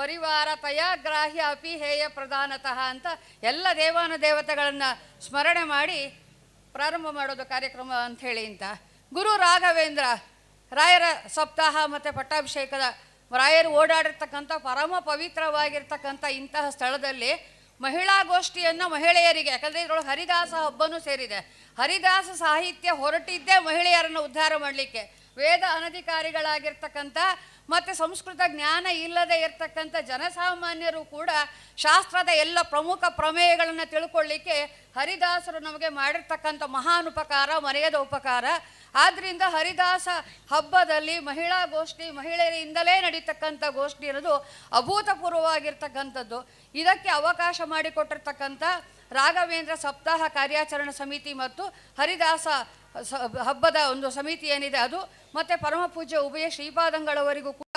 ಪರಿವಾರ ತಯಾಗ್ರಾಹಿ ಅಪಿ ಹೇಯ ಪ್ರಧಾನತಃ ಅಂತ ಎಲ್ಲ ದೇವಾನ ದೇವತೆಗಳನ್ನು ಸ್ಮರಣೆ ಮಾಡಿ ಪ್ರಾರಂಭ ಮಾಡೋದು ಕಾರ್ಯಕ್ರಮ ಅಂಥೇಳಿ ಅಂತ ಗುರು ರಾಘವೇಂದ್ರ, ರಾಯರ ಸಪ್ತಾಹ ಮತ್ತು ಪಟ್ಟಾಭಿಷೇಕದ ರಾಯರು ಓಡಾಡಿರ್ತಕ್ಕಂಥ ಪರಮ ಪವಿತ್ರವಾಗಿರ್ತಕ್ಕಂಥ ಇಂತಹ ಸ್ಥಳದಲ್ಲಿ ಮಹಿಳಾ ಗೋಷ್ಠಿಯನ್ನು ಮಹಿಳೆಯರಿಗೆ, ಯಾಕಂದರೆ ಇದರೊಳಗೆ ಹರಿದಾಸ ಹಬ್ಬನೂ ಸೇರಿದೆ. ಹರಿದಾಸ ಸಾಹಿತ್ಯ ಹೊರಟಿದ್ದೇ ಮಹಿಳೆಯರನ್ನು ಉದ್ಧಾರ ಮಾಡಲಿಕ್ಕೆ. ವೇದ ಅನಧಿಕಾರಿಗಳಾಗಿರ್ತಕ್ಕಂಥ ಮತ್ತು ಸಂಸ್ಕೃತ ಜ್ಞಾನ ಇಲ್ಲದೆ ಇರತಕ್ಕಂಥ ಜನಸಾಮಾನ್ಯರು ಕೂಡ ಶಾಸ್ತ್ರದ ಎಲ್ಲ ಪ್ರಮುಖ ಪ್ರಮೇಯಗಳನ್ನು ತಿಳ್ಕೊಳ್ಳಿಕ್ಕೆ ಹರಿದಾಸರು ನಮಗೆ ಮಾಡಿರ್ತಕ್ಕಂಥ ಮಹಾನ್ ಉಪಕಾರ ಮರೆಯದ ಉಪಕಾರ. ಆದ್ದರಿಂದ ಹರಿದಾಸ ಹಬ್ಬದಲ್ಲಿ ಮಹಿಳಾ ಗೋಷ್ಠಿ ಮಹಿಳೆಯರಿಂದಲೇ ನಡೀತಕ್ಕಂಥ ಗೋಷ್ಠಿ ಇರೋದು ಅಭೂತಪೂರ್ವವಾಗಿರ್ತಕ್ಕಂಥದ್ದು. ಇದಕ್ಕೆ ಅವಕಾಶ ಮಾಡಿಕೊಟ್ಟಿರ್ತಕ್ಕಂಥ ರಾಘವೇಂದ್ರ ಸಪ್ತಾಹ ಕಾರ್ಯಾಚರಣಾ ಸಮಿತಿ ಮತ್ತು ಹರಿದಾಸ ಹಬ್ಬದ ಒಂದು ಸಮಿತಿ ಏನಿದೆ ಅದು, ಮತ್ತು ಪರಮ ಪೂಜ್ಯ ಉಭಯ ಶ್ರೀಪಾದಂಗಳವರಿಗೂ ಕೂಡ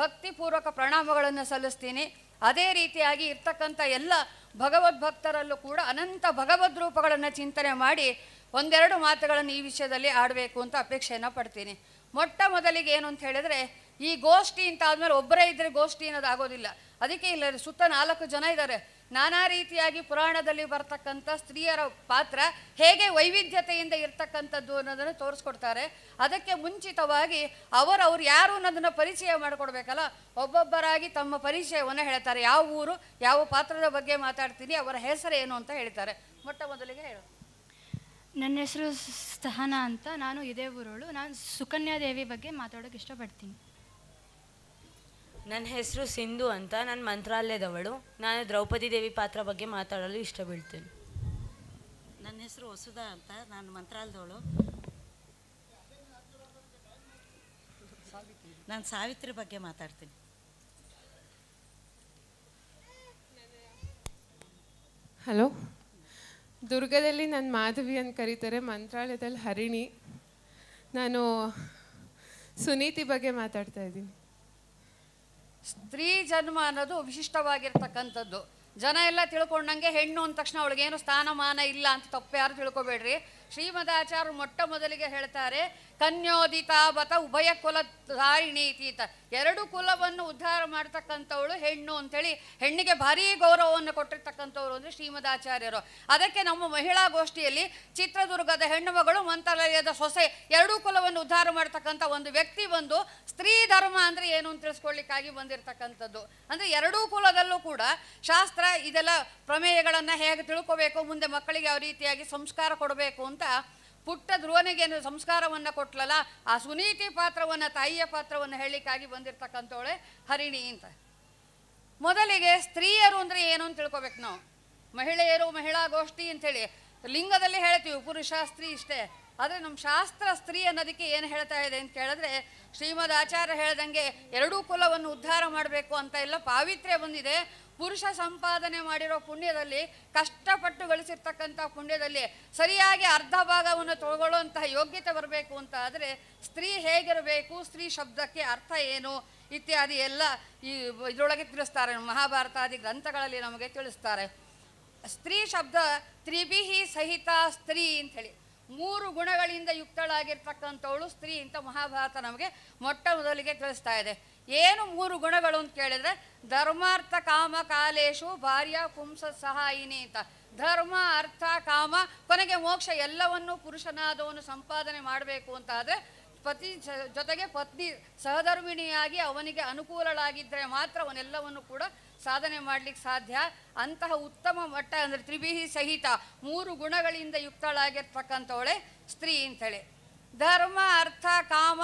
ಭಕ್ತಿಪೂರ್ವಕ ಪ್ರಣಾಮಗಳನ್ನು ಸಲ್ಲಿಸ್ತೀನಿ. ಅದೇ ರೀತಿಯಾಗಿ ಇರ್ತಕ್ಕಂಥ ಎಲ್ಲ ಭಗವದ್ಭಕ್ತರಲ್ಲೂ ಕೂಡ ಅನಂತ ಭಗವದ್ ರೂಪಗಳನ್ನು ಚಿಂತನೆ ಮಾಡಿ ಒಂದೆರಡು ಮಾತುಗಳನ್ನು ಈ ವಿಷಯದಲ್ಲಿ ಆಡಬೇಕು ಅಂತ ಅಪೇಕ್ಷೆಯನ್ನು ಪಡ್ತೀನಿ. ಮೊಟ್ಟ ಮೊದಲಿಗೆ ಏನು ಅಂತ ಹೇಳಿದರೆ, ಈ ಗೋಷ್ಠಿ ಅಂತ ಆದಮೇಲೆ ಒಬ್ಬರೇ ಇದ್ದರೆ ಗೋಷ್ಠಿ ಅನ್ನೋದು ಆಗೋದಿಲ್ಲ. ಅದಕ್ಕೆ ಇಲ್ಲ, ಸುತ್ತ ನಾಲ್ಕು ಜನ ಇದ್ದಾರೆ ನಾನಾ ರೀತಿಯಾಗಿ ಪುರಾಣದಲ್ಲಿ ಬರ್ತಕ್ಕಂಥ ಸ್ತ್ರೀಯರ ಪಾತ್ರ ಹೇಗೆ ವೈವಿಧ್ಯತೆಯಿಂದ ಇರ್ತಕ್ಕಂಥದ್ದು ಅನ್ನೋದನ್ನು ತೋರಿಸ್ಕೊಡ್ತಾರೆ. ಅದಕ್ಕೆ ಮುಂಚಿತವಾಗಿ ಅವರು, ಅವ್ರು ಯಾರು ಅನ್ನೋದನ್ನು ಪರಿಚಯ ಮಾಡಿಕೊಡ್ಬೇಕಲ್ಲ? ಒಬ್ಬೊಬ್ಬರಾಗಿ ತಮ್ಮ ಪರಿಚಯವನ್ನು ಹೇಳ್ತಾರೆ. ಯಾವ ಊರು, ಯಾವ ಪಾತ್ರದ ಬಗ್ಗೆ ಮಾತಾಡ್ತೀನಿ, ಅವರ ಹೆಸರು ಏನು ಅಂತ ಹೇಳ್ತಾರೆ. ಮೊಟ್ಟ ಮೊದಲಿಗೆ ಹೇಳು. ನನ್ನ ಹೆಸರು ಸಹನಾ ಅಂತ. ನಾನು ಇದೇ ಊರೋಳು ನಾನು ಸುಕನ್ಯಾದೇವಿ ಬಗ್ಗೆ ಮಾತಾಡೋಕೆ ಇಷ್ಟಪಡ್ತೀನಿ. ನನ್ನ ಹೆಸರು ಸಿಂಧು ಅಂತ ನಾನು ಮಂತ್ರಾಲಯದವಳು. ನಾನು ದ್ರೌಪದಿ ದೇವಿ ಪಾತ್ರ ಬಗ್ಗೆ ಮಾತಾಡಲು ಇಷ್ಟ ಬೀಳ್ತೇನೆ ನನ್ನ ಹೆಸರು ವಸುಧಾ ಅಂತ ನಾನು ಮಂತ್ರಾಲಯದವಳು. ನಾನು ಸಾವಿತ್ರಿ ಬಗ್ಗೆ ಮಾತಾಡ್ತೀನಿ. ಹಲೋ? ದುರ್ಗದಲ್ಲಿ ನನ್ನ ಮಾಧವಿ ಅಂತ ಕರೀತಾರೆ ಮಂತ್ರಾಲಯದಲ್ಲಿ ಹರಿಣಿ. ನಾನು ಸುನೀತಿ ಬಗ್ಗೆ ಮಾತಾಡ್ತಾ ಇದ್ದೀನಿ. ಸ್ತ್ರೀ ಜನ್ಮ ಅನ್ನೋದು ವಿಶಿಷ್ಟವಾಗಿರ್ತಕ್ಕಂಥದ್ದು. ಜನ ಎಲ್ಲ ತಿಳ್ಕೊಂಡಂಗೆ ಹೆಣ್ಣು ಅಂದ ತಕ್ಷಣ ಅವಳಿಗೇನು ಸ್ಥಾನಮಾನ ಇಲ್ಲ ಅಂತ ತಪ್ಪು ಯಾರು ತಿಳ್ಕೊಬೇಡ್ರಿ. ಶ್ರೀಮದಾಚಾರ್ಯರು ಮೊಟ್ಟ ಮೊದಲಿಗೆ ಹೇಳ್ತಾರೆ ಕನ್ಯೋದಿತಾ ಬತ ಉಭಯ ಕುಲ ಧಾರಿಣಿ ಇತೀತ ಎರಡು ಕುಲವನ್ನು ಉದ್ಧಾರ ಮಾಡ್ತಕ್ಕಂಥವಳು ಹೆಣ್ಣು ಅಂತೇಳಿ ಹೆಣ್ಣಿಗೆ ಭಾರೀ ಗೌರವವನ್ನು ಕೊಟ್ಟಿರ್ತಕ್ಕಂಥವ್ರು ಅಂದರೆ ಶ್ರೀಮದಾಚಾರ್ಯರು. ಅದಕ್ಕೆ ನಮ್ಮ ಮಹಿಳಾ ಗೋಷ್ಠಿಯಲ್ಲಿ ಚಿತ್ರದುರ್ಗದ ಹೆಣ್ಣು ಮಗಳು ಮಂತ್ರಾಲಯದ ಸೊಸೆ ಎರಡೂ ಕುಲವನ್ನು ಉದ್ಧಾರ ಮಾಡ್ತಕ್ಕಂಥ ಒಂದು ವ್ಯಕ್ತಿ ಬಂದು ಸ್ತ್ರೀ ಧರ್ಮ ಅಂದರೆ ಏನು ಅಂತ ತಿಳಿಸ್ಕೊಳ್ಳಿಕ್ಕಾಗಿ ಬಂದಿರತಕ್ಕಂಥದ್ದು. ಅಂದರೆ ಎರಡೂ ಕುಲದಲ್ಲೂ ಕೂಡ ಶಾಸ್ತ್ರ ಇದೆಲ್ಲ ಪ್ರಮೇಯಗಳನ್ನು ಹೇಗೆ ತಿಳ್ಕೋಬೇಕು, ಮುಂದೆ ಮಕ್ಕಳಿಗೆ ಯಾವ ರೀತಿಯಾಗಿ ಸಂಸ್ಕಾರ ಕೊಡಬೇಕು ಅಂತ ಪುಟ್ಟ ಧ್ರುವನಿಗೆ ಏನು ಸಂಸ್ಕಾರವನ್ನು ಕೊಟ್ಲಲ್ಲ, ಆ ಸುನೀತಿ ಪಾತ್ರವನ್ನು, ತಾಯಿಯ ಪಾತ್ರವನ್ನು ಹೇಳಲಿಕ್ಕಾಗಿ ಬಂದಿರತಕ್ಕಂಥವಳೆ ಹರಿಣಿ ಅಂತ. ಮೊದಲಿಗೆ ಸ್ತ್ರೀಯರು ಅಂದರೆ ಏನು ಅಂತ ತಿಳ್ಕೊಬೇಕು ನಾವು. ಮಹಿಳೆಯರು ಮಹಿಳಾ ಗೋಷ್ಠಿ ಅಂತೇಳಿ ಲಿಂಗದಲ್ಲಿ ಹೇಳ್ತೀವಿ ಪುರುಷ ಸ್ತ್ರೀ ಇಷ್ಟೇ. ಆದರೆ ನಮ್ಮ ಶಾಸ್ತ್ರ ಸ್ತ್ರೀ ಅನ್ನೋದಕ್ಕೆ ಏನು ಹೇಳ್ತಾ ಇದೆ ಅಂತ ಕೇಳಿದ್ರೆ, ಶ್ರೀಮದ್ ಆಚಾರ್ಯ ಹೇಳ್ದಂಗೆ ಎರಡೂ ಕುಲವನ್ನು ಉದ್ಧಾರ ಮಾಡಬೇಕು ಅಂತ ಎಲ್ಲ ಪಾವಿತ್ರ್ಯ ಬಂದಿದೆ. ಪುರುಷ ಸಂಪಾದನೆ ಮಾಡಿರೋ ಪುಣ್ಯದಲ್ಲಿ ಕಷ್ಟಪಟ್ಟು ಗಳಿಸಿರ್ತಕ್ಕಂಥ ಪುಣ್ಯದಲ್ಲಿ ಸರಿಯಾಗಿ ಅರ್ಧ ಭಾಗವನ್ನು ತೊಗೊಳ್ಳುವಂತಹ ಯೋಗ್ಯತೆ ಬರಬೇಕು ಅಂತ ಆದರೆ ಸ್ತ್ರೀ ಹೇಗಿರಬೇಕು, ಸ್ತ್ರೀ ಶಬ್ದಕ್ಕೆ ಅರ್ಥ ಏನು ಇತ್ಯಾದಿ ಎಲ್ಲ ಈ ಇದರೊಳಗೆ ತಿಳಿಸ್ತಾರೆ. ಮಹಾಭಾರತಾದಿ ಗ್ರಂಥಗಳಲ್ಲಿ ನಮಗೆ ತಿಳಿಸ್ತಾರೆ. ಸ್ತ್ರೀ ಶಬ್ದ ತ್ರಿಭಿಹಿ ಸಹಿತ ಸ್ತ್ರೀ ಹೇಳಿ ಮೂರು ಗುಣಗಳಿಂದ ಯುಕ್ತಳಾಗಿರ್ತಕ್ಕಂಥವಳು ಸ್ತ್ರೀ ಅಂತ ಮಹಾಭಾರತ ನಮಗೆ ಮೊಟ್ಟ ಮೊದಲಿಗೆ ತಿಳಿಸ್ತಾ ಇದೆ. ಏನು ಮೂರು ಗುಣಗಳು ಅಂತ ಕೇಳಿದ್ರೆ, ಧರ್ಮಾರ್ಥ ಕಾಮ ಕಾಲೇಶು ಭಾರ್ಯ ಪುಂಸ ಸಹಾಯಿನಿ ಅಂತ. ಧರ್ಮ, ಅರ್ಥ, ಕಾಮ, ಕೊನೆಗೆ ಮೋಕ್ಷ ಎಲ್ಲವನ್ನೂ ಪುರುಷನಾದವನು ಸಂಪಾದನೆ ಮಾಡಬೇಕು ಅಂತ ಆದರೆ, ಪತಿ ಜೊತೆಗೆ ಪತ್ನಿ ಸಹಧರ್ಮಿಣಿಯಾಗಿ ಅವನಿಗೆ ಅನುಕೂಲಳಾಗಿದ್ದರೆ ಮಾತ್ರ ಅವನೆಲ್ಲವನ್ನು ಕೂಡ ಸಾಧನೆ ಮಾಡಲಿಕ್ಕೆ ಸಾಧ್ಯ. ಅಂತಹ ಉತ್ತಮ ಮಟ್ಟ ಅಂದರೆ ತ್ರಿಭಿಹಿ ಸಹಿತ ಮೂರು ಗುಣಗಳಿಂದ ಯುಕ್ತಳಾಗಿರ್ತಕ್ಕಂಥವಳೆ ಸ್ತ್ರೀ ಅಂತೇಳಿ ಧರ್ಮ, ಅರ್ಥ, ಕಾಮ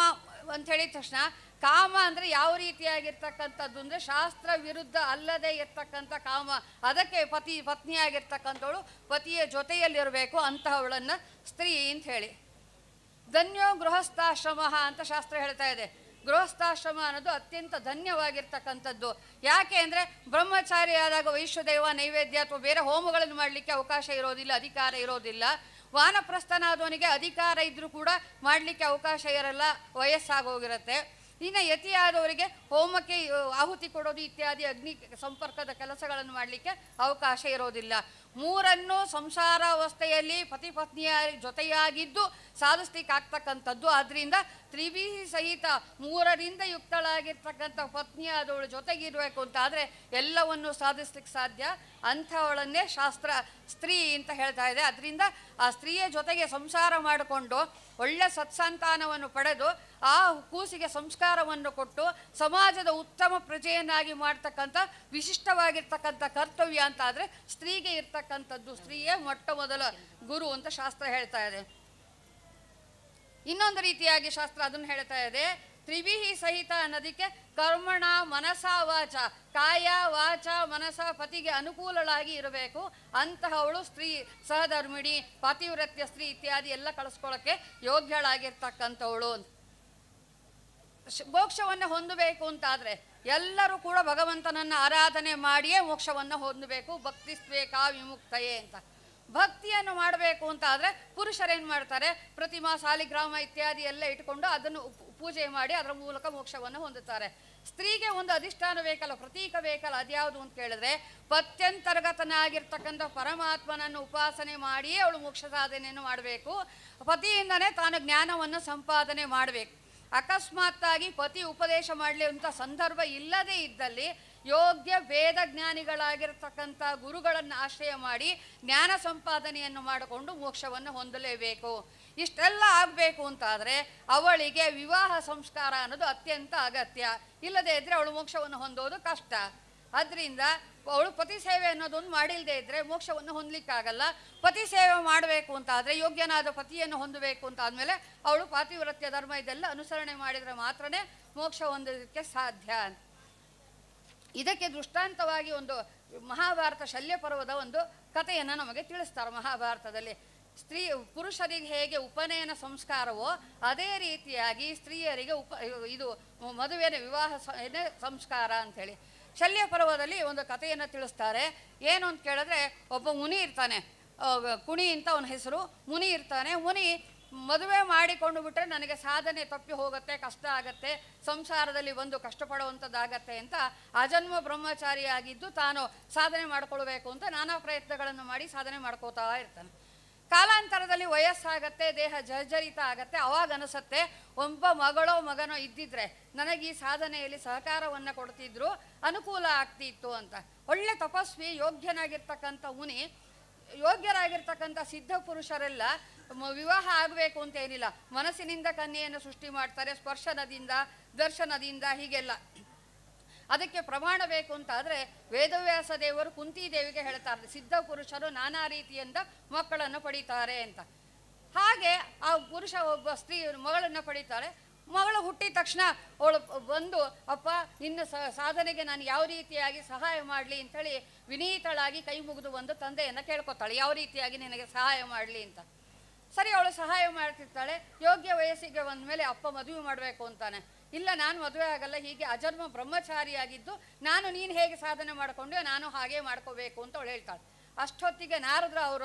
ಅಂಥೇಳಿದ ತಕ್ಷಣ ಕಾಮ ಅಂದರೆ ಯಾವ ರೀತಿಯಾಗಿರ್ತಕ್ಕಂಥದ್ದು ಅಂದರೆ ಶಾಸ್ತ್ರ ವಿರುದ್ಧ ಅಲ್ಲದೆ ಇರ್ತಕ್ಕಂಥ ಕಾಮ. ಅದಕ್ಕೆ ಪತಿ, ಪತ್ನಿಯಾಗಿರ್ತಕ್ಕಂಥವಳು ಪತಿಯ ಜೊತೆಯಲ್ಲಿರಬೇಕು ಅಂತಹವಳನ್ನು ಸ್ತ್ರೀ ಅಂತ ಹೇಳಿ. ಧನ್ಯೋ ಗೃಹಸ್ಥಾಶ್ರಮ ಅಂತ ಶಾಸ್ತ್ರ ಹೇಳ್ತಾ ಇದೆ. ಗೃಹಸ್ಥಾಶ್ರಮ ಅನ್ನೋದು ಅತ್ಯಂತ ಧನ್ಯವಾಗಿರ್ತಕ್ಕಂಥದ್ದು. ಯಾಕೆ ಅಂದರೆ ಬ್ರಹ್ಮಚಾರಿ ಆದಾಗ ವೈಶ್ವದೇವ ನೈವೇದ್ಯ ಅಥವಾ ಬೇರೆ ಹೋಮಗಳನ್ನು ಮಾಡಲಿಕ್ಕೆ ಅವಕಾಶ ಇರೋದಿಲ್ಲ, ಅಧಿಕಾರ ಇರೋದಿಲ್ಲ. ವಾನಪ್ರಸ್ಥನಾದವನಿಗೆ ಅಧಿಕಾರ ಇದ್ದರೂ ಕೂಡ ಮಾಡಲಿಕ್ಕೆ ಅವಕಾಶ ಇರಲ್ಲ, ವಯಸ್ಸಾಗೋಗಿರುತ್ತೆ. ಇನ್ನು ಯತಿಯಾದವರಿಗೆ ಹೋಮಕ್ಕೆ ಆಹುತಿ ಕೊಡೋದು ಇತ್ಯಾದಿ ಅಗ್ನಿ ಸಂಪರ್ಕದ ಕೆಲಸಗಳನ್ನು ಮಾಡಲಿಕ್ಕೆ ಅವಕಾಶ ಇರೋದಿಲ್ಲ. ಮೂರನ್ನು ಸಂಸಾರಾವಸ್ಥೆಯಲ್ಲಿ ಪತಿ ಪತ್ನಿಯ ಜೊತೆಯಾಗಿದ್ದು ಸಾಧಿಸ್ಲಿಕ್ಕಾಗ್ತಕ್ಕಂಥದ್ದು ಆದ್ದರಿಂದ ತ್ರಿವಿಹಿ ಸಹಿತ ಮೂರರಿಂದ ಯುಕ್ತಳಾಗಿರ್ತಕ್ಕಂಥ ಪತ್ನಿಯಾದವಳು ಜೊತೆಗಿರಬೇಕು ಅಂತ ಆದರೆ ಎಲ್ಲವನ್ನು ಸಾಧಿಸ್ಲಿಕ್ಕೆ ಸಾಧ್ಯ. ಅಂಥವಳನ್ನೇ ಶಾಸ್ತ್ರ ಸ್ತ್ರೀ ಅಂತ ಹೇಳ್ತಾ ಇದೆ. ಅದರಿಂದ ಆ ಸ್ತ್ರೀಯ ಜೊತೆಗೆ ಸಂಸಾರ ಮಾಡಿಕೊಂಡು ಒಳ್ಳೆ ಸತ್ಸಂತಾನವನ್ನು ಪಡೆದು ಆ ಕೂಸಿಗೆ ಸಂಸ್ಕಾರವನ್ನು ಕೊಟ್ಟು ಸಮಾಜದ ಉತ್ತಮ ಪ್ರಜೆಯನ್ನಾಗಿ ಮಾಡ್ತಕ್ಕಂಥ, ವಿಶಿಷ್ಟವಾಗಿರ್ತಕ್ಕಂಥ ಕರ್ತವ್ಯ ಅಂತ ಆದರೆ ಸ್ತ್ರೀಗೆ ಇರ್ತಕ್ಕಂಥದ್ದು ಸ್ತ್ರೀಯೇ ಮೊಟ್ಟ ಮೊದಲ ಗುರು ಅಂತ ಶಾಸ್ತ್ರ ಹೇಳ್ತಾ ಇದೆ. ಇನ್ನೊಂದು ರೀತಿಯಾಗಿ ಶಾಸ್ತ್ರ ಅದನ್ನು ಹೇಳ್ತಾ ಇದೆ. ತ್ರಿವಿಹಿ ಸಹಿತ ಅನ್ನೋದಕ್ಕೆ ಕರ್ಮಣ ಮನಸ ವಾಚ, ಕಾಯ ವಾಚ ಮನಸ ಪತಿಗೆ ಅನುಕೂಲಳಾಗಿ ಇರಬೇಕು. ಅಂತಹವಳು ಸ್ತ್ರೀ ಸಹಧರ್ಮಿಣಿ ಪತಿವೃತ್ಯ ಸ್ತ್ರೀ ಇತ್ಯಾದಿ ಎಲ್ಲ ಕಳಿಸ್ಕೊಳ್ಳೋಕ್ಕೆ ಯೋಗ್ಯಳಾಗಿರ್ತಕ್ಕಂಥವಳು ಮೋಕ್ಷವನ್ನು ಹೊಂದಬೇಕು ಅಂತಾದರೆ ಎಲ್ಲರೂ ಕೂಡ ಭಗವಂತನನ್ನು ಆರಾಧನೆ ಮಾಡಿಯೇ ಮೋಕ್ಷವನ್ನು ಹೊಂದಬೇಕು. ಭಕ್ತಿಸ್ಬೇಕಾ ವಿಮುಕ್ತಯೇ ಅಂತ. ಭಕ್ತಿಯನ್ನು ಮಾಡಬೇಕು ಅಂತ ಆದರೆ ಪುರುಷರೇನು ಮಾಡ್ತಾರೆ? ಪ್ರತಿಮಾ, ಸಾಲಿಗ್ರಾಮ ಇತ್ಯಾದಿ ಎಲ್ಲ ಇಟ್ಕೊಂಡು ಅದನ್ನು ಪೂಜೆ ಮಾಡಿ ಅದರ ಮೂಲಕ ಮೋಕ್ಷವನ್ನು ಹೊಂದುತ್ತಾರೆ. ಸ್ತ್ರೀಗೆ ಒಂದು ಅಧಿಷ್ಠಾನ ಬೇಕಲ್ಲ, ಪ್ರತೀಕ ಬೇಕಲ್ಲ, ಅದ್ಯಾವುದು ಅಂತ ಕೇಳಿದ್ರೆ ಪತ್ಯಂತರ್ಗತನಾಗಿರ್ತಕ್ಕಂಥ ಪರಮಾತ್ಮನನ್ನು ಉಪಾಸನೆ ಮಾಡಿಯೇ ಅವಳು ಮೋಕ್ಷ ಸಾಧನೆಯನ್ನು ಮಾಡಬೇಕು. ಪತಿಯಿಂದನೇ ತಾನು ಜ್ಞಾನವನ್ನು ಸಂಪಾದನೆ ಮಾಡಬೇಕು. ಅಕಸ್ಮಾತ್ತಾಗಿ ಪತಿ ಉಪದೇಶ ಮಾಡಲಿ ಅಂತ ಸಂದರ್ಭ ಇಲ್ಲದೇ ಇದ್ದಲ್ಲಿ ಯೋಗ್ಯ ವೇದ ಜ್ಞಾನಿಗಳಾಗಿರ್ತಕ್ಕಂಥ ಗುರುಗಳನ್ನು ಆಶ್ರಯ ಮಾಡಿ ಜ್ಞಾನ ಸಂಪಾದನೆಯನ್ನು ಮಾಡಿಕೊಂಡು ಮೋಕ್ಷವನ್ನು ಹೊಂದಲೇಬೇಕು. ಇಷ್ಟೆಲ್ಲ ಆಗಬೇಕು ಅಂತಾದರೆ ಅವಳಿಗೆ ವಿವಾಹ ಸಂಸ್ಕಾರ ಅನ್ನೋದು ಅತ್ಯಂತ ಅಗತ್ಯ. ಇಲ್ಲದೇ ಇದ್ದರೆ ಅವಳು ಮೋಕ್ಷವನ್ನು ಹೊಂದೋದು ಕಷ್ಟ. ಅದರಿಂದ ಅವಳು ಪತಿ ಸೇವೆ ಅನ್ನೋದೊಂದು ಮಾಡಿಲ್ಲದೆ ಇದ್ದರೆ ಮೋಕ್ಷವನ್ನು ಹೊಂದಲಿಕ್ಕಾಗಲ್ಲ. ಪತಿ ಸೇವೆ ಮಾಡಬೇಕು ಅಂತ ಆದರೆ ಯೋಗ್ಯನಾದ ಪತಿಯನ್ನು ಹೊಂದಬೇಕು ಅಂತ ಆದಮೇಲೆ ಅವಳು ಪಾತಿವ್ರತ್ಯ ಧರ್ಮ ಇದೆಲ್ಲ ಅನುಸರಣೆ ಮಾಡಿದರೆ ಮಾತ್ರನೇ ಮೋಕ್ಷ ಹೊಂದೋದಕ್ಕೆ ಸಾಧ್ಯ ಇದಕ್ಕೆ ದೃಷ್ಟಾಂತವಾಗಿ ಒಂದು ಮಹಾಭಾರತ ಶಲ್ಯ ಪರ್ವದ ಒಂದು ಕಥೆಯನ್ನು ನಮಗೆ ತಿಳಿಸ್ತಾರೆ ಮಹಾಭಾರತದಲ್ಲಿ. ಸ್ತ್ರೀ ಪುರುಷರಿಗೆ ಹೇಗೆ ಉಪನಯನ ಸಂಸ್ಕಾರವೋ ಅದೇ ರೀತಿಯಾಗಿ ಸ್ತ್ರೀಯರಿಗೆ ಉಪ ಇದು ಮದುವೆನ ವಿವಾಹ ಸಂಸ್ಕಾರ ಅಂಥೇಳಿ. ಶಲ್ಯ ಪರ್ವದಲ್ಲಿ ಒಂದು ಕಥೆಯನ್ನು ತಿಳಿಸ್ತಾರೆ. ಏನು ಅಂತ ಕೇಳಿದ್ರೆ, ಒಬ್ಬ ಮುನಿ ಇರ್ತಾನೆ. ಕುಣಿ ಅಂತ ಅವನ ಹೆಸರು. ಮುನಿ ಇರ್ತಾನೆ. ಮುನಿ ಮದುವೆ ಮಾಡಿಕೊಂಡು ಬಿಟ್ರೆ ನನಗೆ ಸಾಧನೆ ತಪ್ಪಿ ಹೋಗುತ್ತೆ, ಕಷ್ಟ ಆಗತ್ತೆ, ಸಂಸಾರದಲ್ಲಿ ಬಂದು ಕಷ್ಟಪಡುವಂಥದ್ದಾಗತ್ತೆ ಅಂತ ಅಜನ್ಮ ಬ್ರಹ್ಮಚಾರಿಯಾಗಿದ್ದು ತಾನು ಸಾಧನೆ ಮಾಡಿಕೊಳ್ಬೇಕು ಅಂತ ನಾನಾ ಪ್ರಯತ್ನಗಳನ್ನು ಮಾಡಿ ಸಾಧನೆ ಮಾಡ್ಕೋತಾ ಇರ್ತಾನೆ. ಕಾಲಾಂತರದಲ್ಲಿ ವಯಸ್ಸಾಗತ್ತೆ, ದೇಹ ಜರ್ಜರಿತ ಆಗತ್ತೆ, ಅವಾಗ ಅನಿಸುತ್ತೆ, ಒಬ್ಬ ಮಗಳೋ ಮಗನೋ ಇದ್ದಿದ್ರೆ ನನಗೆ ಈ ಸಾಧನೆಯಲ್ಲಿ ಸಹಕಾರವನ್ನು ಕೊಡ್ತಿದ್ರು, ಅನುಕೂಲ ಆಗ್ತಿತ್ತು ಅಂತ. ಒಳ್ಳೆ ತಪಸ್ವಿ, ಯೋಗ್ಯನಾಗಿರ್ತಕ್ಕಂಥ ಮುನಿ, ಯೋಗ್ಯರಾಗಿರ್ತಕ್ಕಂಥ ಸಿದ್ಧ ಪುರುಷರೆಲ್ಲ ವಿವಾಹ ಆಗಬೇಕು ಅಂತ ಏನಿಲ್ಲ. ಮನಸ್ಸಿನಿಂದ ಕನ್ಯೆಯನ್ನು ಸೃಷ್ಟಿ ಮಾಡ್ತಾರೆ ಸ್ಪರ್ಶನದಿಂದ ದರ್ಶನದಿಂದ, ಹೀಗೆಲ್ಲ. ಅದಕ್ಕೆ ಪ್ರಮಾಣ ಬೇಕು ಅಂತ ಆದರೆ ವೇದವ್ಯಾಸ ದೇವರು ಕುಂತಿ ದೇವಿಗೆ ಹೇಳ್ತಾರೆ, ಸಿದ್ಧ ಪುರುಷರು ನಾನಾ ರೀತಿಯಿಂದ ಮಕ್ಕಳನ್ನು ಪಡೀತಾರೆ ಅಂತ. ಹಾಗೆ ಆ ಪುರುಷ ಒಬ್ಬ ಸ್ತ್ರೀ ಮಗಳನ್ನು ಪಡಿತಾಳೆ ಮಗಳು ಹುಟ್ಟಿದ ತಕ್ಷಣ ಅವಳು ಬಂದು, ಅಪ್ಪ, ನಿನ್ನ ಸಾಧನೆಗೆ ನಾನು ಯಾವ ರೀತಿಯಾಗಿ ಸಹಾಯ ಮಾಡಲಿ ಅಂತೇಳಿ ವಿನೀತಳಾಗಿ ಕೈ ಮುಗಿದು ಬಂದು ತಂದೆಯನ್ನು ಕೇಳ್ಕೊತಾಳೆ, ಯಾವ ರೀತಿಯಾಗಿ ನಿನಗೆ ಸಹಾಯ ಮಾಡಲಿ ಅಂತ. ಸರಿ, ಅವಳು ಸಹಾಯ ಮಾಡ್ತಿರ್ತಾಳೆ, ಯೋಗ್ಯ ವಯಸ್ಸಿಗೆ ಬಂದ ಮೇಲೆ ಅಪ್ಪ ಮದುವೆ ಮಾಡಬೇಕು ಅಂತಾನೆ. ಇಲ್ಲ, ನಾನು ಮದುವೆ ಆಗಲ್ಲ, ಹೀಗೆ ಅಜನ್ಮ ಬ್ರಹ್ಮಚಾರಿಯಾಗಿದ್ದು, ನಾನು ನೀನು ಹೇಗೆ ಸಾಧನೆ ಮಾಡಿಕೊಂಡೆ ನಾನು ಹಾಗೆ ಮಾಡ್ಕೋಬೇಕು ಅಂತ ಅವಳು ಹೇಳ್ತಾಳೆ. ಅಷ್ಟೊತ್ತಿಗೆ ನಾರದ್ರ ಅವರ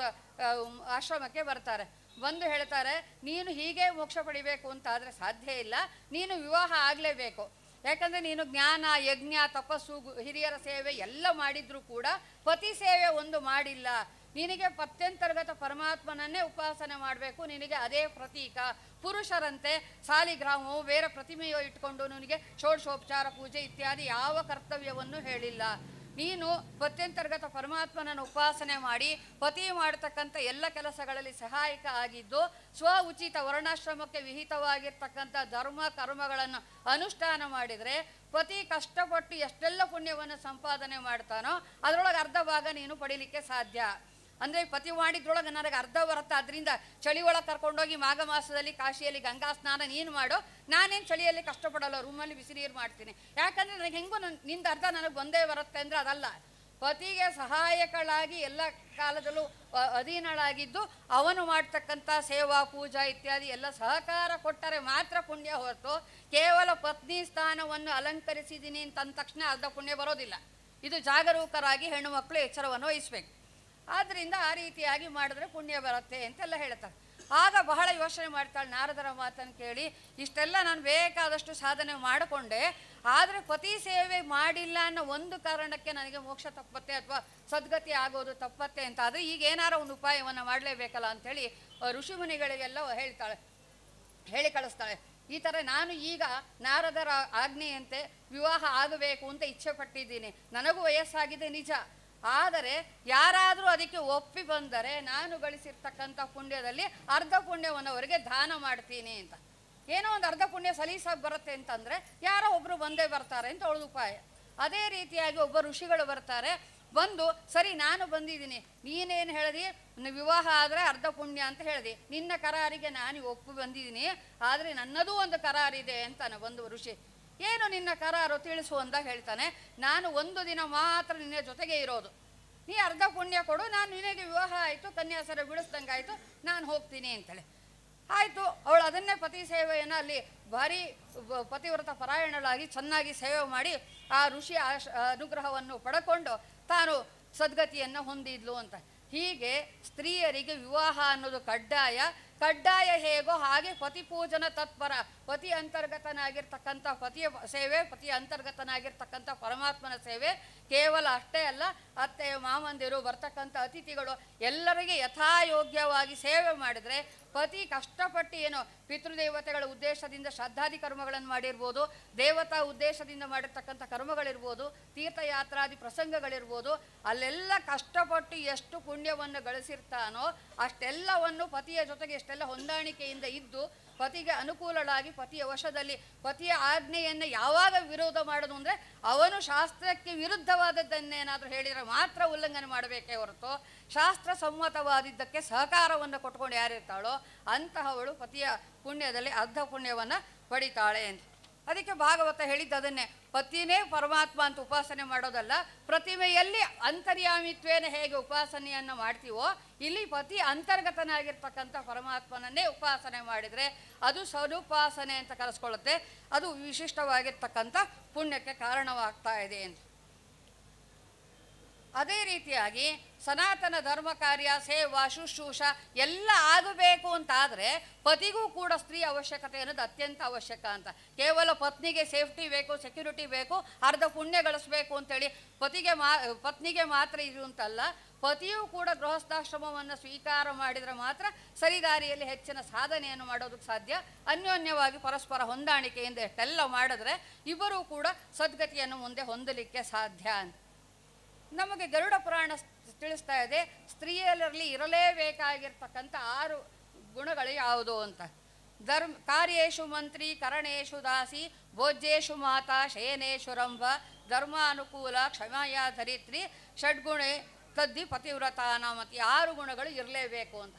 ಆಶ್ರಮಕ್ಕೆ ಬರ್ತಾರೆ. ಬಂದು ಹೇಳ್ತಾರೆ, ನೀನು ಹೀಗೆ ಮೋಕ್ಷ ಪಡಿಬೇಕು ಅಂತ ಆದರೆ ಸಾಧ್ಯ ಇಲ್ಲ, ನೀನು ವಿವಾಹ ಆಗಲೇಬೇಕು. ಯಾಕಂದರೆ ನೀನು ಜ್ಞಾನ, ಯಜ್ಞ, ತಪಸ್ಸು ಹಿರಿಯರ ಸೇವೆ ಎಲ್ಲ ಮಾಡಿದರೂ ಕೂಡ ಪತಿ ಸೇವೆ ಒಂದು ಮಾಡಿಲ್ಲ. ನಿನಗೆ ಪತ್ಯಂತರ್ಗತ ಪರಮಾತ್ಮನನ್ನೇ ಉಪಾಸನೆ ಮಾಡಬೇಕು, ನಿನಗೆ ಅದೇ ಪ್ರತೀಕ. ಪುರುಷರಂತೆ ಸಾಲಿಗ್ರಾಮವು ಬೇರೆ ಪ್ರತಿಮೆಯೋ ಇಟ್ಕೊಂಡು ನಿನಗೆ ಷೋಡಶೋಪಚಾರ, ಪೂಜೆ ಇತ್ಯಾದಿ ಯಾವ ಕರ್ತವ್ಯವನ್ನು ಹೇಳಿಲ್ಲ. ನೀನು ಪತ್ಯಂತರ್ಗತ ಪರಮಾತ್ಮನನ್ನು ಉಪಾಸನೆ ಮಾಡಿ, ಪತಿ ಮಾಡತಕ್ಕಂಥ ಎಲ್ಲ ಕೆಲಸಗಳಲ್ಲಿ ಸಹಾಯಕ ಆಗಿದ್ದು ಸ್ವ ಉಚಿತ ವರ್ಣಾಶ್ರಮಕ್ಕೆ ವಿಹಿತವಾಗಿರ್ತಕ್ಕಂಥ ಧರ್ಮ ಕರ್ಮಗಳನ್ನು ಅನುಷ್ಠಾನ ಮಾಡಿದರೆ, ಪತಿ ಕಷ್ಟಪಟ್ಟು ಎಷ್ಟೆಲ್ಲ ಪುಣ್ಯವನ್ನು ಸಂಪಾದನೆ ಮಾಡ್ತಾನೋ, ಅದರೊಳಗೆ ಅರ್ಧ ಭಾಗ ನೀನು ಪಡೀಲಿಕ್ಕೆ ಸಾಧ್ಯ. ಅಂದರೆ ಪತಿ ಮಾಡಿದ್ರೊಳಗೆ ನನಗೆ ಅರ್ಧ ಬರುತ್ತೆ. ಅದರಿಂದ ಚಳಿ ಒಳಗೆ ಕರ್ಕೊಂಡೋಗಿ ಮಾಘ ಮಾಸದಲ್ಲಿ ಕಾಶಿಯಲ್ಲಿ ಗಂಗಾ ಸ್ನಾನ ನೀನು ಮಾಡು. ನಾನೇನು ಚಳಿಯಲ್ಲಿ ಕಷ್ಟಪಡಲ್ಲ, ರೂಮಲ್ಲಿ ಬಿಸಿ ನೀರು ಮಾಡ್ತೀನಿ. ಯಾಕಂದರೆ ನನಗೆ ಹೆಂಗೂ ನನ್ನಿಂದ ಅರ್ಧ ನನಗೆ ಒಂದೇ ಬರುತ್ತೆ ಅಂದರೆ ಅದಲ್ಲ. ಪತಿಗೆ ಸಹಾಯಕಳಾಗಿ ಎಲ್ಲ ಕಾಲದಲ್ಲೂ ಅಧೀನಳಾಗಿದ್ದು ಅವನು ಮಾಡ್ತಕ್ಕಂಥ ಸೇವಾ, ಪೂಜಾ ಇತ್ಯಾದಿ ಎಲ್ಲ ಸಹಕಾರ ಕೊಟ್ಟರೆ ಮಾತ್ರ ಪುಣ್ಯ ಹೊರತು. ಕೇವಲ ಪತ್ನಿ ಸ್ಥಾನವನ್ನು ಅಲಂಕರಿಸಿದ್ದೀನಿ ಅಂತ ಅಂದ ತಕ್ಷಣ ಅರ್ಧ ಪುಣ್ಯ ಬರೋದಿಲ್ಲ. ಇದು ಜಾಗರೂಕರಾಗಿ ಹೆಣ್ಣು ಮಕ್ಕಳು ಎಚ್ಚರವನ್ನು ವಹಿಸ್ಬೇಕು. ಆದ್ದರಿಂದ ಆ ರೀತಿಯಾಗಿ ಮಾಡಿದ್ರೆ ಪುಣ್ಯ ಬರುತ್ತೆ ಅಂತೆಲ್ಲ ಹೇಳ್ತಾರೆ. ಆಗ ಬಹಳ ಯೋಚನೆ ಮಾಡ್ತಾಳೆ ನಾರದರ ಮಾತನ್ನು ಕೇಳಿ, ಇಷ್ಟೆಲ್ಲ ನಾನು ಬೇಕಾದಷ್ಟು ಸಾಧನೆ ಮಾಡಿಕೊಂಡೆ, ಆದರೆ ಪತಿ ಸೇವೆ ಮಾಡಿಲ್ಲ ಅನ್ನೋ ಒಂದು ಕಾರಣಕ್ಕೆ ನನಗೆ ಮೋಕ್ಷ ತಪ್ಪತ್ತೆ ಅಥವಾ ಸದ್ಗತಿ ಆಗೋದು ತಪ್ಪತ್ತೆ ಅಂತ ಆದರೆ ಈಗ ಏನಾರ ಒಂದು ಉಪಾಯವನ್ನು ಮಾಡಲೇಬೇಕಲ್ಲ ಅಂಥೇಳಿ ಋಷಿಮುನಿಗಳಿಗೆಲ್ಲ ಹೇಳ್ತಾಳೆ, ಹೇಳಿ ಕಳಿಸ್ತಾಳೆ. ಈ ಥರ ನಾನು ಈಗ ನಾರದರ ಆಜ್ಞೆಯಂತೆ ವಿವಾಹ ಆಗಬೇಕು ಅಂತ ಇಚ್ಛೆ ಪಟ್ಟಿದ್ದೀನಿ. ನನಗೂ ವಯಸ್ಸಾಗಿದೆ ನಿಜ. ಆದರೆ ಯಾರಾದರೂ ಅದಕ್ಕೆ ಒಪ್ಪಿ ಬಂದರೆ ನಾನು ಗಳಿಸಿರ್ತಕ್ಕಂಥ ಪುಣ್ಯದಲ್ಲಿ ಅರ್ಧ ಪುಣ್ಯವನ್ನು ಅವರಿಗೆ ದಾನ ಮಾಡ್ತೀನಿ ಅಂತ. ಏನೋ ಒಂದು ಅರ್ಧ ಪುಣ್ಯ ಸಲೀಸಾಗಿ ಬರುತ್ತೆ ಅಂತಂದರೆ ಯಾರೋ ಒಬ್ಬರು ಬಂದೇ ಬರ್ತಾರೆ ಅಂತ ಅವಳದು ಉಪಾಯ. ಅದೇ ರೀತಿಯಾಗಿ ಒಬ್ಬ ಋಷಿಗಳು ಬರ್ತಾರೆ, ಬಂದು, ಸರಿ, ನಾನು ಬಂದಿದ್ದೀನಿ. ನೀನೇನು ಹೇಳಿದಿ? ವಿವಾಹ ಆದರೆ ಅರ್ಧ ಪುಣ್ಯ ಅಂತ ಹೇಳಿದೆ. ನಿನ್ನ ಕರಾರಿಗೆ ನಾನು ಒಪ್ಪು ಬಂದಿದ್ದೀನಿ. ಆದರೆ ನನ್ನದೂ ಒಂದು ಕರಾರಿದೆ ಅಂತಾನೆ ಬಂದು ಋಷಿ. ಏನು ನಿನ್ನ ಕರಾರು ತಿಳಿಸು ಅಂತ ಹೇಳ್ತಾನೆ. ನಾನು ಒಂದು ದಿನ ಮಾತ್ರ ನಿನ್ನ ಜೊತೆಗೆ ಇರೋದು. ನೀ ಅರ್ಧ ಪುಣ್ಯ ಕೊಡು, ನಾನು ನಿನಗೆ ವಿವಾಹ ಆಯಿತು ಕನ್ಯಾಸರ ಬಿಡಿಸ್ದಂಗಾಯ್ತು ನಾನು ಹೋಗ್ತೀನಿ ಅಂತೇಳಿ. ಆಯಿತು, ಅವಳು ಅದನ್ನೇ ಪತಿ ಸೇವೆಯನ್ನು ಅಲ್ಲಿ ಭಾರಿ ಪತಿವ್ರತ ಪರಾಯಣಳಾಗಿ ಚೆನ್ನಾಗಿ ಸೇವೆ ಮಾಡಿ ಆ ಋಷಿ ಆಶ ಅನುಗ್ರಹವನ್ನು ಪಡ್ಕೊಂಡು ತಾನು ಸದ್ಗತಿಯನ್ನು ಹೊಂದಿದ್ಲು ಅಂತ. ಹೀಗೆ ಸ್ತ್ರೀಯರಿಗೆ ವಿವಾಹ ಅನ್ನೋದು ಕಡ್ಡಾಯ. ಕಡ್ಡಾಯ ಹೇಗೋ ಹಾಗೆ ಪತಿ ಪೂಜನ ತತ್ಪರ, ಪತಿ ಅಂತರ್ಗತನಾಗಿರ್ತಕ್ಕಂಥ ಪತಿಯ ಸೇವೆ ಪತಿಯ ಅಂತರ್ಗತನಾಗಿರ್ತಕ್ಕಂಥ ಪರಮಾತ್ಮನ ಸೇವೆ ಕೇವಲ ಅಷ್ಟೇ ಅಲ್ಲ, ಅತ್ತೆ ಮಾಮಂದಿರು ಬರ್ತಕ್ಕಂಥ ಅತಿಥಿಗಳು ಎಲ್ಲರಿಗೆ ಯಥಾಯೋಗ್ಯವಾಗಿ ಸೇವೆ ಮಾಡಿದರೆ ಪತಿ ಕಷ್ಟಪಟ್ಟು ಏನು ಪಿತೃದೇವತೆಗಳ ಉದ್ದೇಶದಿಂದ ಶ್ರದ್ಧಾದಿ ಕರ್ಮಗಳನ್ನು ಮಾಡಿರ್ಬೋದು, ದೇವತಾ ಉದ್ದೇಶದಿಂದ ಮಾಡಿರ್ತಕ್ಕಂಥ ಕರ್ಮಗಳಿರ್ಬೋದು, ತೀರ್ಥಯಾತ್ರಾದಿ ಪ್ರಸಂಗಗಳಿರ್ಬೋದು, ಅಲ್ಲೆಲ್ಲ ಕಷ್ಟಪಟ್ಟು ಎಷ್ಟು ಪುಣ್ಯವನ್ನು ಗಳಿಸಿರ್ತಾನೋ ಅಷ್ಟೆಲ್ಲವನ್ನು ಪತಿಯ ಜೊತೆಗೆ ಎಷ್ಟೆಲ್ಲ ಹೊಂದಾಣಿಕೆಯಿಂದ ಇದ್ದು ಪತಿಗೆ ಅನುಕೂಲಳಾಗಿ ಪತಿಯ ವಶದಲ್ಲಿ ಪತಿಯ ಆಜ್ಞೆಯನ್ನು ಯಾವಾಗ ವಿರೋಧ ಮಾಡೋದು ಅಂದರೆ ಅವನು ಶಾಸ್ತ್ರಕ್ಕೆ ವಿರುದ್ಧವಾದದ್ದನ್ನೇನಾದರೂ ಹೇಳಿದರೆ ಮಾತ್ರ ಉಲ್ಲಂಘನೆ ಮಾಡಬೇಕೇ ಹೊರತು ಶಾಸ್ತ್ರ ಸಮ್ಮತವಾದಿದ್ದಕ್ಕೆ ಸಹಕಾರವನ್ನು ಕೊಟ್ಕೊಂಡು ಯಾರಿರ್ತಾಳೋ ಅಂತಹವಳು ಪತಿಯ ಪುಣ್ಯದಲ್ಲಿ ಅರ್ಧ ಪುಣ್ಯವನ್ನು ಪಡಿತಾಳೆ ಅಂತ ಅದಕ್ಕೆ ಭಾಗವತ ಹೇಳಿದ್ದು ಅದನ್ನೇ. ಪತಿನೇ ಪರಮಾತ್ಮ ಅಂತ ಉಪಾಸನೆ ಮಾಡೋದಲ್ಲ, ಪ್ರತಿಮೆಯಲ್ಲಿ ಅಂತರ್ಯಾಮಿತ್ವೇನ ಹೇಗೆ ಉಪಾಸನೆಯನ್ನು ಮಾಡ್ತೀವೋ, ಇಲ್ಲಿ ಪತಿ ಅಂತರ್ಗತನಾಗಿರ್ತಕ್ಕಂಥ ಪರಮಾತ್ಮನನ್ನೇ ಉಪಾಸನೆ ಮಾಡಿದರೆ ಅದು ಸದುಪಾಸನೆ ಅಂತ ಕರೆಸ್ಕೊಳ್ಳುತ್ತೆ. ಅದು ವಿಶಿಷ್ಟವಾಗಿರ್ತಕ್ಕಂಥ ಪುಣ್ಯಕ್ಕೆ ಕಾರಣವಾಗ್ತಾ ಇದೆ ಅಂತ ಅದೇ ರೀತಿಯಾಗಿ ಸನಾತನ ಧರ್ಮ ಕಾರ್ಯ, ಸೇವಾ, ಶುಶ್ರೂಷ ಎಲ್ಲ ಆಗಬೇಕು ಅಂತಾದರೆ ಪತಿಗೂ ಕೂಡ ಸ್ತ್ರೀ ಅವಶ್ಯಕತೆ ಅನ್ನೋದು ಅತ್ಯಂತ ಅವಶ್ಯಕ ಅಂತ. ಕೇವಲ ಪತ್ನಿಗೆ ಸೇಫ್ಟಿ ಬೇಕು, ಸೆಕ್ಯೂರಿಟಿ ಬೇಕು, ಅರ್ಧ ಪುಣ್ಯ ಗಳಿಸ್ಬೇಕು ಅಂತೇಳಿ ಪತಿಗೆ ಮಾ, ಪತ್ನಿಗೆ ಮಾತ್ರ ಇದು ಅಂತಲ್ಲ ಪತಿಯೂ ಕೂಡ ಗೃಹಸ್ಥಾಶ್ರಮವನ್ನು ಸ್ವೀಕಾರ ಮಾಡಿದರೆ ಮಾತ್ರ ಸರಿದಾರಿಯಲ್ಲಿ ಹೆಚ್ಚಿನ ಸಾಧನೆಯನ್ನು ಮಾಡೋದಕ್ಕೆ ಸಾಧ್ಯ. ಅನ್ಯೋನ್ಯವಾಗಿ ಪರಸ್ಪರ ಹೊಂದಾಣಿಕೆಯಿಂದ ಎಷ್ಟೆಲ್ಲ ಮಾಡಿದ್ರೆ ಇಬ್ಬರೂ ಕೂಡ ಸದ್ಗತಿಯನ್ನು ಮುಂದೆ ಹೊಂದಲಿಕ್ಕೆ ಸಾಧ್ಯ ಅಂತ. ನಮಗೆ ಗರುಡ ಪುರಾಣ ತಿಳಿಸ್ತಾ ಇದೆ, ಸ್ತ್ರೀಯರಲ್ಲಿ ಇರಲೇಬೇಕಾಗಿರ್ತಕ್ಕಂಥ ಆರು ಗುಣಗಳು ಯಾವುದು ಅಂತ. ಧರ್ಮ, ಕಾರ್ಯೇಶು ಮಂತ್ರಿ, ಕರಣೇಶು ದಾಸಿ, ಭೋಜ್ಯೇಶು ಮಾತಾ, ಶಯನೇಶು ರಂಭ, ಧರ್ಮಾನುಕೂಲ, ಕ್ಷಮಯ ಧರಿತ್ರಿ, ಷಡ್ಗುಣೆ, ತದ್ದಿ ಪತಿವ್ರತ ನಾಮತಿ ಆರು ಗುಣಗಳು ಇರಲೇಬೇಕು ಅಂತ.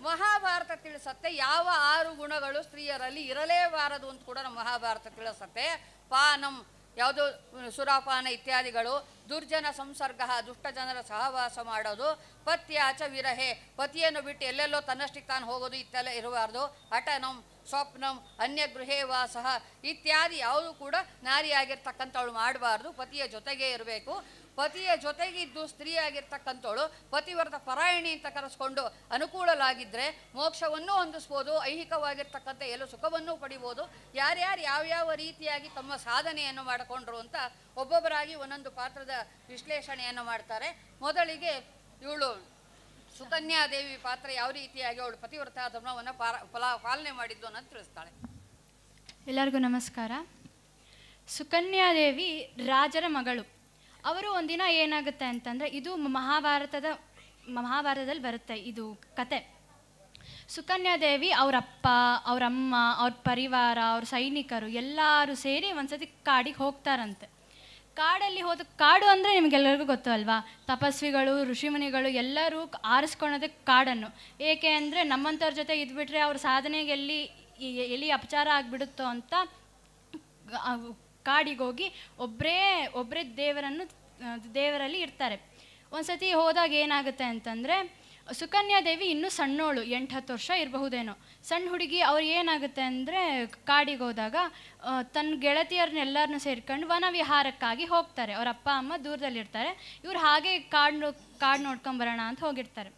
ಮಹಾಭಾರತ ತಿಳಿಸತ್ತೆ, ಯಾವ ಆರು ಗುಣಗಳು ಸ್ತ್ರೀಯರಲ್ಲಿ ಇರಲೇಬಾರದು ಅಂತ ಕೂಡ ನಮ್ಮ ಮಹಾಭಾರತ ತಿಳಿಸತ್ತೆ. ಪಾನಂ ಯಾವುದು ಸುರಾಪಾನ ಇತ್ಯಾದಿಗಳು, ದುರ್ಜನ ಸಂಸರ್ಗ, ದುಷ್ಟ ಜನರ ಸಹವಾಸ ಮಾಡೋದು ಪತ್ಯಾಚ ವಿರಹೆ, ಪತಿಯನ್ನು ಬಿಟ್ಟು ಎಲ್ಲೆಲ್ಲೋ ತನ್ನಷ್ಟಕ್ಕೆ ತಾನು ಹೋಗೋದು ಇತ್ತೆಲ್ಲ ಇರಬಾರ್ದು. ಹಠನಂ, ಸ್ವಪ್ನಂ ಅನ್ಯ ಗೃಹೇ ವಾಸಃ, ಇತ್ಯಾದಿ ಯಾವುದು ಕೂಡ ನಾರಿಯಾಗಿರ್ತಕ್ಕಂಥವಳು ಮಾಡಬಾರ್ದು. ಪತಿಯ ಜೊತೆಗೇ ಇರಬೇಕು. ಪತಿಯ ಜೊತೆಗಿದ್ದು ಸ್ತ್ರೀಯಾಗಿರ್ತಕ್ಕಂಥವಳು, ಪತಿವ್ರತ ಪರಾಯಣಿ ಅಂತ ಕರೆಸ್ಕೊಂಡು ಅನುಕೂಲಲಾಗಿದ್ದರೆ ಮೋಕ್ಷವನ್ನು ಹೊಂದಿಸ್ಬೋದು, ಐಹಿಕವಾಗಿರ್ತಕ್ಕಂಥ ಎಲ್ಲ ಸುಖವನ್ನು ಪಡಿಬೋದು. ಯಾರ್ಯಾರು ಯಾವ್ಯಾವ ರೀತಿಯಾಗಿ ತಮ್ಮ ಸಾಧನೆಯನ್ನು ಮಾಡಿಕೊಂಡ್ರು ಅಂತ ಒಬ್ಬೊಬ್ಬರಾಗಿ ಒಂದೊಂದು ಪಾತ್ರದ ವಿಶ್ಲೇಷಣೆಯನ್ನು ಮಾಡ್ತಾರೆ. ಮೊದಲಿಗೆ ಇವಳು ಸುಕನ್ಯಾದೇವಿ ಪಾತ್ರ ಯಾವ ರೀತಿಯಾಗಿ ಅವಳು ಪತಿವ್ರತ ಧರ್ಮವನ್ನು ಫಲ, ಪಾಲನೆ ಮಾಡಿದ್ದು ಅನ್ನೋದು ತಿಳಿಸ್ತಾಳೆ. ಎಲ್ಲರಿಗೂ ನಮಸ್ಕಾರ. ಸುಕನ್ಯಾದೇವಿ ರಾಜರ ಮಗಳು. ಅವರು ಒಂದಿನ ಏನಾಗುತ್ತೆ ಅಂತಂದರೆ ಇದು ಮಹಾಭಾರತದ, ಮಹಾಭಾರತದಲ್ಲಿ ಬರುತ್ತೆ ಇದು ಕತೆ. ಸುಕನ್ಯಾದೇವಿ ಅವರಪ್ಪ, ಅವರಮ್ಮ, ಅವ್ರ ಪರಿವಾರ, ಅವ್ರ ಸೈನಿಕರು ಎಲ್ಲರೂ ಸೇರಿ ಒಂದ್ಸತಿ ಕಾಡಿಗೆ ಹೋಗ್ತಾರಂತೆ. ಕಾಡಲ್ಲಿ ಹೋದ, ಕಾಡು ಅಂದರೆ ನಿಮಗೆಲ್ಲರಿಗೂ ಗೊತ್ತು ಅಲ್ವಾ? ತಪಸ್ವಿಗಳು, ಋಷಿಮುನಿಗಳು ಎಲ್ಲರೂ ಆರಿಸ್ಕೊಳೋದೇ ಕಾಡನ್ನು. ಏಕೆ ಅಂದರೆ ನಮ್ಮಂಥವ್ರ ಜೊತೆ ಇದ್ಬಿಟ್ರೆ ಅವ್ರ ಸಾಧನೆಗೆ ಎಲ್ಲಿ ಎಲ್ಲಿ ಅಪಚಾರ ಆಗಿಬಿಡುತ್ತೋ ಅಂತ ಗ- ಆ ಕಾಡಿಗೆ ಹೋಗಿ ಒಬ್ಬರೇ ಒಬ್ಬರೇ ದೇವರನ್ನು ದೇವರಲ್ಲಿ ಇರ್ತಾರೆ ಒಂದ್ಸತಿ ಹೋದಾಗ ಏನಾಗುತ್ತೆ ಅಂತಂದರೆ, ಸುಕನ್ಯಾ ದೇವಿ ಇನ್ನೂ ಸಣ್ಣೋಳು ಎಂಟು ಹತ್ತು ವರ್ಷ ಇರಬಹುದೇನೋ. ಸಣ್ಣ ಹುಡುಗಿ, ಅವ್ರು ಏನಾಗುತ್ತೆ ಅಂದರೆ, ಕಾಡಿಗೆ ಹೋದಾಗ ತನ್ನ ಗೆಳತಿಯರನ್ನೆಲ್ಲರನ್ನೂ ಸೇರ್ಕೊಂಡು ವನವಿಹಾರಕ್ಕಾಗಿ ಹೋಗ್ತಾರೆ. ಅವ್ರ ಅಪ್ಪ, ಅಮ್ಮ ದೂರದಲ್ಲಿರ್ತಾರೆ ಇವ್ರು ಹಾಗೆ ಕಾಡು ಕಾಡು ನೋಡ್ಕೊಂಬರೋಣ ಅಂತ ಹೋಗಿರ್ತಾರೆ.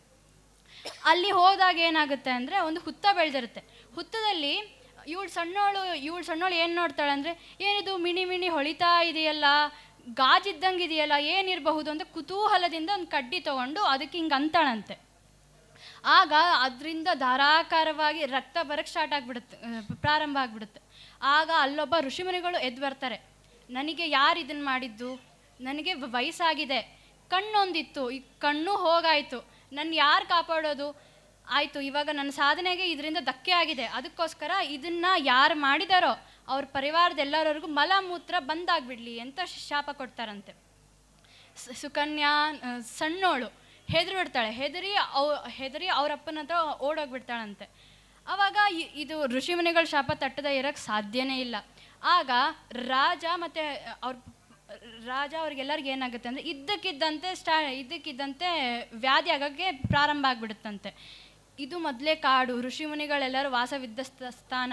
ಅಲ್ಲಿ ಹೋದಾಗ ಏನಾಗುತ್ತೆ ಅಂದರೆ, ಒಂದು ಹುತ್ತ ಬೆಳೆದಿರುತ್ತೆ. ಹುತ್ತದಲ್ಲಿ ಇವಳು ಸಣ್ಣವಳು ಇವಳು ಸಣ್ಣವಳು ಏನು ನೋಡ್ತಾಳೆ ಅಂದರೆ, ಏನಿದು ಮಿಣಿ ಮಿಣಿ ಹೊಳಿತಾ ಇದೆಯಲ್ಲ, ಗಾಜಿದ್ದಂಗೆ ಇದೆಯಲ್ಲ, ಏನಿರಬಹುದು ಅಂತ ಕುತೂಹಲದಿಂದ ಒಂದು ಕಡ್ಡಿ ತೊಗೊಂಡು ಅದಕ್ಕೆ ಹಿಂಗೆ ಅಂತಾಳಂತೆ. ಆಗ ಅದರಿಂದ ಧಾರಾಕಾರವಾಗಿ ರಕ್ತ ಬರಕ್ಕೆ ಸ್ಟಾರ್ಟ್ ಆಗಿಬಿಡುತ್ತೆ ಪ್ರಾರಂಭ ಆಗಿಬಿಡುತ್ತೆ. ಆಗ ಅಲ್ಲೊಬ್ಬ ಋಷಿಮುನಿಗಳು ಎದ್ದು ಬರ್ತಾರೆ. ನನಗೆ ಯಾರು ಇದನ್ನು ಮಾಡಿದ್ದು? ನನಗೆ ವಯಸ್ಸಾಗಿದೆ. ಕಣ್ಣೊಂದಿತ್ತು. ಈ ಕಣ್ಣು ಹೋಗಾಯಿತು. ನನ್ನ ಯಾರು ಕಾಪಾಡೋದು? ಆಯಿತು, ಇವಾಗ ನನ್ನ ಸಾಧನೆಗೆ ಇದರಿಂದ ಧಕ್ಕೆ ಆಗಿದೆ. ಅದಕ್ಕೋಸ್ಕರ ಇದನ್ನು ಯಾರು ಮಾಡಿದಾರೋ ಅವ್ರ ಪರಿವಾರದ ಎಲ್ಲರವರೆಗೂ ಮಲಮೂತ್ರ ಬಂದಾಗ್ಬಿಡ್ಲಿ ಅಂತ ಶಾಪ ಕೊಡ್ತಾರಂತೆ. ಸುಕನ್ಯಾ ಸಣ್ಣೋಳು ಹೆದರಿ ಬಿಡ್ತಾಳೆ ಹೆದರಿ ಅವ್, ಹೆದರಿ ಅವ್ರ ಅಪ್ಪನ ಹತ್ರ ಓಡೋಗ್ಬಿಡ್ತಾಳಂತೆ. ಆವಾಗ ಇದು ಇದು ಋಷಿಮುನಿಗಳ ಶಾಪ ತಟ್ಟದ ಇರೋಕ್ಕೆ ಸಾಧ್ಯನೇ ಇಲ್ಲ. ಆಗ ರಾಜ ಮತ್ತು ಅವ್ರ, ರಾಜ ಅವ್ರಿಗೆಲ್ಲರಿಗೆ ಏನಾಗುತ್ತೆ ಅಂದರೆ ಇದ್ದಕ್ಕಿದ್ದಂತೆ ಸ್ಟಾ, ಇದ್ದಕ್ಕಿದ್ದಂತೆ ವ್ಯಾಧಿ ಆಗೋಕ್ಕೆ ಪ್ರಾರಂಭ ಆಗಿಬಿಡುತ್ತಂತೆ. ಇದು ಮೊದಲೇ ಕಾಡು. ಋಷಿಮುನಿಗಳೆಲ್ಲರೂ ವಾಸವಿದ್ದ ಸ್ಥ- ಸ್ಥಾನ.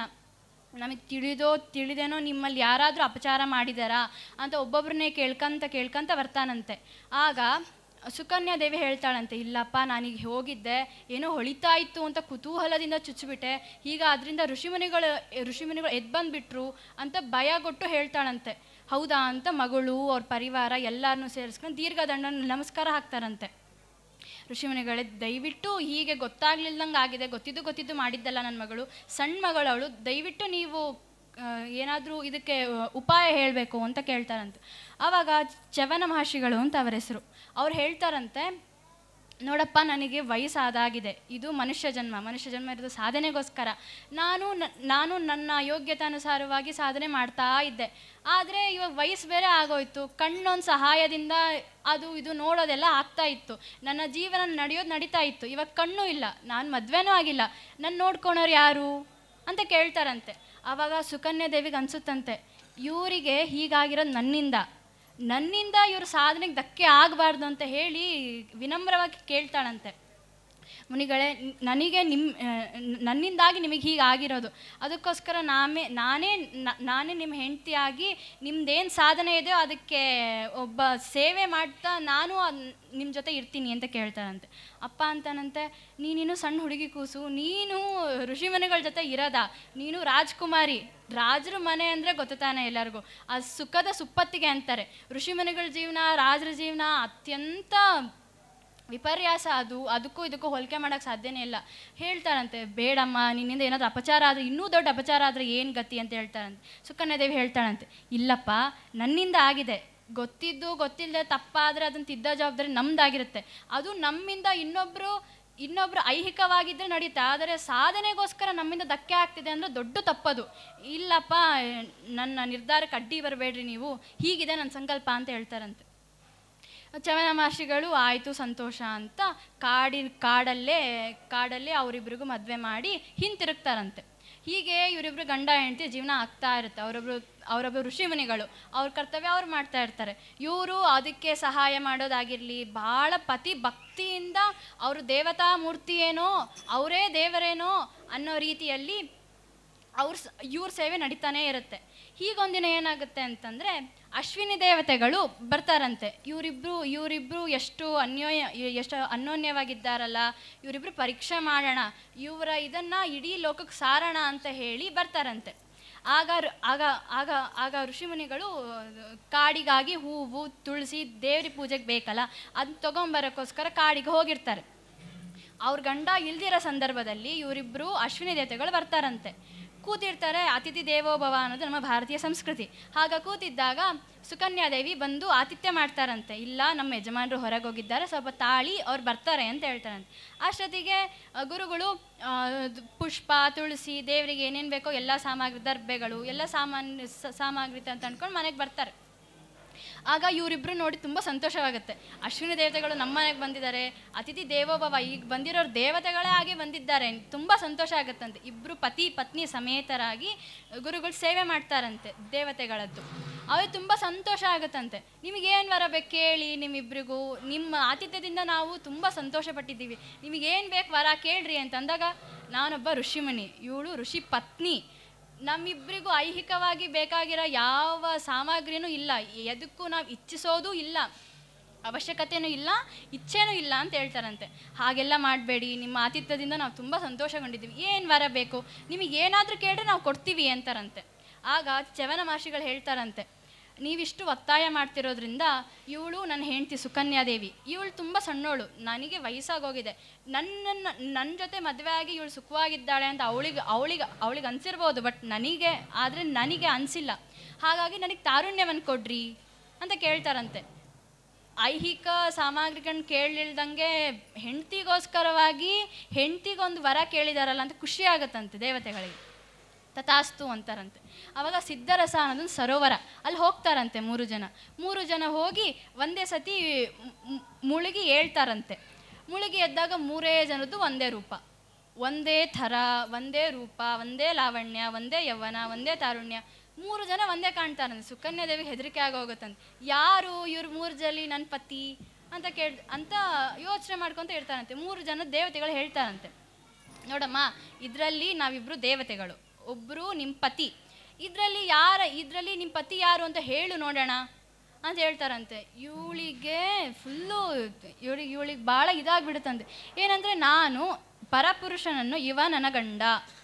ನಮಗೆ ತಿಳಿದೋ, ತಿಳಿದೇನೋ ನಿಮ್ಮಲ್ಲಿ ಯಾರಾದರೂ ಅಪಚಾರ ಮಾಡಿದಾರಾ ಅಂತ ಒಬ್ಬೊಬ್ಬರನ್ನೇ ಕೇಳ್ಕಂತ ಕೇಳ್ಕಂತ ಬರ್ತಾನಂತೆ. ಆಗ ಸುಕನ್ಯಾ ದೇವಿ ಹೇಳ್ತಾಳಂತೆ, ಇಲ್ಲಪ್ಪ, ನಾನೀಗ ಹೋಗಿದ್ದೆ, ಏನೋ ಹೊಳಿತಾ ಇತ್ತು ಅಂತ ಕುತೂಹಲದಿಂದ ಚುಚ್ಚಿಬಿಟ್ಟೆ. ಈಗ ಅದರಿಂದ ಋಷಿಮುನಿಗಳು ಋಷಿಮುನಿಗಳು ಎದ್ದು ಬಂದುಬಿಟ್ರು ಅಂತ ಭಯಗೊಟ್ಟು ಹೇಳ್ತಾಳಂತೆ. ಹೌದಾ ಅಂತ ಮಗಳು, ಅವ್ರ ಪರಿವಾರ ಎಲ್ಲರನ್ನೂ ಸೇರಿಸ್ಕೊಂಡು ದೀರ್ಘದಂಡನ ನಮಸ್ಕಾರ ಹಾಕ್ತಾರಂತೆ. ಋಷಿಮುನಿಗಳೇ, ದಯವಿಟ್ಟು ಹೀಗೆ ಗೊತ್ತಾಗ್ಲಿಲ್ದಂಗೆ ಆಗಿದೆ ಗೊತ್ತಿದ್ದು ಗೊತ್ತಿದ್ದು ಮಾಡಿದ್ದಲ್ಲ ನನ್ನ ಮಗಳು. ಸಣ್ಣ ಮಗಳು ಅವಳು ದಯವಿಟ್ಟು ನೀವು ಏನಾದರೂ ಇದಕ್ಕೆ ಉಪಾಯ ಹೇಳಬೇಕು ಅಂತ ಕೇಳ್ತಾರಂತೆ. ಆವಾಗ ಚವನ ಮಹರ್ಷಿಗಳು ಅಂತ ಅವರ ಹೆಸರು. ಅವ್ರು ಹೇಳ್ತಾರಂತೆ ನೋಡಪ್ಪ, ನನಗೆ ವಯಸ್ಸಾದಾಗಿದೆ. ಇದು ಮನುಷ್ಯ ಜನ್ಮ. ಮನುಷ್ಯ ಜನ್ಮ ಇರೋದು ಸಾಧನೆಗೋಸ್ಕರ. ನಾನು ನಾನು ನನ್ನ ಯೋಗ್ಯತಾನುಸಾರವಾಗಿ ಸಾಧನೆ ಮಾಡ್ತಾ ಇದ್ದೆ. ಆದರೆ ಇವಾಗ ವಯಸ್ಸು ಬೇರೆ ಆಗೋಯ್ತು. ಕಣ್ಣೊಂದು ಸಹಾಯದಿಂದ ಅದು ಇದು ನೋಡೋದೆಲ್ಲ ಆಗ್ತಾ ಇತ್ತು. ನನ್ನ ಜೀವನ ನಡೆಯೋದು ನಡೀತಾ ಇತ್ತು. ಇವಾಗ ಕಣ್ಣು ಇಲ್ಲ. ನಾನು ಮದುವೆನೂ ಆಗಿಲ್ಲ. ನನ್ನ ನೋಡ್ಕೊಳೋರು ಯಾರು? ಅಂತ ಕೇಳ್ತಾರಂತೆ. ಆವಾಗ ಸುಕನ್ಯಾ ದೇವಿಗೆ ಅನಿಸುತ್ತಂತೆ, ಇವರಿಗೆ ಹೀಗಾಗಿರೋದು ನನ್ನಿಂದ. ನನ್ನಿಂದ ಇವ್ರ ಸಾಧನೆಗೆ ಧಕ್ಕೆ ಆಗಬಾರ್ದು ಅಂತ ಹೇಳಿ ವಿನಮ್ರವಾಗಿ ಕೇಳ್ತಾಳಂತೆ. ಮುನಿಗಳೇ ನನಗೆ ನಿಮ್ಮ ನನ್ನಿಂದಾಗಿ ನಿಮಗೆ ಹೀಗಾಗಿರೋದು ಅದಕ್ಕೋಸ್ಕರ ನಾಮೇ, ನಾನೇ ನಾನೇ ನಿಮ್ಮ ಹೆಂಡತಿಯಾಗಿ ನಿಮ್ದೇನು ಸಾಧನೆ ಇದೆಯೋ ಅದಕ್ಕೆ ಒಬ್ಬ ಸೇವೆ ಮಾಡ್ತಾ ನಾನು ನಿಮ್ಮ ಜೊತೆ ಇರ್ತೀನಿ ಅಂತ ಕೇಳ್ತಾರಂತೆ. ಅಪ್ಪ ಅಂತಾನಂತೆ, ನೀನಿನ್ನು ಸಣ್ಣ ಹುಡುಗಿ ಕೂಸು, ನೀನು ಋಷಿಮನೆಗಳ ಜೊತೆ ಇರೋದ? ನೀನು ರಾಜ್ಕುಮಾರಿ. ರಾಜರ ಮನೆ ಅಂದರೆ ಗೊತ್ತಾನೆ ಎಲ್ಲರಿಗೂ. ಆ ಸುಖದ ಸುಪ್ಪತ್ತಿಗೆ ಅಂತಾರೆ. ಋಷಿಮನೆಗಳ ಜೀವನ, ರಾಜರ ಜೀವನ ಅತ್ಯಂತ ವಿಪರ್ಯಾಸ ಅದು, ಅದಕ್ಕೂ ಇದಕ್ಕೂ ಹೋಲಿಕೆ ಮಾಡೋಕ್ಕೆ ಸಾಧ್ಯನೇ ಇಲ್ಲ. ಹೇಳ್ತಾರಂತೆ, ಬೇಡಮ್ಮ, ನಿನ್ನಿಂದ ಏನಾದರೂ ಅಪಚಾರ ಆದರೆ, ಇನ್ನೂ ದೊಡ್ಡ ಅಪಚಾರ ಆದರೆ ಏನು ಗತಿ? ಅಂತ ಹೇಳ್ತಾರಂತೆ. ಸುಕನ್ಯಾದೇವಿ ಹೇಳ್ತಾಳಂತೆ, ಇಲ್ಲಪ್ಪ, ನನ್ನಿಂದ ಆಗಿದೆ. ಗೊತ್ತಿದ್ದು ಗೊತ್ತಿಲ್ಲದೆ ತಪ್ಪಾದರೆ ಅದನ್ನು ತಿದ್ದ ಜವಾಬ್ದಾರಿ ನಮ್ಮದಾಗಿರುತ್ತೆ ಅದು ನಮ್ಮಿಂದ ಇನ್ನೊಬ್ಬರು ಇನ್ನೊಬ್ರು ಐಹಿಕವಾಗಿದ್ದರೆ ನಡೆಯುತ್ತೆ ಆದರೆ ಸಾಧನೆಗೋಸ್ಕರ ನಮ್ಮಿಂದ ಧಕ್ಕೆ ಆಗ್ತಿದೆ ಅಂದರೆ ದೊಡ್ಡ ತಪ್ಪದು. ಇಲ್ಲಪ್ಪ, ನನ್ನ ನಿರ್ಧಾರಕ್ಕೆ ಅಡ್ಡಿ ಬರಬೇಡ್ರಿ ನೀವು. ಹೀಗಿದೆ ನನ್ನ ಸಂಕಲ್ಪ ಅಂತ ಹೇಳ್ತಾರಂತೆ. ಚವನ ಮಹರ್ಷಿಗಳು ಆಯಿತು ಸಂತೋಷ ಅಂತ ಕಾಡಿ, ಕಾಡಲ್ಲೇ ಕಾಡಲ್ಲೇ ಅವರಿಬ್ರಿಗೂ ಮದುವೆ ಮಾಡಿ ಹಿಂತಿರುಗ್ತಾರಂತೆ. ಹೀಗೆ ಇವರಿಬ್ರು ಗಂಡ ಹೆಂಡತಿ ಜೀವನ ಆಗ್ತಾ ಇರುತ್ತೆ. ಅವರೊಬ್ರು ಅವರೊಬ್ಬರು ಋಷಿಮುನಿಗಳು. ಅವ್ರ ಕರ್ತವ್ಯ ಅವ್ರು ಮಾಡ್ತಾ ಇರ್ತಾರೆ. ಇವರು ಅದಕ್ಕೆ ಸಹಾಯ ಮಾಡೋದಾಗಿರಲಿ, ಭಾಳ ಪತಿ ಭಕ್ತಿಯಿಂದ ಅವರು ದೇವತಾ ಮೂರ್ತಿ ಏನೋ, ಅವರೇ ದೇವರೇನೋ ಅನ್ನೋ ರೀತಿಯಲ್ಲಿ ಅವ್ರ ಇವ್ರ ಸೇವೆ ನಡೀತಾನೇ ಇರುತ್ತೆ. ಹೀಗೊಂದಿನ ಏನಾಗುತ್ತೆ ಅಂತಂದರೆ ಅಶ್ವಿನಿ ದೇವತೆಗಳು ಬರ್ತಾರಂತೆ. ಇವರಿಬ್ರು ಇವರಿಬ್ರು ಎಷ್ಟು ಅನ್ಯೋಯ ಎಷ್ಟು ಅನ್ಯೋನ್ಯವಾಗಿದ್ದಾರಲ್ಲ ಇವರಿಬ್ರು ಪರೀಕ್ಷೆ ಮಾಡೋಣ, ಇವರ ಇದನ್ನು ಇಡೀ ಲೋಕಕ್ಕೆ ಸಾರೋಣ ಅಂತ ಹೇಳಿ ಬರ್ತಾರಂತೆ. ಆಗ ಆಗ ಆಗ ಆಗ ಋಷಿಮುನಿಗಳು ಕಾಡಿಗಾಗಿ ಹೂವು, ತುಳಸಿ ದೇವ್ರ ಪೂಜೆಗೆ ಬೇಕಲ್ಲ ಅದನ್ನ ತೊಗೊಂಬರೋಕ್ಕೋಸ್ಕರ ಕಾಡಿಗೆ ಹೋಗಿರ್ತಾರೆ. ಅವ್ರ ಗಂಡ ಇಲ್ದಿರೋ ಸಂದರ್ಭದಲ್ಲಿ ಇವರಿಬ್ರು ಅಶ್ವಿನಿ ದೇವತೆಗಳು ಬರ್ತಾರಂತೆ. ಕೂತಿರ್ತಾರೆ ಅತಿಥಿ ದೇವೋಭವ ಅನ್ನೋದು ನಮ್ಮ ಭಾರತೀಯ ಸಂಸ್ಕೃತಿ. ಆಗ ಕೂತಿದ್ದಾಗ ಸುಕನ್ಯಾದೇವಿ ಬಂದು ಆತಿಥ್ಯ ಮಾಡ್ತಾರಂತೆ. ಇಲ್ಲ, ನಮ್ಮ ಯಜಮಾನರು ಹೊರಗೆ ಹೋಗಿದ್ದಾರೆ ಸ್ವಲ್ಪ ತಾಳಿ ಅವ್ರು ಬರ್ತಾರೆ ಅಂತ ಹೇಳ್ತಾರಂತೆ. ಅಷ್ಟೊತ್ತಿಗೆ ಗುರುಗಳು ಪುಷ್ಪ, ತುಳಸಿ, ದೇವರಿಗೆ ಏನೇನು ಬೇಕೋ ಎಲ್ಲ ಸಾಮಗ್ರಿ, ದರ್ಬೆಗಳು, ಎಲ್ಲ ಸಾಮಾನ್ಯ ಸಾಮಗ್ರಿ ಅಂತ ಅಂದ್ಕೊಂಡು ಮನೆಗೆ ಬರ್ತಾರೆ. ಆಗ ಇವರಿಬ್ರು ನೋಡಿ ತುಂಬ ಸಂತೋಷವಾಗುತ್ತೆ. ಅಶ್ವಿನಿ ದೇವತೆಗಳು ನಮ್ಮ ಮನೆಗೆ ಬಂದಿದ್ದಾರೆ. ಅತಿಥಿ ದೇವೋಭವ, ಈಗ ಬಂದಿರೋರು ದೇವತೆಗಳೇ ಆಗಿ ಬಂದಿದ್ದಾರೆ. ತುಂಬ ಸಂತೋಷ ಆಗುತ್ತಂತೆ. ಇಬ್ಬರು ಪತಿ, ಪತ್ನಿ ಸಮೇತರಾಗಿ ಗುರುಗಳು ಸೇವೆ ಮಾಡ್ತಾರಂತೆ ದೇವತೆಗಳದ್ದು. ಅವ್ರಿಗೆ ತುಂಬ ಸಂತೋಷ ಆಗುತ್ತಂತೆ. ನಿಮಗೇನು ವರ ಬೇಕು ಕೇಳಿ ನಿಮ್ಮಿಬ್ರಿಗೂ. ನಿಮ್ಮ ಆತಿಥ್ಯದಿಂದ ನಾವು ತುಂಬ ಸಂತೋಷ ಪಟ್ಟಿದ್ದೀವಿ ನಿಮಗೇನು ಬೇಕು ವರ ಕೇಳ್ರಿ ಅಂತಂದಾಗ ನಾನೊಬ್ಬ ಋಷಿಮುನಿ, ಇವಳು ಋಷಿ ಪತ್ನಿ. ನಮ್ಮಿಬ್ಬರಿಗೂ ಐಹಿಕವಾಗಿ ಬೇಕಾಗಿರೋ ಯಾವ ಸಾಮಗ್ರಿನೂ ಇಲ್ಲ. ಎದಕ್ಕೂ ನಾವು ಇಚ್ಛಿಸೋದು ಇಲ್ಲ. ಅವಶ್ಯಕತೆಯೂ ಇಲ್ಲ, ಇಚ್ಛೆನೂ ಇಲ್ಲ ಅಂತ ಹೇಳ್ತಾರಂತೆ. ಹಾಗೆಲ್ಲ ಮಾಡಬೇಡಿ. ನಿಮ್ಮ ಆತಿಥ್ಯದಿಂದ ನಾವು ತುಂಬ ಸಂತೋಷಗೊಂಡಿದ್ದೀವಿ. ಏನು ವರ ಬೇಕು? ನಿಮಗೆ ಏನಾದರೂ ಕೇಳಿದ್ರೆ ನಾವು ಕೊಡ್ತೀವಿ ಅಂತಾರಂತೆ. ಆಗ ಚವನ ಮಹರ್ಷಿಗಳು ಹೇಳ್ತಾರಂತೆ ನೀವಿಷ್ಟು ಒತ್ತಾಯ ಮಾಡ್ತಿರೋದ್ರಿಂದ ಇವಳು ನನ್ನ ಹೆಂಡತಿ ಸುಕನ್ಯಾದೇವಿ ಇವಳು ತುಂಬ ಸಣ್ಣವಳು ನನಗೆ ವಯಸ್ಸಾಗೋಗಿದೆ. ನನ್ನನ್ನು ನನ್ನ ಜೊತೆ ಮದುವೆ ಆಗಿ ಇವಳು ಸುಖವಾಗಿದ್ದಾಳೆ ಅಂತ ಅವಳಿಗೆ ಅವಳಿಗೆ ಅವಳಿಗೆ ಅನಿಸಿರ್ಬೋದು, ಬಟ್ ನನಗೆ, ಆದರೆ ನನಗೆ ಅನಿಸಿಲ್ಲ. ಹಾಗಾಗಿ ನನಗೆ ತಾರುಣ್ಯವನ್ನು ಕೊಡ್ರಿ ಅಂತ ಕೇಳ್ತಾರಂತೆ. ಐಹಿಕ ಸಾಮಗ್ರಿಗಳನ್ನ ಕೇಳಿಲ್ದಂಗೆ ಹೆಂಡ್ತಿಗೋಸ್ಕರವಾಗಿ ಹೆಂಡ್ತಿಗೊಂದು ವರ ಕೇಳಿದಾರಲ್ಲ ಅಂತ ಖುಷಿ ಆಗುತ್ತಂತೆ ದೇವತೆಗಳಿಗೆ. ತಥಾಸ್ತು ಅಂತಾರಂತೆ. ಅವಾಗ ಸಿದ್ಧರಸ ಅನ್ನೋದೊಂದು ಸರೋವರ. ಅಲ್ಲಿ ಹೋಗ್ತಾರಂತೆ ಮೂರು ಜನ. ಮೂರು ಜನ ಹೋಗಿ ಒಂದೇ ಸತಿ ಮುಳುಗಿ ಹೇಳ್ತಾರಂತೆ. ಮುಳುಗಿ ಎದ್ದಾಗ ಮೂರೇ ಜನದ್ದು ಒಂದೇ ರೂಪ. ಒಂದೇ ಥರ, ಒಂದೇ ರೂಪ, ಒಂದೇ ಲಾವಣ್ಯ, ಒಂದೇ ಯೌವನ, ಒಂದೇ ತಾರುಣ್ಯ. ಮೂರು ಜನ ಒಂದೇ ಕಾಣ್ತಾರಂತೆ. ಸುಕನ್ಯಾ ದೇವಿ ಹೆದರಿಕೆ ಆಗೋಗುತ್ತಂತೆ. ಯಾರು ಇವ್ರ ಮೂರು ಜಲಿ ನನ್ನ ಪತಿ ಅಂತ ಕೇಳ್, ಅಂತ ಯೋಚನೆ ಮಾಡ್ಕೊತ ಇರ್ತಾರಂತೆ. ಮೂರು ಜನ ದೇವತೆಗಳು ಹೇಳ್ತಾರಂತೆ. ನೋಡಮ್ಮ, ಇದರಲ್ಲಿ ನಾವಿಬ್ರು ದೇವತೆಗಳು. ಒಬ್ಬರು ನಿಮ್ಮ ಪತಿ. ಇದರಲ್ಲಿ ಯಾರ, ಇದರಲ್ಲಿ ನಿಮ್ಮ ಪತಿ ಯಾರು ಅಂತ ಹೇಳು ನೋಡೋಣ ಅಂತ ಹೇಳ್ತಾರಂತೆ. ಇವಳಿಗೆ ಫುಲ್ಲು ಇವಳಿಗೆ ಇವಳಿಗೆ ಭಾಳ ಇದಾಗ್ಬಿಡುತ್ತಂತೆ. ಏನಂದರೆ ನಾನು ಪರಪುರುಷನನ್ನು ಇವ ನನ್ನ ಗಂಡ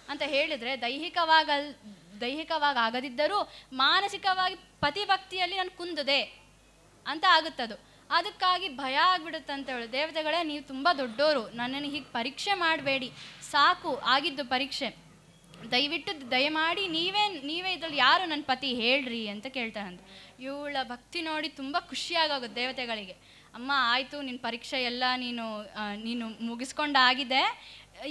ಅಂತ ಹೇಳಿದರೆ ದೈಹಿಕವಾಗಲ್ ದೈಹಿಕವಾಗಿ ಆಗದಿದ್ದರೂ ಮಾನಸಿಕವಾಗಿ ಪತಿಭಕ್ತಿಯಲ್ಲಿ ನಾನು ಕುಂದದೆ ಅಂತ ಆಗುತ್ತದು. ಅದಕ್ಕಾಗಿ ಭಯ ಆಗ್ಬಿಡುತ್ತಂತ ಹೇಳಿ ದೇವತೆಗಳೇ, ನೀವು ತುಂಬ ದೊಡ್ಡೋರು. ನನ್ನನ್ನು ಹೀಗೆ ಪರೀಕ್ಷೆ ಮಾಡಬೇಡಿ. ಸಾಕು, ಆಗಿದ್ದು ಪರೀಕ್ಷೆ. ದಯವಿಟ್ಟು ದಯಮಾಡಿ ನೀವೇ ನೀವೇ ಇದ್ರಲ್ಲಿ ಯಾರು ನನ್ನ ಪತಿ ಹೇಳ್ರಿ ಅಂತ ಕೇಳ್ತಾರಂತೆ ಇವಳ ಭಕ್ತಿ ನೋಡಿ ತುಂಬ ಖುಷಿಯಾಗೋಗುತ್ತೆ ದೇವತೆಗಳಿಗೆ. ಅಮ್ಮ, ಆಯಿತು ನಿನ್ನ ಪರೀಕ್ಷೆ ಎಲ್ಲ ನೀನು ನೀನು ಮುಗಿಸ್ಕೊಂಡಾಗಿದೆ.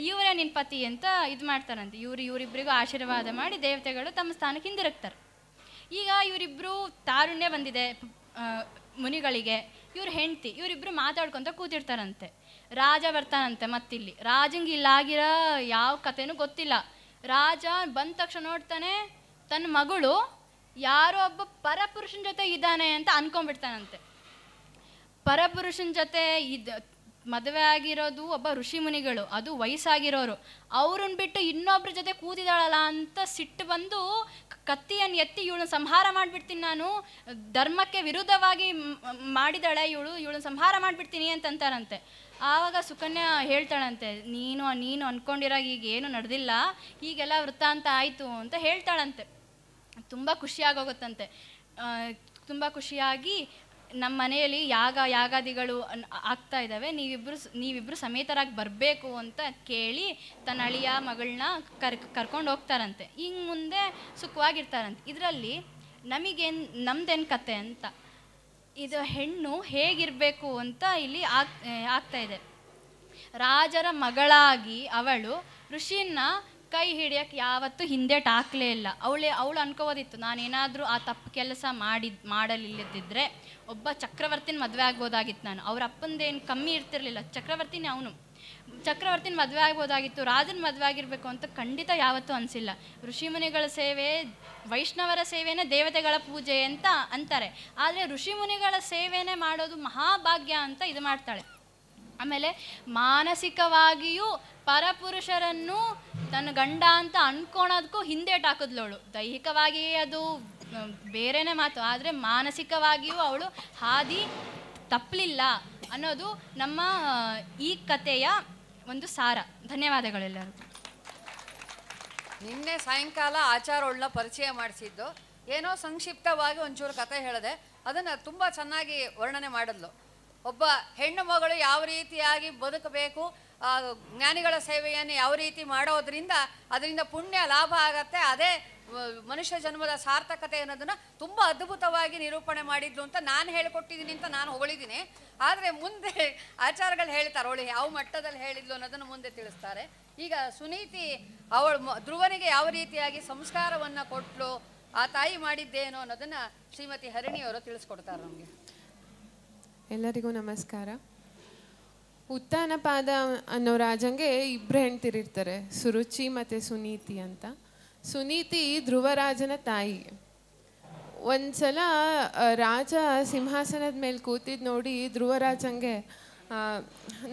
ಇವರೇ ನಿನ್ನ ಪತಿ ಅಂತ ಇದು ಮಾಡ್ತಾರಂತೆ. ಇವರು ಇವರಿಬ್ಬರಿಗೂ ಆಶೀರ್ವಾದ ಮಾಡಿ ದೇವತೆಗಳು ತಮ್ಮ ಸ್ಥಾನಕ್ಕೆ ಹಿಂದಿರುಗ್ತಾರೆ. ಈಗ ಇವರಿಬ್ಬರು ತಾರುಣ್ಯ ಬಂದಿದೆ ಮುನಿಗಳಿಗೆ. ಇವ್ರ ಹೆಂಡ್ತಿ ಇವರಿಬ್ಬರು ಮಾತಾಡ್ಕೊತ ಕೂತಿರ್ತಾರಂತೆ. ರಾಜ ಬರ್ತಾನಂತೆ ಮತ್ತಿಲ್ಲಿ. ರಾಜಂಗೆ ಇಲ್ಲಾಗಿರೋ ಯಾವ ಕಥೆನೂ ಗೊತ್ತಿಲ್ಲ. ರಾಜ ಬಂದ ತಕ್ಷಣ ನೋಡ್ತಾನೆ, ತನ್ನ ಮಗಳು ಯಾರೋ ಒಬ್ಬ ಪರಪುರುಷನ ಜೊತೆ ಇದ್ದಾನೆ ಅಂತ ಅನ್ಕೊಂಡ್ಬಿಡ್ತಾನಂತೆ. ಪರಪುರುಷನ ಜೊತೆ ಇದ್, ಮದುವೆ ಆಗಿರೋದು ಒಬ್ಬ ಋಷಿ ಮುನಿಗಳು, ಅದು ವಯಸ್ಸಾಗಿರೋರು. ಅವ್ರನ್ನ ಬಿಟ್ಟು ಇನ್ನೊಬ್ರ ಜೊತೆ ಕೂತಿದಾಳಲ್ಲ ಅಂತ ಸಿಟ್ಟು ಬಂದು ಕತ್ತಿಯನ್ನು ಎತ್ತಿ ಇವಳನ್ನ ಸಂಹಾರ ಮಾಡಿಬಿಡ್ತೀನಿ ನಾನು. ಧರ್ಮಕ್ಕೆ ವಿರುದ್ಧವಾಗಿ ಮಾಡಿದಾಳೆ ಇವಳು, ಇವಳನ್ನ ಸಂಹಾರ ಮಾಡಿಬಿಡ್ತೀನಿ ಅಂತಂತಾರಂತೆ. ಆವಾಗ ಸುಕನ್ಯಾ ಹೇಳ್ತಾಳಂತೆ, ನೀನು ನೀನು ಅನ್ಕೊಂಡಿರೋ ಈಗ ಏನು ನಡೆದಿಲ್ಲ, ಹೀಗೆಲ್ಲ ವೃತ್ತಾಂತ ಆಯಿತು ಅಂತ ಹೇಳ್ತಾಳಂತೆ. ತುಂಬ ಖುಷಿಯಾಗೋಗುತ್ತಂತೆ. ತುಂಬ ಖುಷಿಯಾಗಿ ನಮ್ಮ ಮನೆಯಲ್ಲಿ ಯಾಗ, ಯಾಗಾದಿಗಳು ಆಗ್ತಾ ಇದ್ದಾವೆ ನೀವಿಬ್ಬರು ನೀವಿಬ್ಬರು ಸಮೇತರಾಗಿ ಬರಬೇಕು ಅಂತ ಕೇಳಿ ತನ್ನ ಅಳಿಯ ಮಗಳನ್ನ ಕರ್, ಕರ್ಕೊಂಡು ಹೋಗ್ತಾರಂತೆ. ಹಿಂಗೆ ಮುಂದೆ ಸುಖವಾಗಿರ್ತಾರಂತೆ ಇದರಲ್ಲಿ ನಮಗೇನು, ನಮ್ದೇನು ಕತೆ ಅಂತ. ಇದು ಹೆಣ್ಣು ಹೇಗಿರಬೇಕು ಅಂತ ಇಲ್ಲಿ ಆಗ್ ಆಗ್ತಾ ಇದೆ. ರಾಜರ ಮಗಳಾಗಿ ಅವಳು ಋಷಿನ ಕೈ ಹಿಡಿಯಕ್ಕೆ ಯಾವತ್ತೂ ಹಿಂದೇಟ್ ಹಾಕಲೇ ಇಲ್ಲ. ಅವಳೆ, ಅವಳು ಅನ್ಕೋಬೋದಿತ್ತು, ನಾನೇನಾದರೂ ಆ ತಪ್ಪು ಕೆಲಸ ಮಾಡಿದ್ ಮಾಡಲಿಲ್ಲದಿದ್ದರೆ ಒಬ್ಬ ಚಕ್ರವರ್ತಿನ ಮದುವೆ ಆಗ್ಬೋದಾಗಿತ್ತು ನಾನು. ಅವ್ರ ಅಪ್ಪಂದೇನು ಕಮ್ಮಿ ಇರ್ತಿರ್ಲಿಲ್ಲ. ಚಕ್ರವರ್ತಿನೇ ಅವನು. ಚಕ್ರವರ್ತಿನ ಮದುವೆ ಆಗ್ಬೋದಾಗಿತ್ತು, ರಾಜನ ಮದುವೆ ಆಗಿರಬೇಕು ಅಂತ ಖಂಡಿತ ಯಾವತ್ತೂ ಅನಿಸಿಲ್ಲ. ಋಷಿಮುನಿಗಳ ಸೇವೆ, ವೈಷ್ಣವರ ಸೇವೆನೇ ದೇವತೆಗಳ ಪೂಜೆ ಅಂತ ಅಂತಾರೆ. ಆದರೆ ಋಷಿಮುನಿಗಳ ಸೇವೆನೇ ಮಾಡೋದು ಮಹಾಭಾಗ್ಯ ಅಂತ ಇದು ಮಾಡ್ತಾಳೆ. ಆಮೇಲೆ ಮಾನಸಿಕವಾಗಿಯೂ ಪರಪುರುಷರನ್ನು ತನ್ನ ಗಂಡ ಅಂತ ಅನ್ಕೊಳೋದಕ್ಕೂ ಹಿಂದೇಟ್ ಹಾಕಿದ್ಲವಳು ದೈಹಿಕವಾಗಿ ಅದು ಬೇರೆನೇ ಮಾತು. ಆದರೆ ಮಾನಸಿಕವಾಗಿಯೂ ಅವಳು ಹಾದಿ ತಪ್ಪಲಿಲ್ಲ ಅನ್ನೋದು ನಮ್ಮ ಈ ಕಥೆಯ ಒಂದು ಸಾರ. ಧನ್ಯವಾದಗಳೆಲ್ಲರೂ ನಿನ್ನೆ ಸಾಯಂಕಾಲ ಆಚಾರಗಳನ್ನ ಪರಿಚಯ ಮಾಡಿಸಿದ್ದು. ಏನೋ ಸಂಕ್ಷಿಪ್ತವಾಗಿ ಒಂಚೂರು ಕತೆ ಹೇಳಿದೆ. ಅದನ್ನು ತುಂಬ ಚೆನ್ನಾಗಿ ವರ್ಣನೆ ಮಾಡಿದ್ಲು. ಒಬ್ಬ ಹೆಣ್ಣು ಮಗಳು ಯಾವ ರೀತಿಯಾಗಿ ಬದುಕಬೇಕು ಜ್ಞಾನಿಗಳ ಸೇವೆಯನ್ನು ಯಾವ ರೀತಿ ಮಾಡೋದ್ರಿಂದ ಅದರಿಂದ ಪುಣ್ಯ ಲಾಭ ಆಗತ್ತೆ, ಅದೇ ಮನುಷ್ಯ ಜನ್ಮದ ಸಾರ್ಥಕತೆ ಅನ್ನೋದನ್ನ ತುಂಬ ಅದ್ಭುತವಾಗಿ ನಿರೂಪಣೆ ಮಾಡಿದ್ಲು ಅಂತ ನಾನು ಹೇಳಿಕೊಟ್ಟಿದ್ದೀನಿ ಅಂತ ನಾನು ಹೊಗಳಿದ್ದೀನಿ. ಆದರೆ ಮುಂದೆ ಆಚಾರಗಳು ಹೇಳ್ತಾರೆ ಅವಳು ಯಾವ ಮಟ್ಟದಲ್ಲಿ ಹೇಳಿದ್ಲು ಅನ್ನೋದನ್ನು ಮುಂದೆ ತಿಳಿಸ್ತಾರೆ. ಈಗ ಸುನೀತಿ ಅವಳು ಧ್ರುವನಿಗೆ ಯಾವ ರೀತಿಯಾಗಿ ಸಂಸ್ಕಾರವನ್ನು ಕೊಟ್ಲು, ಆ ತಾಯಿ ಮಾಡಿದ್ದೇನು ಅನ್ನೋದನ್ನ ಶ್ರೀಮತಿ ಹರಿಣಿಯವರು ತಿಳಿಸ್ಕೊಡ್ತಾರೆ ನಮಗೆ. ಎಲ್ಲರಿಗೂ ನಮಸ್ಕಾರ. ಉತ್ತಾನಪಾದ ಅನ್ನೋ ರಾಜಂಗೆ ಇಬ್ಬರು ಹೆಂಡ್ತಿರಿರ್ತಾರೆ, ಸುರುಚಿ ಮತ್ತು ಸುನೀತಿ ಅಂತ. ಸುನೀತಿ ಧ್ರುವರಾಜನ ತಾಯಿ. ಒಂದ್ಸಲ ರಾಜ ಸಿಂಹಾಸನದ ಮೇಲೆ ಕೂತಿದ್ದು ನೋಡಿ ಧ್ರುವರಾಜಂಗೆ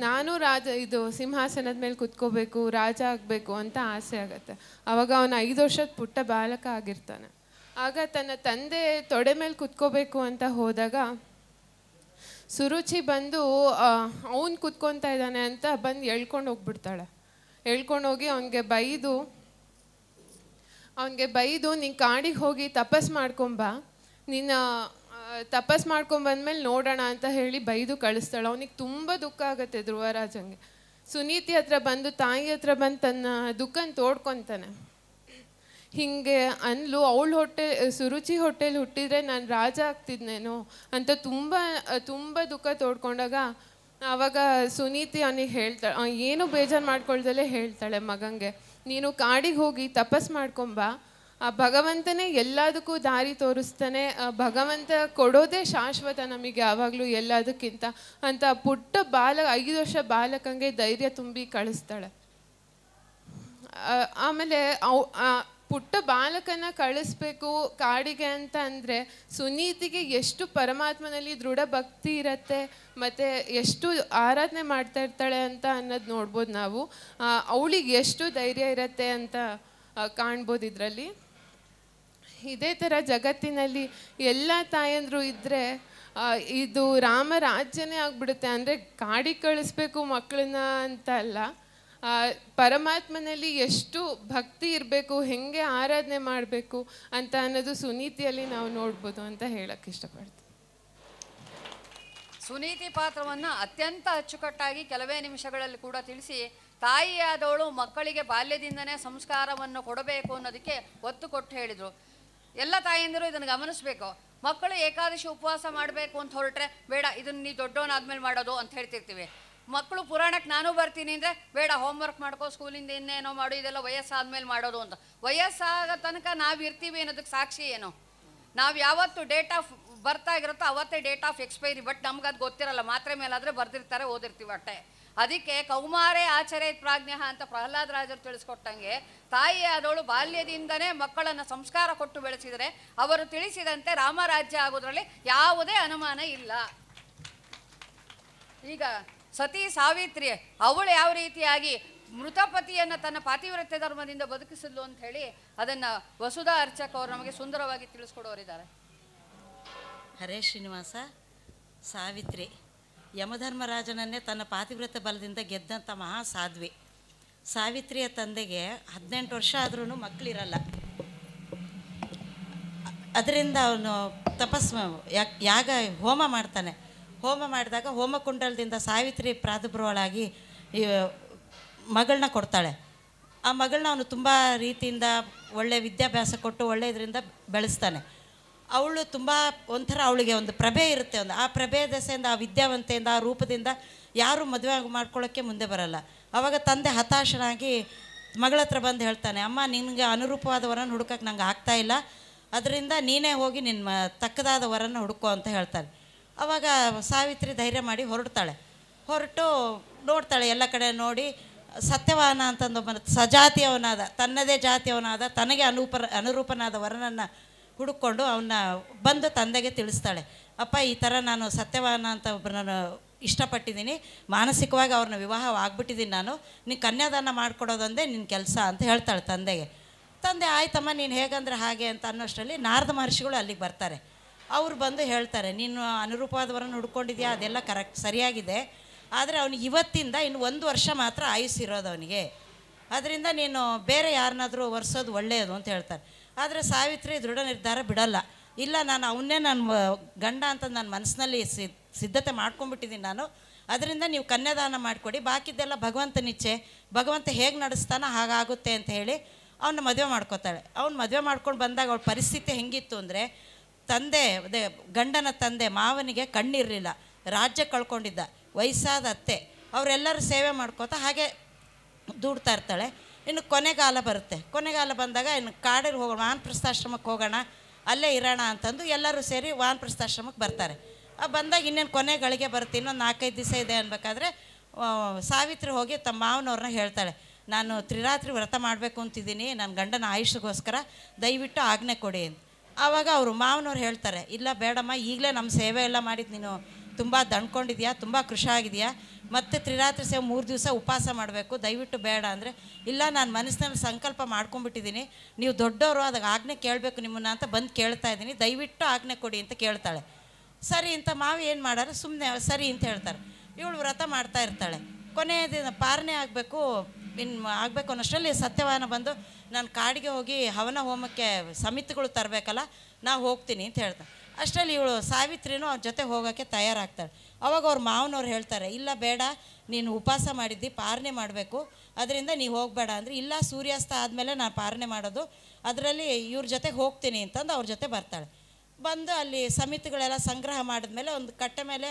ನಾನು ರಾಜ, ಇದು ಸಿಂಹಾಸನದ ಮೇಲೆ ಕೂತ್ಕೋಬೇಕು, ರಾಜ ಆಗಬೇಕು ಅಂತ ಆಸೆ ಆಗತ್ತೆ. ಅವಾಗ ಅವನು ಐದು ವರ್ಷದ ಪುಟ್ಟ ಬಾಲಕ ಆಗಿರ್ತಾನೆ. ಆಗ ತನ್ನ ತಂದೆ ತೊಡೆ ಮೇಲೆ ಕೂತ್ಕೋಬೇಕು ಅಂತ ಹೋದಾಗ, ಸುರುಚಿ ಬಂದು ಅವನು ಕುತ್ಕೊತಾ ಇದ್ದಾನೆ ಅಂತ ಬಂದು ಎಳ್ಕೊಂಡು ಹೋಗ್ಬಿಡ್ತಾಳೆ. ಎಳ್ಕೊಂಡೋಗಿ ಅವನಿಗೆ ಬೈದು ಅವನಿಗೆ ಬೈದು, ನೀನು ಕಾಡಿಗೆ ಹೋಗಿ ತಪಸ್ ಮಾಡ್ಕೊಂಬ. ನಿನ್ನ ತಪಸ್ ಮಾಡ್ಕೊಂಬಂದ್ಮೇಲೆ ನೋಡೋಣ ಅಂತ ಹೇಳಿ ಬೈದು ಕಳಿಸ್ತಾಳೆ. ಅವನಿಗೆ ತುಂಬ ದುಃಖ ಆಗುತ್ತೆ ಧ್ರುವರಾಜಂಗೆ. ಸುನೀತಿ ಹತ್ರ ಬಂದು, ತಾಯಿ ಹತ್ರ ಬಂದು ತನ್ನ ದುಃಖನ ತೋಡ್ಕೊತಾನೆ. ಹಿಂಗೆ ಅನ್ಲು, ಅವಳು ಹೊಟ್ಟೆ, ಸುರುಚಿ ಹೊಟ್ಟೆಲಿ ಹುಟ್ಟಿದ್ರೆ ನಾನು ರಾಜ ಆಗ್ತಿದ್ನೇನೋ? ಅಂತ ತುಂಬ ತುಂಬ ದುಃಖ ತೋಡ್ಕೊಂಡಾಗ ಆವಾಗ ಸುನೀತಿ ಅವನಿಗೆ ಹೇಳ್ತಾಳೆ. ಏನು ಬೇಜಾರು ಮಾಡ್ಕೊಳ್ದಲ್ಲೇ ಹೇಳ್ತಾಳೆ ಮಗಂಗೆ. ನೀನು ಕಾಡಿಗೆ ಹೋಗಿ ತಪಸ್ ಮಾಡ್ಕೊಂಬ ಆ ಭಗವಂತನೇ ಎಲ್ಲದಕ್ಕೂ ದಾರಿ ತೋರಿಸ್ತಾನೆ. ಭಗವಂತ ಕೊಡೋದೇ ಶಾಶ್ವತ ನಮಗೆ ಯಾವಾಗಲೂ ಎಲ್ಲದಕ್ಕಿಂತ ಅಂತ ಪುಟ್ಟ ಬಾಲ, ಐದು ವರ್ಷ ಬಾಲಕಂಗೆ ಧೈರ್ಯ ತುಂಬಿ ಕಳಿಸ್ತಾಳೆ. ಆಮೇಲೆ ಆ ಪುಟ್ಟ ಬಾಲಕನ ಕಳಿಸ್ಬೇಕು ಕಾಡಿಗೆ ಅಂತ ಅಂದರೆ ಸುನೀತಿಗೆ ಎಷ್ಟು ಪರಮಾತ್ಮನಲ್ಲಿ ದೃಢ ಭಕ್ತಿ ಇರತ್ತೆ, ಮತ್ತು ಎಷ್ಟು ಆರಾಧನೆ ಮಾಡ್ತಾ ಇರ್ತಾಳೆ ಅಂತ ಅನ್ನೋದು ನೋಡ್ಬೋದು ನಾವು. ಅವಳಿಗೆ ಎಷ್ಟು ಧೈರ್ಯ ಇರತ್ತೆ ಅಂತ ಕಾಣ್ಬೋದು ಇದರಲ್ಲಿ. ಇದೇ ಥರ ಜಗತ್ತಿನಲ್ಲಿ ಎಲ್ಲ ತಾಯಂದರು ಇದ್ದರೆ ಇದು ರಾಮ ರಾಜ್ಯನೇ ಆಗ್ಬಿಡುತ್ತೆ. ಅಂದರೆ ಕಾಡಿಗೆ ಕಳಿಸ್ಬೇಕು ಮಕ್ಕಳನ್ನ ಅಂತ ಅಲ್ಲ. ಪರಮಾತ್ಮನಲ್ಲಿ ಎಷ್ಟು ಭಕ್ತಿ ಇರಬೇಕು, ಹೆಂಗೆ ಆರಾಧನೆ ಮಾಡಬೇಕು ಅಂತ ಅನ್ನೋದು ಸುನೀತಿಯಲ್ಲಿ ನಾವು ನೋಡ್ಬೋದು ಅಂತ ಹೇಳಕ್ಕೆ ಇಷ್ಟಪಡ್ತೀನಿ. ಸುನೀತಿ ಪಾತ್ರವನ್ನು ಅತ್ಯಂತ ಅಚ್ಚುಕಟ್ಟಾಗಿ ಕೆಲವೇ ನಿಮಿಷಗಳಲ್ಲಿ ಕೂಡ ತಿಳಿಸಿ, ತಾಯಿಯಾದವಳು ಮಕ್ಕಳಿಗೆ ಬಾಲ್ಯದಿಂದನೇ ಸಂಸ್ಕಾರವನ್ನು ಕೊಡಬೇಕು ಅನ್ನೋದಕ್ಕೆ ಒತ್ತು ಕೊಟ್ಟು ಹೇಳಿದರು. ಎಲ್ಲ ತಾಯಂದಿರು ಇದನ್ನು ಗಮನಿಸಬೇಕು. ಮಕ್ಕಳು ಏಕಾದಶಿ ಉಪವಾಸ ಮಾಡಬೇಕು ಅಂತ ಹೊರಟ್ರೆ, ಬೇಡ, ಇದನ್ನು ನೀ ದೊಡ್ಡವನಾದ್ಮೇಲೆ ಮಾಡೋದು ಅಂತ ಹೇಳ್ತಿರ್ತೀವಿ. ಮಕ್ಕಳು ಪುರಾಣಕ್ಕೆ ನಾನು ಬರ್ತೀನಿ ಅಂದರೆ ಬೇಡ ಹೋಮ್ವರ್ಕ್ ಮಾಡ್ಕೋ ಸ್ಕೂಲಿಂದ ಇನ್ನೇನೋ ಮಾಡು, ಇದೆಲ್ಲ ವಯಸ್ಸಾದ್ಮೇಲೆ ಮಾಡೋದು ಅಂತ. ವಯಸ್ಸಾಗ ತನಕ ನಾವು ಇರ್ತೀವಿ ಅನ್ನೋದಕ್ಕೆ ಸಾಕ್ಷಿ ಏನು? ನಾವು ಯಾವತ್ತು ಡೇಟ್ ಆಫ್ ಬರ್ತಾ ಇರುತ್ತೋ ಅವತ್ತೇ ಡೇಟ್ ಆಫ್ ಎಕ್ಸ್ಪೈರಿ ಬಟ್ ನಮ್ಗೆ ಅದು ಗೊತ್ತಿರಲ್ಲ, ಮಾತ್ರೆ ಮೇಲಾದರೆ ಬರ್ದಿರ್ತಾರೆ, ಓದಿರ್ತೀವಿ ಅಟ್ಟೆ. ಅದಕ್ಕೆ ಕೌಮಾರೇ ಆಚರೆ ಪ್ರಾಜ್ಞ ಅಂತ ಪ್ರಹ್ಲಾದ್ ರಾಜರು ತಿಳಿಸ್ಕೊಟ್ಟಂಗೆ, ತಾಯಿ ಆದವಳು ಬಾಲ್ಯದಿಂದನೇ ಮಕ್ಕಳನ್ನು ಸಂಸ್ಕಾರ ಕೊಟ್ಟು ಬೆಳೆಸಿದರೆ, ಅವರು ತಿಳಿಸಿದಂತೆ ರಾಮರಾಜ್ಯ ಆಗೋದ್ರಲ್ಲಿ ಯಾವುದೇ ಅನುಮಾನ ಇಲ್ಲ. ಈಗ ಸತಿ ಸಾವಿತ್ರಿ, ಅವಳು ಯಾವ ರೀತಿಯಾಗಿ ಮೃತಪತಿಯನ್ನು ತನ್ನ ಪಾತಿವ್ರತ್ಯ ಧರ್ಮದಿಂದ ಬದುಕಿಸಿದ್ಲು ಅಂತ ಹೇಳಿ ಅದನ್ನ ವಸುಧಾ ಅರ್ಚಕ ಅವರು ನಮಗೆ ಸುಂದರವಾಗಿ ತಿಳಿಸ್ಕೊಡೋರಿದ್ದಾರೆ. ಹರೇ ಶ್ರೀನಿವಾಸ, ಸಾವಿತ್ರಿ, ಯಮಧರ್ಮರಾಜನನ್ನೇ ತನ್ನ ಪಾತಿವ್ರತ ಬಲದಿಂದ ಗೆದ್ದಂಥ ಮಹಾ ಸಾಧ್ವಿ. ಸಾವಿತ್ರಿಯ ತಂದೆಗೆ ಹದಿನೆಂಟು ವರ್ಷ ಆದ್ರೂ ಮಕ್ಕಳಿರಲ್ಲ ಅದರಿಂದ ಅವನು ತಪಸ್ ಯಾಗ, ಹೋಮ ಮಾಡ್ತಾನೆ. ಹೋಮ ಮಾಡಿದಾಗ ಹೋಮಕುಂಡಲದಿಂದ ಸಾವಿತ್ರಿ ಪ್ರಾದುರ್ಭವಳಾಗಿ ಮಗಳನ್ನ ಕೊಡ್ತಾಳೆ. ಆ ಮಗಳನ್ನ ಅವನು ತುಂಬ ರೀತಿಯಿಂದ ಒಳ್ಳೆ ವಿದ್ಯಾಭ್ಯಾಸ ಕೊಟ್ಟು ಒಳ್ಳೆಯದರಿಂದ ಬೆಳೆಸ್ತಾನೆ. ಅವಳು ತುಂಬ ಒಂಥರ ಅವಳಿಗೆ ಒಂದು ಪ್ರಭೆ ಇರುತ್ತೆ ಒಂದು. ಆ ಪ್ರಭೆ ದೆಸೆಯಿಂದ, ಆ ವಿದ್ಯಾವಂತೆಯಿಂದ, ಆ ರೂಪದಿಂದ ಯಾರು ಮದುವೆ ಮಾಡ್ಕೊಳ್ಳೋಕ್ಕೆ ಮುಂದೆ ಬರಲ್ಲ. ಅವಾಗ ತಂದೆ ಹತಾಶನಾಗಿ ಮಗಳ ಹತ್ರ ಬಂದು ಹೇಳ್ತಾನೆ, ಅಮ್ಮ, ನಿನಗೆ ಅನುರೂಪವಾದ ವರನ ಹುಡುಕಕ್ಕೆ ನಂಗೆ ಇಲ್ಲ. ಅದರಿಂದ ನೀನೇ ಹೋಗಿ ನಿನ್ನ ತಕ್ಕದಾದ ವರನ ಹುಡುಕೋ ಅಂತ ಹೇಳ್ತಾನೆ. ಆವಾಗ ಸಾವಿತ್ರಿ ಧೈರ್ಯ ಮಾಡಿ ಹೊರಡ್ತಾಳೆ. ಹೊರಟು ನೋಡ್ತಾಳೆ ಎಲ್ಲ ಕಡೆ ನೋಡಿ, ಸತ್ಯವಾನ ಅಂತಂದೊಬ್ಬನ ಸಜಾತಿಯವನಾದ, ತನ್ನದೇ ಜಾತಿಯವನಾದ, ತನಗೆ ಅನೂಪ ಅನುರೂಪನಾದ ವರನನ್ನು ಹುಡುಕೊಂಡು ಅವನ್ನ ಬಂದು ತಂದೆಗೆ ತಿಳಿಸ್ತಾಳೆ. ಅಪ್ಪ, ಈ ಥರ ನಾನು ಸತ್ಯವಾನ ಅಂತ ಒಬ್ಬರನ್ನು ಇಷ್ಟಪಟ್ಟಿದ್ದೀನಿ. ಮಾನಸಿಕವಾಗಿ ಅವ್ರನ್ನ ವಿವಾಹ ಆಗ್ಬಿಟ್ಟಿದ್ದೀನಿ ನಾನು. ನೀನು ಕನ್ಯಾದಾನ ಮಾಡಿಕೊಡೋದೊಂದೇ ನಿನ್ನ ಕೆಲಸ ಅಂತ ಹೇಳ್ತಾಳೆ ತಂದೆಗೆ. ತಂದೆ, ಆಯ್ತಮ್ಮ, ನೀನು ಹೇಗಂದ್ರೆ ಹಾಗೆ ಅಂತ ಅನ್ನೋಷ್ಟರಲ್ಲಿ ನಾರದ ಮಹರ್ಷಿಗಳು ಅಲ್ಲಿಗೆ ಬರ್ತಾರೆ. ಅವ್ರು ಬಂದು ಹೇಳ್ತಾರೆ, ನೀನು ಅನುರೂಪವಾದವರನ್ನು ಹುಡ್ಕೊಂಡಿದ್ಯಾ? ಅದೆಲ್ಲ ಕರೆಕ್ಟ್, ಸರಿಯಾಗಿದೆ. ಆದರೆ ಅವನು ಇವತ್ತಿಂದ ಇನ್ನು ಒಂದು ವರ್ಷ ಮಾತ್ರ ಆಯುಸ್ ಇರೋದು ಅವನಿಗೆ. ಅದರಿಂದ ನೀನು ಬೇರೆ ಯಾರನ್ನಾದರೂ ಒರೆಸೋದು ಒಳ್ಳೆಯದು ಅಂತ ಹೇಳ್ತಾರೆ. ಆದರೆ ಸಾವಿತ್ರಿ ದೃಢ ನಿರ್ಧಾರ ಬಿಡಲ್ಲ. ಇಲ್ಲ, ನಾನು ಅವನ್ನೇ ನಾನು ಗಂಡ ಅಂತ ನನ್ನ ಮನಸ್ಸಿನಲ್ಲಿ ಸಿದ್ಧತೆ ಮಾಡ್ಕೊಂಡ್ಬಿಟ್ಟಿದ್ದೀನಿ ನಾನು. ಅದರಿಂದ ನೀವು ಕನ್ಯಾದಾನ ಮಾಡಿಕೊಡಿ. ಬಾಕಿದ್ದೆಲ್ಲ ಭಗವಂತ ಇಚ್ಛೆ. ಭಗವಂತ ಹೇಗೆ ನಡೆಸ್ತಾನೋ ಹಾಗಾಗುತ್ತೆ ಅಂತ ಹೇಳಿ ಅವನ್ನ ಮದುವೆ ಮಾಡ್ಕೋತಾಳೆ. ಅವ್ನು ಮದುವೆ ಮಾಡ್ಕೊಂಡು ಬಂದಾಗ ಅವಳ ಪರಿಸ್ಥಿತಿ ಹೆಂಗಿತ್ತು ಅಂದರೆ ತಂದೆ, ಅದೇ ಗಂಡನ ತಂದೆ ಮಾವನಿಗೆ ಕಣ್ಣಿರಲಿಲ್ಲ. ರಾಜ್ಯ ಕಳ್ಕೊಂಡಿದ್ದ, ವಯಸ್ಸಾದ ಅತ್ತೆ. ಅವರೆಲ್ಲರೂ ಸೇವೆ ಮಾಡ್ಕೋತಾ ಹಾಗೆ ದುಡ್ತಾ ಇರ್ತಾಳೆ. ಇನ್ನು ಕೊನೆಗಾಲ ಬರುತ್ತೆ. ಕೊನೆಗಾಲ ಬಂದಾಗ ಇನ್ನು ಕಾಡಿಗೆ ಹೋಗೋಣ, ವಾನಪ್ರಸ್ಥಾಶ್ರಮಕ್ಕೆ ಹೋಗೋಣ, ಅಲ್ಲೇ ಇರೋಣ ಅಂತಂದು ಎಲ್ಲರೂ ಸೇರಿ ವಾನಪ್ರಸ್ಥಾಶ್ರಮಕ್ಕೆ ಬರ್ತಾರೆ. ಆ ಬಂದಾಗ ಇನ್ನೇನು ಕೊನೆಗಳಿಗೆ ಬರುತ್ತೆ, ಇನ್ನೊಂದು ನಾಲ್ಕೈದು ದಿವಸ ಇದೆ ಅನ್ಬೇಕಾದ್ರೆ ಸಾವಿತ್ರಿ ಹೋಗಿ ತಮ್ಮ ಮಾವನವ್ರನ್ನ ಹೇಳ್ತಾಳೆ, ನಾನು ತ್ರಿರಾತ್ರಿ ವ್ರತ ಮಾಡಬೇಕು ಅಂತಿದ್ದೀನಿ, ನನ್ನ ಗಂಡನ ಆಯುಷ್ಗೋಸ್ಕರ ದಯವಿಟ್ಟು ಆಜ್ಞೆ ಕೊಡಿ ಅಂತ. ಆವಾಗ ಅವರು ಮಾವನವ್ರು ಹೇಳ್ತಾರೆ, ಇಲ್ಲ ಬೇಡಮ್ಮ, ಈಗಲೇ ನಮ್ಮ ಸೇವೆ ಎಲ್ಲ ಮಾಡಿದ್ದು ನೀನು ತುಂಬ ದಣ್ಕೊಂಡಿದ್ಯಾ ತುಂಬ ಕೃಷಿ ಆಗಿದೆಯಾ, ಮತ್ತೆ ತ್ರಿರಾತ್ರಿ ಸೇವೆ ಮೂರು ದಿವಸ ಉಪವಾಸ ಮಾಡಬೇಕು, ದಯವಿಟ್ಟು ಬೇಡ ಅಂದರೆ, ಇಲ್ಲ ನಾನು ಮನಸ್ಸಿನಲ್ಲಿ ಸಂಕಲ್ಪ ಮಾಡ್ಕೊಂಡ್ಬಿಟ್ಟಿದ್ದೀನಿ ನೀವು ದೊಡ್ಡವರು ಅದಕ್ಕೆ ಆಜ್ಞೆ ಕೇಳಬೇಕು ನಿಮ್ಮನ್ನ ಅಂತ ಬಂದು ಕೇಳ್ತಾ ಇದ್ದೀನಿ, ದಯವಿಟ್ಟು ಆಜ್ಞೆ ಕೊಡಿ ಅಂತ ಕೇಳ್ತಾಳೆ. ಸರಿ ಅಂತ ಮಾವು ಏನು ಮಾಡಾರೆ ಸುಮ್ಮನೆ ಸರಿ ಅಂತ ಹೇಳ್ತಾರೆ. ಇವಳು ವ್ರತ ಮಾಡ್ತಾ ಇರ್ತಾಳೆ. ಕೊನೆಯ ದಿನ ಪಾರನೆ ಆಗಬೇಕು ಇನ್ನು ಆಗಬೇಕು ಅನ್ನೋಷ್ಟರಲ್ಲಿ ಸತ್ಯವಾನ ಬಂದು ನಾನು ಕಾಡಿಗೆ ಹೋಗಿ ಹವನ ಹೋಮಕ್ಕೆ ಸಮಿತಿಗಳು ತರಬೇಕಲ್ಲ, ನಾವು ಹೋಗ್ತೀನಿ ಅಂತ ಹೇಳ್ತಾನೆ ಅಷ್ಟರಲ್ಲಿ ಇವಳು ಸಾವಿತ್ರಿನೂ ಅವ್ರ ಜೊತೆ ಹೋಗೋಕ್ಕೆ ತಯಾರಾಗ್ತಾಳೆ. ಅವಾಗ ಅವ್ರ ಮಾವನವ್ರು ಹೇಳ್ತಾರೆ, ಇಲ್ಲ ಬೇಡ, ನೀನು ಉಪವಾಸ ಮಾಡಿದ್ದಿ ಪಾರಣೆ ಮಾಡಬೇಕು. ಅದರಿಂದ ನೀವು ಹೋಗಬೇಡ ಅಂದರೆ, ಇಲ್ಲ ಸೂರ್ಯಾಸ್ತ ಆದಮೇಲೆ ನಾನು ಪಾರಣೆ ಮಾಡೋದು. ಅದರಲ್ಲಿ ಇವ್ರ ಜೊತೆ ಹೋಗ್ತೀನಿ ಅಂತಂದು ಅವ್ರ ಜೊತೆ ಬರ್ತಾಳೆ. ಬಂದು ಅಲ್ಲಿ ಸಮಿತಿಗಳೆಲ್ಲ ಸಂಗ್ರಹ ಮಾಡಿದ್ಮೇಲೆ ಒಂದು ಕಟ್ಟೆ ಮೇಲೆ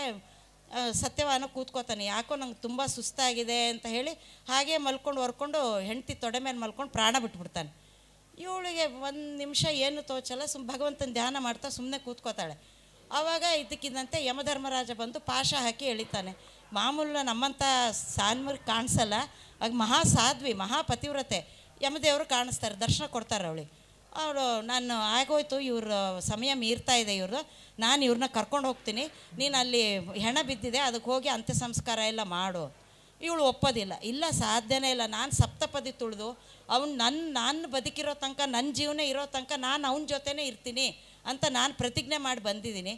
ಸತ್ಯವಾನ ಕೂತ್ಕೋತಾನೆ. ಯಾಕೋ ನಂಗೆ ತುಂಬ ಸುಸ್ತಾಗಿದೆ ಅಂತ ಹೇಳಿ ಹಾಗೆ ಮಲ್ಕೊಂಡು ಹೊರ್ಕೊಂಡು ಹೆಂಡತಿ ತೊಡೆ ಮೇಲೆ ಮಲ್ಕೊಂಡು ಪ್ರಾಣ ಬಿಟ್ಬಿಡ್ತಾನೆ. ಇವಳಿಗೆ ಒಂದು ನಿಮಿಷ ಏನು ತೋಚಲ್ಲ, ಸುಮ್ ಭಗವಂತನ ಧ್ಯಾನ ಮಾಡ್ತಾ ಸುಮ್ಮನೆ ಕೂತ್ಕೋತಾಳೆ. ಆವಾಗ ಇದಕ್ಕಿದ್ದಂತೆ ಯಮಧರ್ಮರಾಜ ಬಂದು ಪಾಶ ಹಾಕಿ ಎಳಿತಾನೆ. ಮಾಮೂಲು ನಮ್ಮಂಥ ಸಾನ್ಮರ್ಗೆ ಕಾಣಿಸಲ್ಲ, ಆಗ ಮಹಾ ಸಾಧ್ವಿ, ಮಹಾ ಪತಿವ್ರತೆ, ಯಮದೇವರು ಕಾಣಿಸ್ತಾರೆ, ದರ್ಶನ ಕೊಡ್ತಾರೆ ಅವಳಿಗೆ. ಅವಳು ನಾನು ಆಗೋಯ್ತು, ಇವ್ರ ಸಮಯ ಮೀರ್ತಾ ಇದೆ ಇವ್ರದ್ದು ನಾನು ಇವ್ರನ್ನ ಕರ್ಕೊಂಡು ಹೋಗ್ತೀನಿ. ನೀನು ಅಲ್ಲಿ ಹೆಣ ಬಿದ್ದಿದೆ ಅದಕ್ಕೆ ಹೋಗಿ ಅಂತ್ಯ ಸಂಸ್ಕಾರ ಎಲ್ಲ ಮಾಡು. ಇವಳು ಒಪ್ಪೋದಿಲ್ಲ. ಇಲ್ಲ, ಸಾಧ್ಯನೇ ಇಲ್ಲ. ನಾನು ಸಪ್ತಪದಿ ತುಳಿದು, ಅವ್ನು ನನ್ನ ನಾನು ಬದುಕಿರೋ ತನಕ ನನ್ನ ಜೀವನ ಇರೋ ತನಕ ನಾನು ಅವನ ಜೊತೆನೇ ಇರ್ತೀನಿ ಅಂತ ನಾನು ಪ್ರತಿಜ್ಞೆ ಮಾಡಿ ಬಂದಿದ್ದೀನಿ.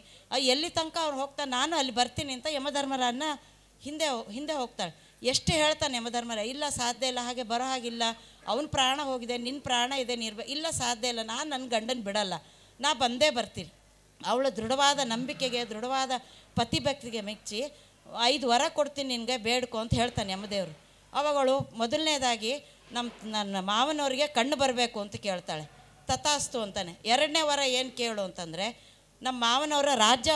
ಎಲ್ಲಿ ತನಕ ಅವ್ರು ಹೋಗ್ತಾ, ನಾನು ಅಲ್ಲಿ ಬರ್ತೀನಿ ಅಂತ ಯಮಧರ್ಮರನ್ನ ಹಿಂದೆ ಹಿಂದೆ ಹೋಗ್ತಾಳೆ. ಎಷ್ಟು ಹೇಳ್ತಾನೆ ಯಮಧರ್ಮರ, ಇಲ್ಲ, ಸಾಧ್ಯ ಇಲ್ಲ, ಹಾಗೆ ಬರೋ ಹಾಗಿಲ್ಲ. ಅವನ ಪ್ರಾಣ ಹೋಗಿದೆ ನಿನ್ನ ಪ್ರಾಣ ಇದೆ ನೀರ್ಬ ಇಲ್ಲ, ಸಾಧ್ಯ ಇಲ್ಲ, ನಾನು ನನ್ನ ಗಂಡನ ಬಿಡಲ್ಲ. ನಾ ಬಂದೇ ಬರ್ತೀನಿ. ಅವಳ ದೃಢವಾದ ನಂಬಿಕೆಗೆ, ದೃಢವಾದ ಪತಿಭಕ್ತಿಗೆ ಮೆಚ್ಚಿ, ಐದು ವರ ಕೊಡ್ತೀನಿ ನಿನಗೆ, ಬೇಡ್ಕೊ ಅಂತ ಹೇಳ್ತಾನೆ ಯಮದೇವರು. ಅವಾಗಳು ಮೊದಲನೇದಾಗಿ ನಮ್ಮ ನನ್ನ ಮಾವನವ್ರಿಗೆ ಕಣ್ಣು ಬರಬೇಕು ಅಂತ ಕೇಳ್ತಾಳೆ. ತಥಾಸ್ತು ಅಂತಾನೆ. ಎರಡನೇ ವರ ಏನು ಕೇಳು ಅಂತಂದರೆ ನಮ್ಮ ಮಾವನವರ ರಾಜ್ಯ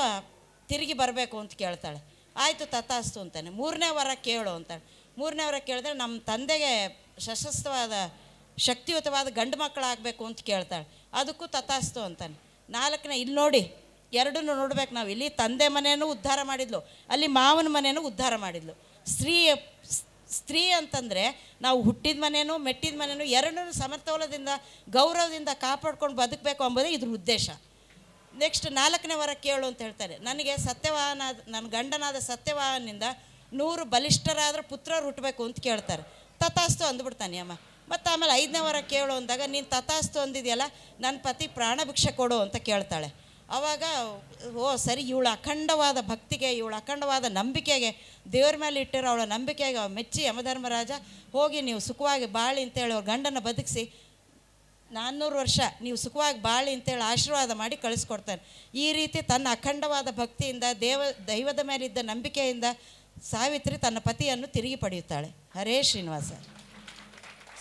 ತಿರುಗಿ ಬರಬೇಕು ಅಂತ ಕೇಳ್ತಾಳೆ. ಆಯಿತು ತಥಾಸ್ತು ಅಂತಾನೆ. ಮೂರನೇ ವಾರ ಕೇಳು ಅಂತ. ಮೂರನೇ ವಾರ ಕೇಳಿದ್ರೆ ನಮ್ಮ ತಂದೆಗೆ ಸಶಸ್ತ್ರವಾದ, ಶಕ್ತಿಯುತವಾದ ಗಂಡು ಮಕ್ಕಳಾಗಬೇಕು ಅಂತ ಕೇಳ್ತಾಳೆ. ಅದಕ್ಕೂ ತಥಾಸ್ತು ಅಂತಾನೆ. ನಾಲ್ಕನೇ, ಇಲ್ಲಿ ನೋಡಿ, ಎರಡನ್ನೂ ನೋಡ್ಬೇಕು ನಾವು. ಇಲ್ಲಿ ತಂದೆ ಮನೆಯೂ ಉದ್ಧಾರ ಮಾಡಿದ್ಲು. ಅಲ್ಲಿ ಮಾವನ ಮನೆಯೂ ಉದ್ಧಾರ ಮಾಡಿದ್ಲು. ಸ್ತ್ರೀ ಸ್ತ್ರೀ ಅಂತಂದರೆ ನಾವು ಹುಟ್ಟಿದ ಮನೆಯೂ ಮೆಟ್ಟಿದ ಮನೆಯೂ ಎರಡನ್ನೂ ಸಮತೋಲದಿಂದ ಗೌರವದಿಂದ ಕಾಪಾಡ್ಕೊಂಡು ಬದುಕಬೇಕು ಎಂಬುದೇ ಇದ್ರ ಉದ್ದೇಶ. ನೆಕ್ಸ್ಟ್ ನಾಲ್ಕನೇ ವರ ಕೇಳು ಅಂತ ಹೇಳ್ತಾರೆ. ನನಗೆ ಸತ್ಯವಾಹನ ನನ್ನ ಗಂಡನಾದ ಸತ್ಯವಾಹನಿಂದ ನೂರು ಬಲಿಷ್ಠರಾದ ಪುತ್ರರು ಹುಟ್ಟಬೇಕು ಅಂತ ಕೇಳ್ತಾರೆ. ತಥಾಸ್ತು ಅಂದ್ಬಿಡ್ತಾನೆ ಅಮ್ಮ. ಮತ್ತು ಆಮೇಲೆ ಐದನೇ ವರ ಕೇಳು ಅಂದಾಗ, ನೀನು ತಥಾಸ್ತು ಅಂದಿದೆಯಲ್ಲ ನನ್ನ ಪತಿ ಪ್ರಾಣ ಭಿಕ್ಷೆ ಕೊಡು ಅಂತ ಕೇಳ್ತಾಳೆ. ಆವಾಗ ಓ ಸರಿ, ಇವಳು ಅಖಂಡವಾದ ಭಕ್ತಿಗೆ, ಇವಳು ಅಖಂಡವಾದ ನಂಬಿಕೆಗೆ, ದೇವ್ರ ಮೇಲೆ ಇಟ್ಟಿರೋ ಅವಳ ನಂಬಿಕೆಗೆ ಮೆಚ್ಚಿ ಯಮಧರ್ಮರಾಜ, ಹೋಗಿ ನೀವು ಸುಖವಾಗಿ ಬಾಳಿ ಅಂತೇಳಿ ಅವ್ರ ಗಂಡನ ಬದುಕಿಸಿ ನಾನ್ನೂರು ವರ್ಷ, ನೀವು ಸುಖವಾಗಿ ಬಾಳಿ ಅಂತೇಳಿ ಆಶೀರ್ವಾದ ಮಾಡಿ ಕಳಿಸ್ಕೊಡ್ತಾನೆ. ಈ ರೀತಿ ತನ್ನ ಅಖಂಡವಾದ ಭಕ್ತಿಯಿಂದ, ದೇವ, ದೈವದ ಮೇಲಿದ್ದ ನಂಬಿಕೆಯಿಂದ ಸಾವಿತ್ರಿ ತನ್ನ ಪತಿಯನ್ನು ತಿರುಗಿ ಪಡೆಯುತ್ತಾಳೆ. ಹರೇ ಶ್ರೀನಿವಾಸ.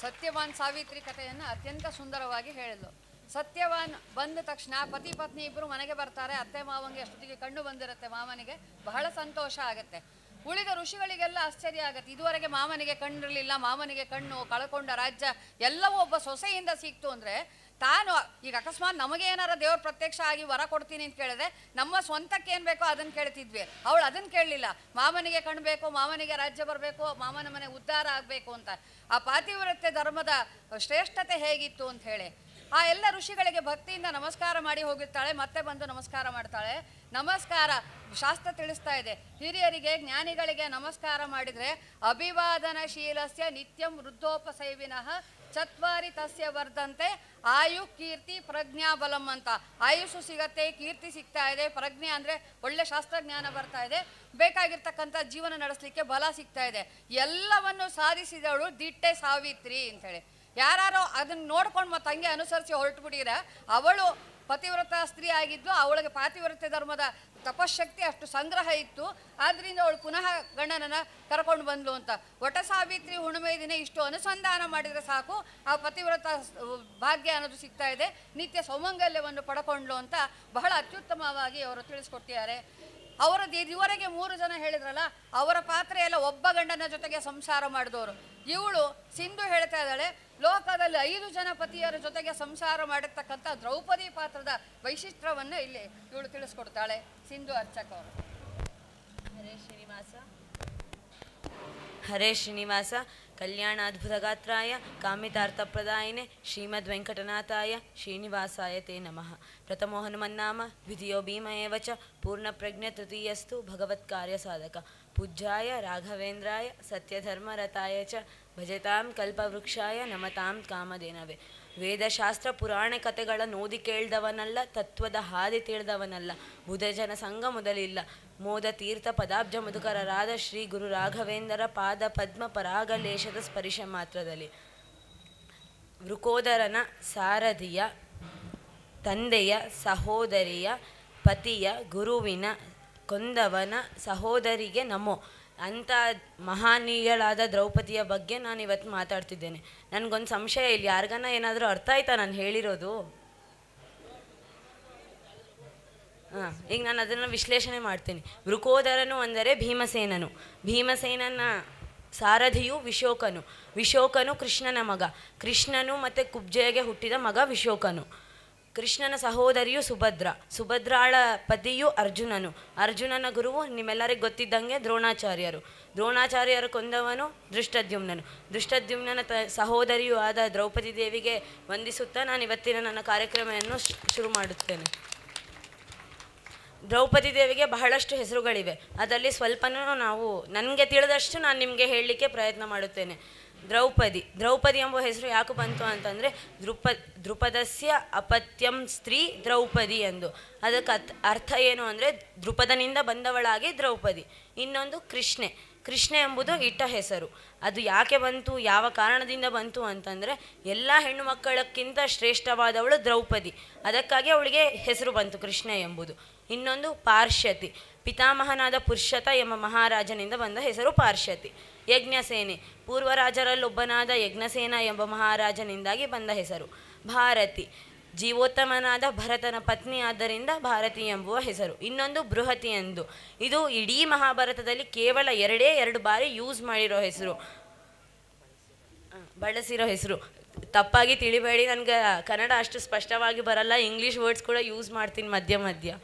ಸತ್ಯವಾನ್ ಸಾವಿತ್ರಿ ಕಥೆಯನ್ನು ಅತ್ಯಂತ ಸುಂದರವಾಗಿ ಹೇಳಿದ್ಲು. ಸತ್ಯವಾನ್ ಬಂದ ತಕ್ಷಣ ಪತಿ, ಪತ್ನಿ ಇಬ್ಬರು ಮನೆಗೆ ಬರ್ತಾರೆ. ಅತ್ತೆ, ಮಾವಂಗೆ ಅಷ್ಟೊತ್ತಿಗೆ ಕಣ್ಣು ಬಂದಿರುತ್ತೆ ಮಾವನಿಗೆ, ಬಹಳ ಸಂತೋಷ ಆಗುತ್ತೆ. ಉಳಿದ ಋಷಿಗಳಿಗೆಲ್ಲ ಆಶ್ಚರ್ಯ ಆಗತ್ತೆ. ಇದುವರೆಗೆ ಮಾಮನಿಗೆ ಕಣ್ಣಿರಲಿಲ್ಲ, ಮಾಮನಿಗೆ ಕಣ್ಣು, ಕಳ್ಕೊಂಡ ರಾಜ್ಯ, ಎಲ್ಲವೂ ಒಬ್ಬ ಸೊಸೆಯಿಂದ ಸಿಕ್ತು ಅಂದರೆ ತಾನು ಈಗ ಅಕಸ್ಮಾತ್ ನಮಗೆ ಏನಾರ ದೇವ್ರ ಪ್ರತ್ಯಕ್ಷ ಆಗಿ ವರ ಕೊಡ್ತೀನಿ ಅಂತ ಕೇಳಿದ್ರೆ ನಮ್ಮ ಸ್ವಂತಕ್ಕೆ ಏನು ಬೇಕೋ ಅದನ್ನು ಕೇಳ್ತಿದ್ವಿ. ಅವಳು ಅದನ್ನು ಕೇಳಲಿಲ್ಲ. ಮಾಮನಿಗೆ ಕಣ್ಬೇಕು ಮಾಮನಿಗೆ ರಾಜ್ಯ ಬರಬೇಕು, ಮಾಮನ ಮನೆ ಉದ್ಧಾರ ಆಗಬೇಕು ಅಂತ. ಆ ಪಾತಿವ್ರತ್ಯ ಧರ್ಮದ ಶ್ರೇಷ್ಠತೆ ಹೇಗಿತ್ತು ಅಂತ ಹೇಳಿ. ಆ ಎಲ್ಲ ಋಷಿಗಳಿಗೆ ಭಕ್ತಿಯಿಂದ ನಮಸ್ಕಾರ ಮಾಡಿ ಹೋಗಿರ್ತಾಳೆ, ಮತ್ತೆ ಬಂದು ನಮಸ್ಕಾರ ಮಾಡ್ತಾಳೆ. ನಮಸ್ಕಾರ. ಶಾಸ್ತ್ರ ತಿಳಿಸ್ತಾ ಇದೆ. ಹಿರಿಯರಿಗೆ, ಜ್ಞಾನಿಗಳಿಗೆ ನಮಸ್ಕಾರ ಮಾಡಿದರೆ ಅಭಿವಾದನಶೀಲಸ್ಯ ನಿತ್ಯಂ ವೃದ್ಧೋಪಸೈವಿನಃ ಚತ್ವಾರಿ ತಸ್ಯ ವರ್ಧಂತೆ ಆಯು ಕೀರ್ತಿ ಪ್ರಜ್ಞಾ ಬಲಂ ಅಂತ. ಆಯುಷು ಸಿಗತ್ತೆ, ಕೀರ್ತಿ ಸಿಗ್ತಾ ಇದೆ. ಪ್ರಜ್ಞೆ ಅಂದರೆ ಒಳ್ಳೆ ಶಾಸ್ತ್ರಜ್ಞಾನ ಬರ್ತಾ ಇದೆ. ಬೇಕಾಗಿರ್ತಕ್ಕಂಥ ಜೀವನ ನಡೆಸಲಿಕ್ಕೆ ಬಲ ಸಿಗ್ತಾ ಇದೆ. ಎಲ್ಲವನ್ನು ಸಾಧಿಸಿದವಳು ದಿಟ್ಟೆ ಸಾವಿತ್ರಿ ಅಂತೇಳಿ ಯಾರು ಅದನ್ನ ನೋಡ್ಕೊಂಡು ಮತ್ತೆ ಹಂಗೆ ಅನುಸರಿಸಿ ಹೊರಟು ಬಿಡಿರ ಅವಳು ಪತಿವ್ರತ ಸ್ತ್ರೀ ಆಗಿದ್ದು ಅವಳಿಗೆ ಪಾತಿವ್ರತ ಧರ್ಮದ ತಪಶಕ್ತಿ ಅಷ್ಟು ಸಂಗ್ರಹ ಇತ್ತು. ಆದ್ದರಿಂದ ಅವಳು ಪುನಃ ಗಣನನ ಕರ್ಕೊಂಡು ಬಂದ್ಲು ಅಂತ. ಒಟ ಸಾವಿತ್ರಿ ಹುಣ್ಣಿಮೆ ದಿನ ಇಷ್ಟು ಅನುಸಂಧಾನ ಮಾಡಿದರೆ ಸಾಕು. ಆ ಪತಿವ್ರತ ಭಾಗ್ಯ ಅನ್ನೋದು ಸಿಗ್ತಾ ಇದೆ. ನಿತ್ಯ ಸೌಮಂಗಲ್ಯವನ್ನು ಪಡ್ಕೊಂಡ್ಲು ಅಂತ ಬಹಳ ಅತ್ಯುತ್ತಮವಾಗಿ ಅವರು ತಿಳಿಸ್ಕೊಟ್ಟಿದ್ದಾರೆ ಅವರದ್ದು ಇದುವರೆಗೆ ಮೂರು ಜನ ಹೇಳಿದ್ರಲ್ಲ, ಅವರ ಪಾತ್ರ ಎಲ್ಲ ಒಬ್ಬ ಗಂಡನ ಜೊತೆಗೆ ಸಂಸಾರ ಮಾಡಿದವರು. ಇವಳು ಸಿಂಧು ಹೇಳ್ತಾ ಇದ್ದಾಳೆ, ಲೋಕದಲ್ಲಿ ಐದು ಜನ ಪತಿಯರ ಜೊತೆಗೆ ಸಂಸಾರ ಮಾಡಿರ್ತಕ್ಕಂಥ ದ್ರೌಪದಿ ಪಾತ್ರದ ವೈಶಿಷ್ಟ್ಯವನ್ನು ಇಲ್ಲಿ ಇವಳು ತಿಳಿಸ್ಕೊಡ್ತಾಳೆ, ಸಿಂಧು ಅರ್ಚಕ ಅವರು. ಹರೇ ಶ್ರೀನಿವಾಸ. ಹರೇ ಶ್ರೀನಿವಾಸ. कल्याणाद्भुतगात्राय कामितार्थप्रदायिने श्रीमद्वेङ्कटनाथाय श्रीनिवासाय ते नमः। प्रथमो हनुमन्नाम द्वितीयो भीम एव च, पूर्णप्रज्ञतृतीयस्तु भगवत्कार्यसाधक। पूज्याय राघवेन्द्राय, सत्यधर्मरताय च, भजतां कल्पवृक्षाय नमतां कामधेनवे ವೇದಶಾಸ್ತ್ರ ಪುರಾಣ ಕಥೆಗಳ ಓದಿ ಕೇಳ್ದವನಲ್ಲ, ತತ್ವದ ಹಾದಿ ತಿಳಿದವನಲ್ಲ. ಬುಧಜನ ಸಂಘ ಮೊದಲಿಲ್ಲ. ಮೋದ ತೀರ್ಥ ಪದಾಬ್ಜ ಮಧುಕರರಾದ ಶ್ರೀ ಗುರು ರಾಘವೇಂದ್ರ ಪಾದ ಪದ್ಮ ಪರಾಗಲೇಶದ ಸ್ಪರ್ಶ ಮಾತ್ರದಲ್ಲಿ. ವೃಕೋದರನ ಸಾರಧಿಯ, ತಂದೆಯ ಸಹೋದರಿಯ ಪತಿಯ ಗುರುವಿನ ಕೊಂದವನ ಸಹೋದರಿಗೆ ನಮೋ. ಅಂತ ಮಹಾನೀಯಳಾದ ದ್ರೌಪದಿಯ ಬಗ್ಗೆ ನಾನು ಇವತ್ತು ಮಾತಾಡ್ತಿದ್ದೇನೆ. ನನಗೊಂದು ಸಂಶಯ ಇಲ್ಲಿ, ಯಾರಿಗಾನ ಏನಾದರೂ ಅರ್ಥ ಆಯ್ತಾ ನಾನು ಹೇಳಿರೋದು? ಹಾಂ, ಈಗ ನಾನು ಅದನ್ನು ವಿಶ್ಲೇಷಣೆ ಮಾಡ್ತೀನಿ. ವೃಕೋದರನು ಅಂದರೆ ಭೀಮಸೇನನು. ಭೀಮಸೇನನ ಸಾರಥಿಯು ವಿಶೋಕನು. ವಿಶೋಕನು ಕೃಷ್ಣನ ಮಗ. ಕೃಷ್ಣನು ಮತ್ತು ಕುಬ್ಜೆಗೆ ಹುಟ್ಟಿದ ಮಗ ವಿಶೋಕನು. ಕೃಷ್ಣನ ಸಹೋದರಿಯು ಸುಭದ್ರ. ಸುಭದ್ರಾಳ ಪತಿಯು ಅರ್ಜುನನು. ಅರ್ಜುನನ ಗುರುವು ನಿಮ್ಮೆಲ್ಲರಿಗೆ ಗೊತ್ತಿದ್ದಂಗೆ ದ್ರೋಣಾಚಾರ್ಯರು. ದ್ರೋಣಾಚಾರ್ಯರು ಕೊಂದವನು ದೃಷ್ಟದ್ಯುಮ್ನನು ದೃಷ್ಟದ್ಯುಮ್ನನ ತ ಸಹೋದರಿಯೂ ಆದ ದ್ರೌಪದಿ ದೇವಿಗೆ ವಂದಿಸುತ್ತಾ ನಾನು ಇವತ್ತಿನ ನನ್ನ ಕಾರ್ಯಕ್ರಮವನ್ನು ಶುರು ಮಾಡುತ್ತೇನೆ. ದ್ರೌಪದಿ ದೇವಿಗೆ ಬಹಳಷ್ಟು ಹೆಸರುಗಳಿವೆ. ಅದರಲ್ಲಿ ಸ್ವಲ್ಪನೂ ನಾವು ನನಗೆ ತಿಳಿದಷ್ಟು ನಾನು ನಿಮಗೆ ಹೇಳಲಿಕ್ಕೆ ಪ್ರಯತ್ನ ಮಾಡುತ್ತೇನೆ. ದ್ರೌಪದಿ. ದ್ರೌಪದಿ ಎಂಬ ಹೆಸರು ಯಾಕೆ ಬಂತು ಅಂತಂದರೆ ದೃಪ ದೃಪದಸ್ಯ ಅಪತ್ಯಂ ಸ್ತ್ರೀ ದ್ರೌಪದಿ ಎಂದು. ಅದಕ್ಕೆ ಅತ್, ಅರ್ಥ ಏನು ಅಂದರೆ ದೃಪದನಿಂದ ಬಂದವಳಾಗಿ ದ್ರೌಪದಿ. ಇನ್ನೊಂದು ಕೃಷ್ಣೆ. ಕೃಷ್ಣೆ ಎಂಬುದು ಇಟ್ಟ ಹೆಸರು. ಅದು ಯಾಕೆ ಬಂತು, ಯಾವ ಕಾರಣದಿಂದ ಬಂತು ಅಂತಂದರೆ ಎಲ್ಲ ಹೆಣ್ಣು ಮಕ್ಕಳಕ್ಕಿಂತ ಶ್ರೇಷ್ಠವಾದವಳು ದ್ರೌಪದಿ. ಅದಕ್ಕಾಗಿ ಅವಳಿಗೆ ಹೆಸರು ಬಂತು ಕೃಷ್ಣ ಎಂಬುದು. ಇನ್ನೊಂದು ಪಾರ್ಶ್ಯತಿ ಪಿತಾಮಹನಾದ ಪುರುಷತ ಎಂಬ ಮಹಾರಾಜನಿಂದ ಬಂದ ಹೆಸರು ಪಾರ್ಶ್ಯತಿ ಯಜ್ಞಸೇನೆ. ಪೂರ್ವರಾಜರಲ್ಲೊಬ್ಬನಾದ ಯಜ್ಞಸೇನ ಎಂಬ ಮಹಾರಾಜನಿಂದಾಗಿ ಬಂದ ಹೆಸರು. ಭಾರತಿ. ಜೀವೋತ್ತಮನಾದ ಭರತನ ಪತ್ನಿ ಆದ್ದರಿಂದ ಭಾರತಿ ಎಂಬುವ ಹೆಸರು. ಇನ್ನೊಂದು ಬೃಹತಿ ಎಂದು. ಇದು ಇಡೀ ಮಹಾಭಾರತದಲ್ಲಿ ಕೇವಲ ಎರಡೇ ಎರಡು ಬಾರಿ ಯೂಸ್ ಮಾಡಿರೋ ಹೆಸರು. ಬಳಸಿರೋ ಹೆಸರು. ತಪ್ಪಾಗಿ ತಿಳಿಬೇಡಿ, ನನಗೆ ಕನ್ನಡ ಅಷ್ಟು ಸ್ಪಷ್ಟವಾಗಿ ಬರಲ್ಲ, ಇಂಗ್ಲೀಷ್ ವರ್ಡ್ಸ್ ಕೂಡ ಯೂಸ್ ಮಾಡ್ತೀನಿ ಮಧ್ಯ ಮಧ್ಯ.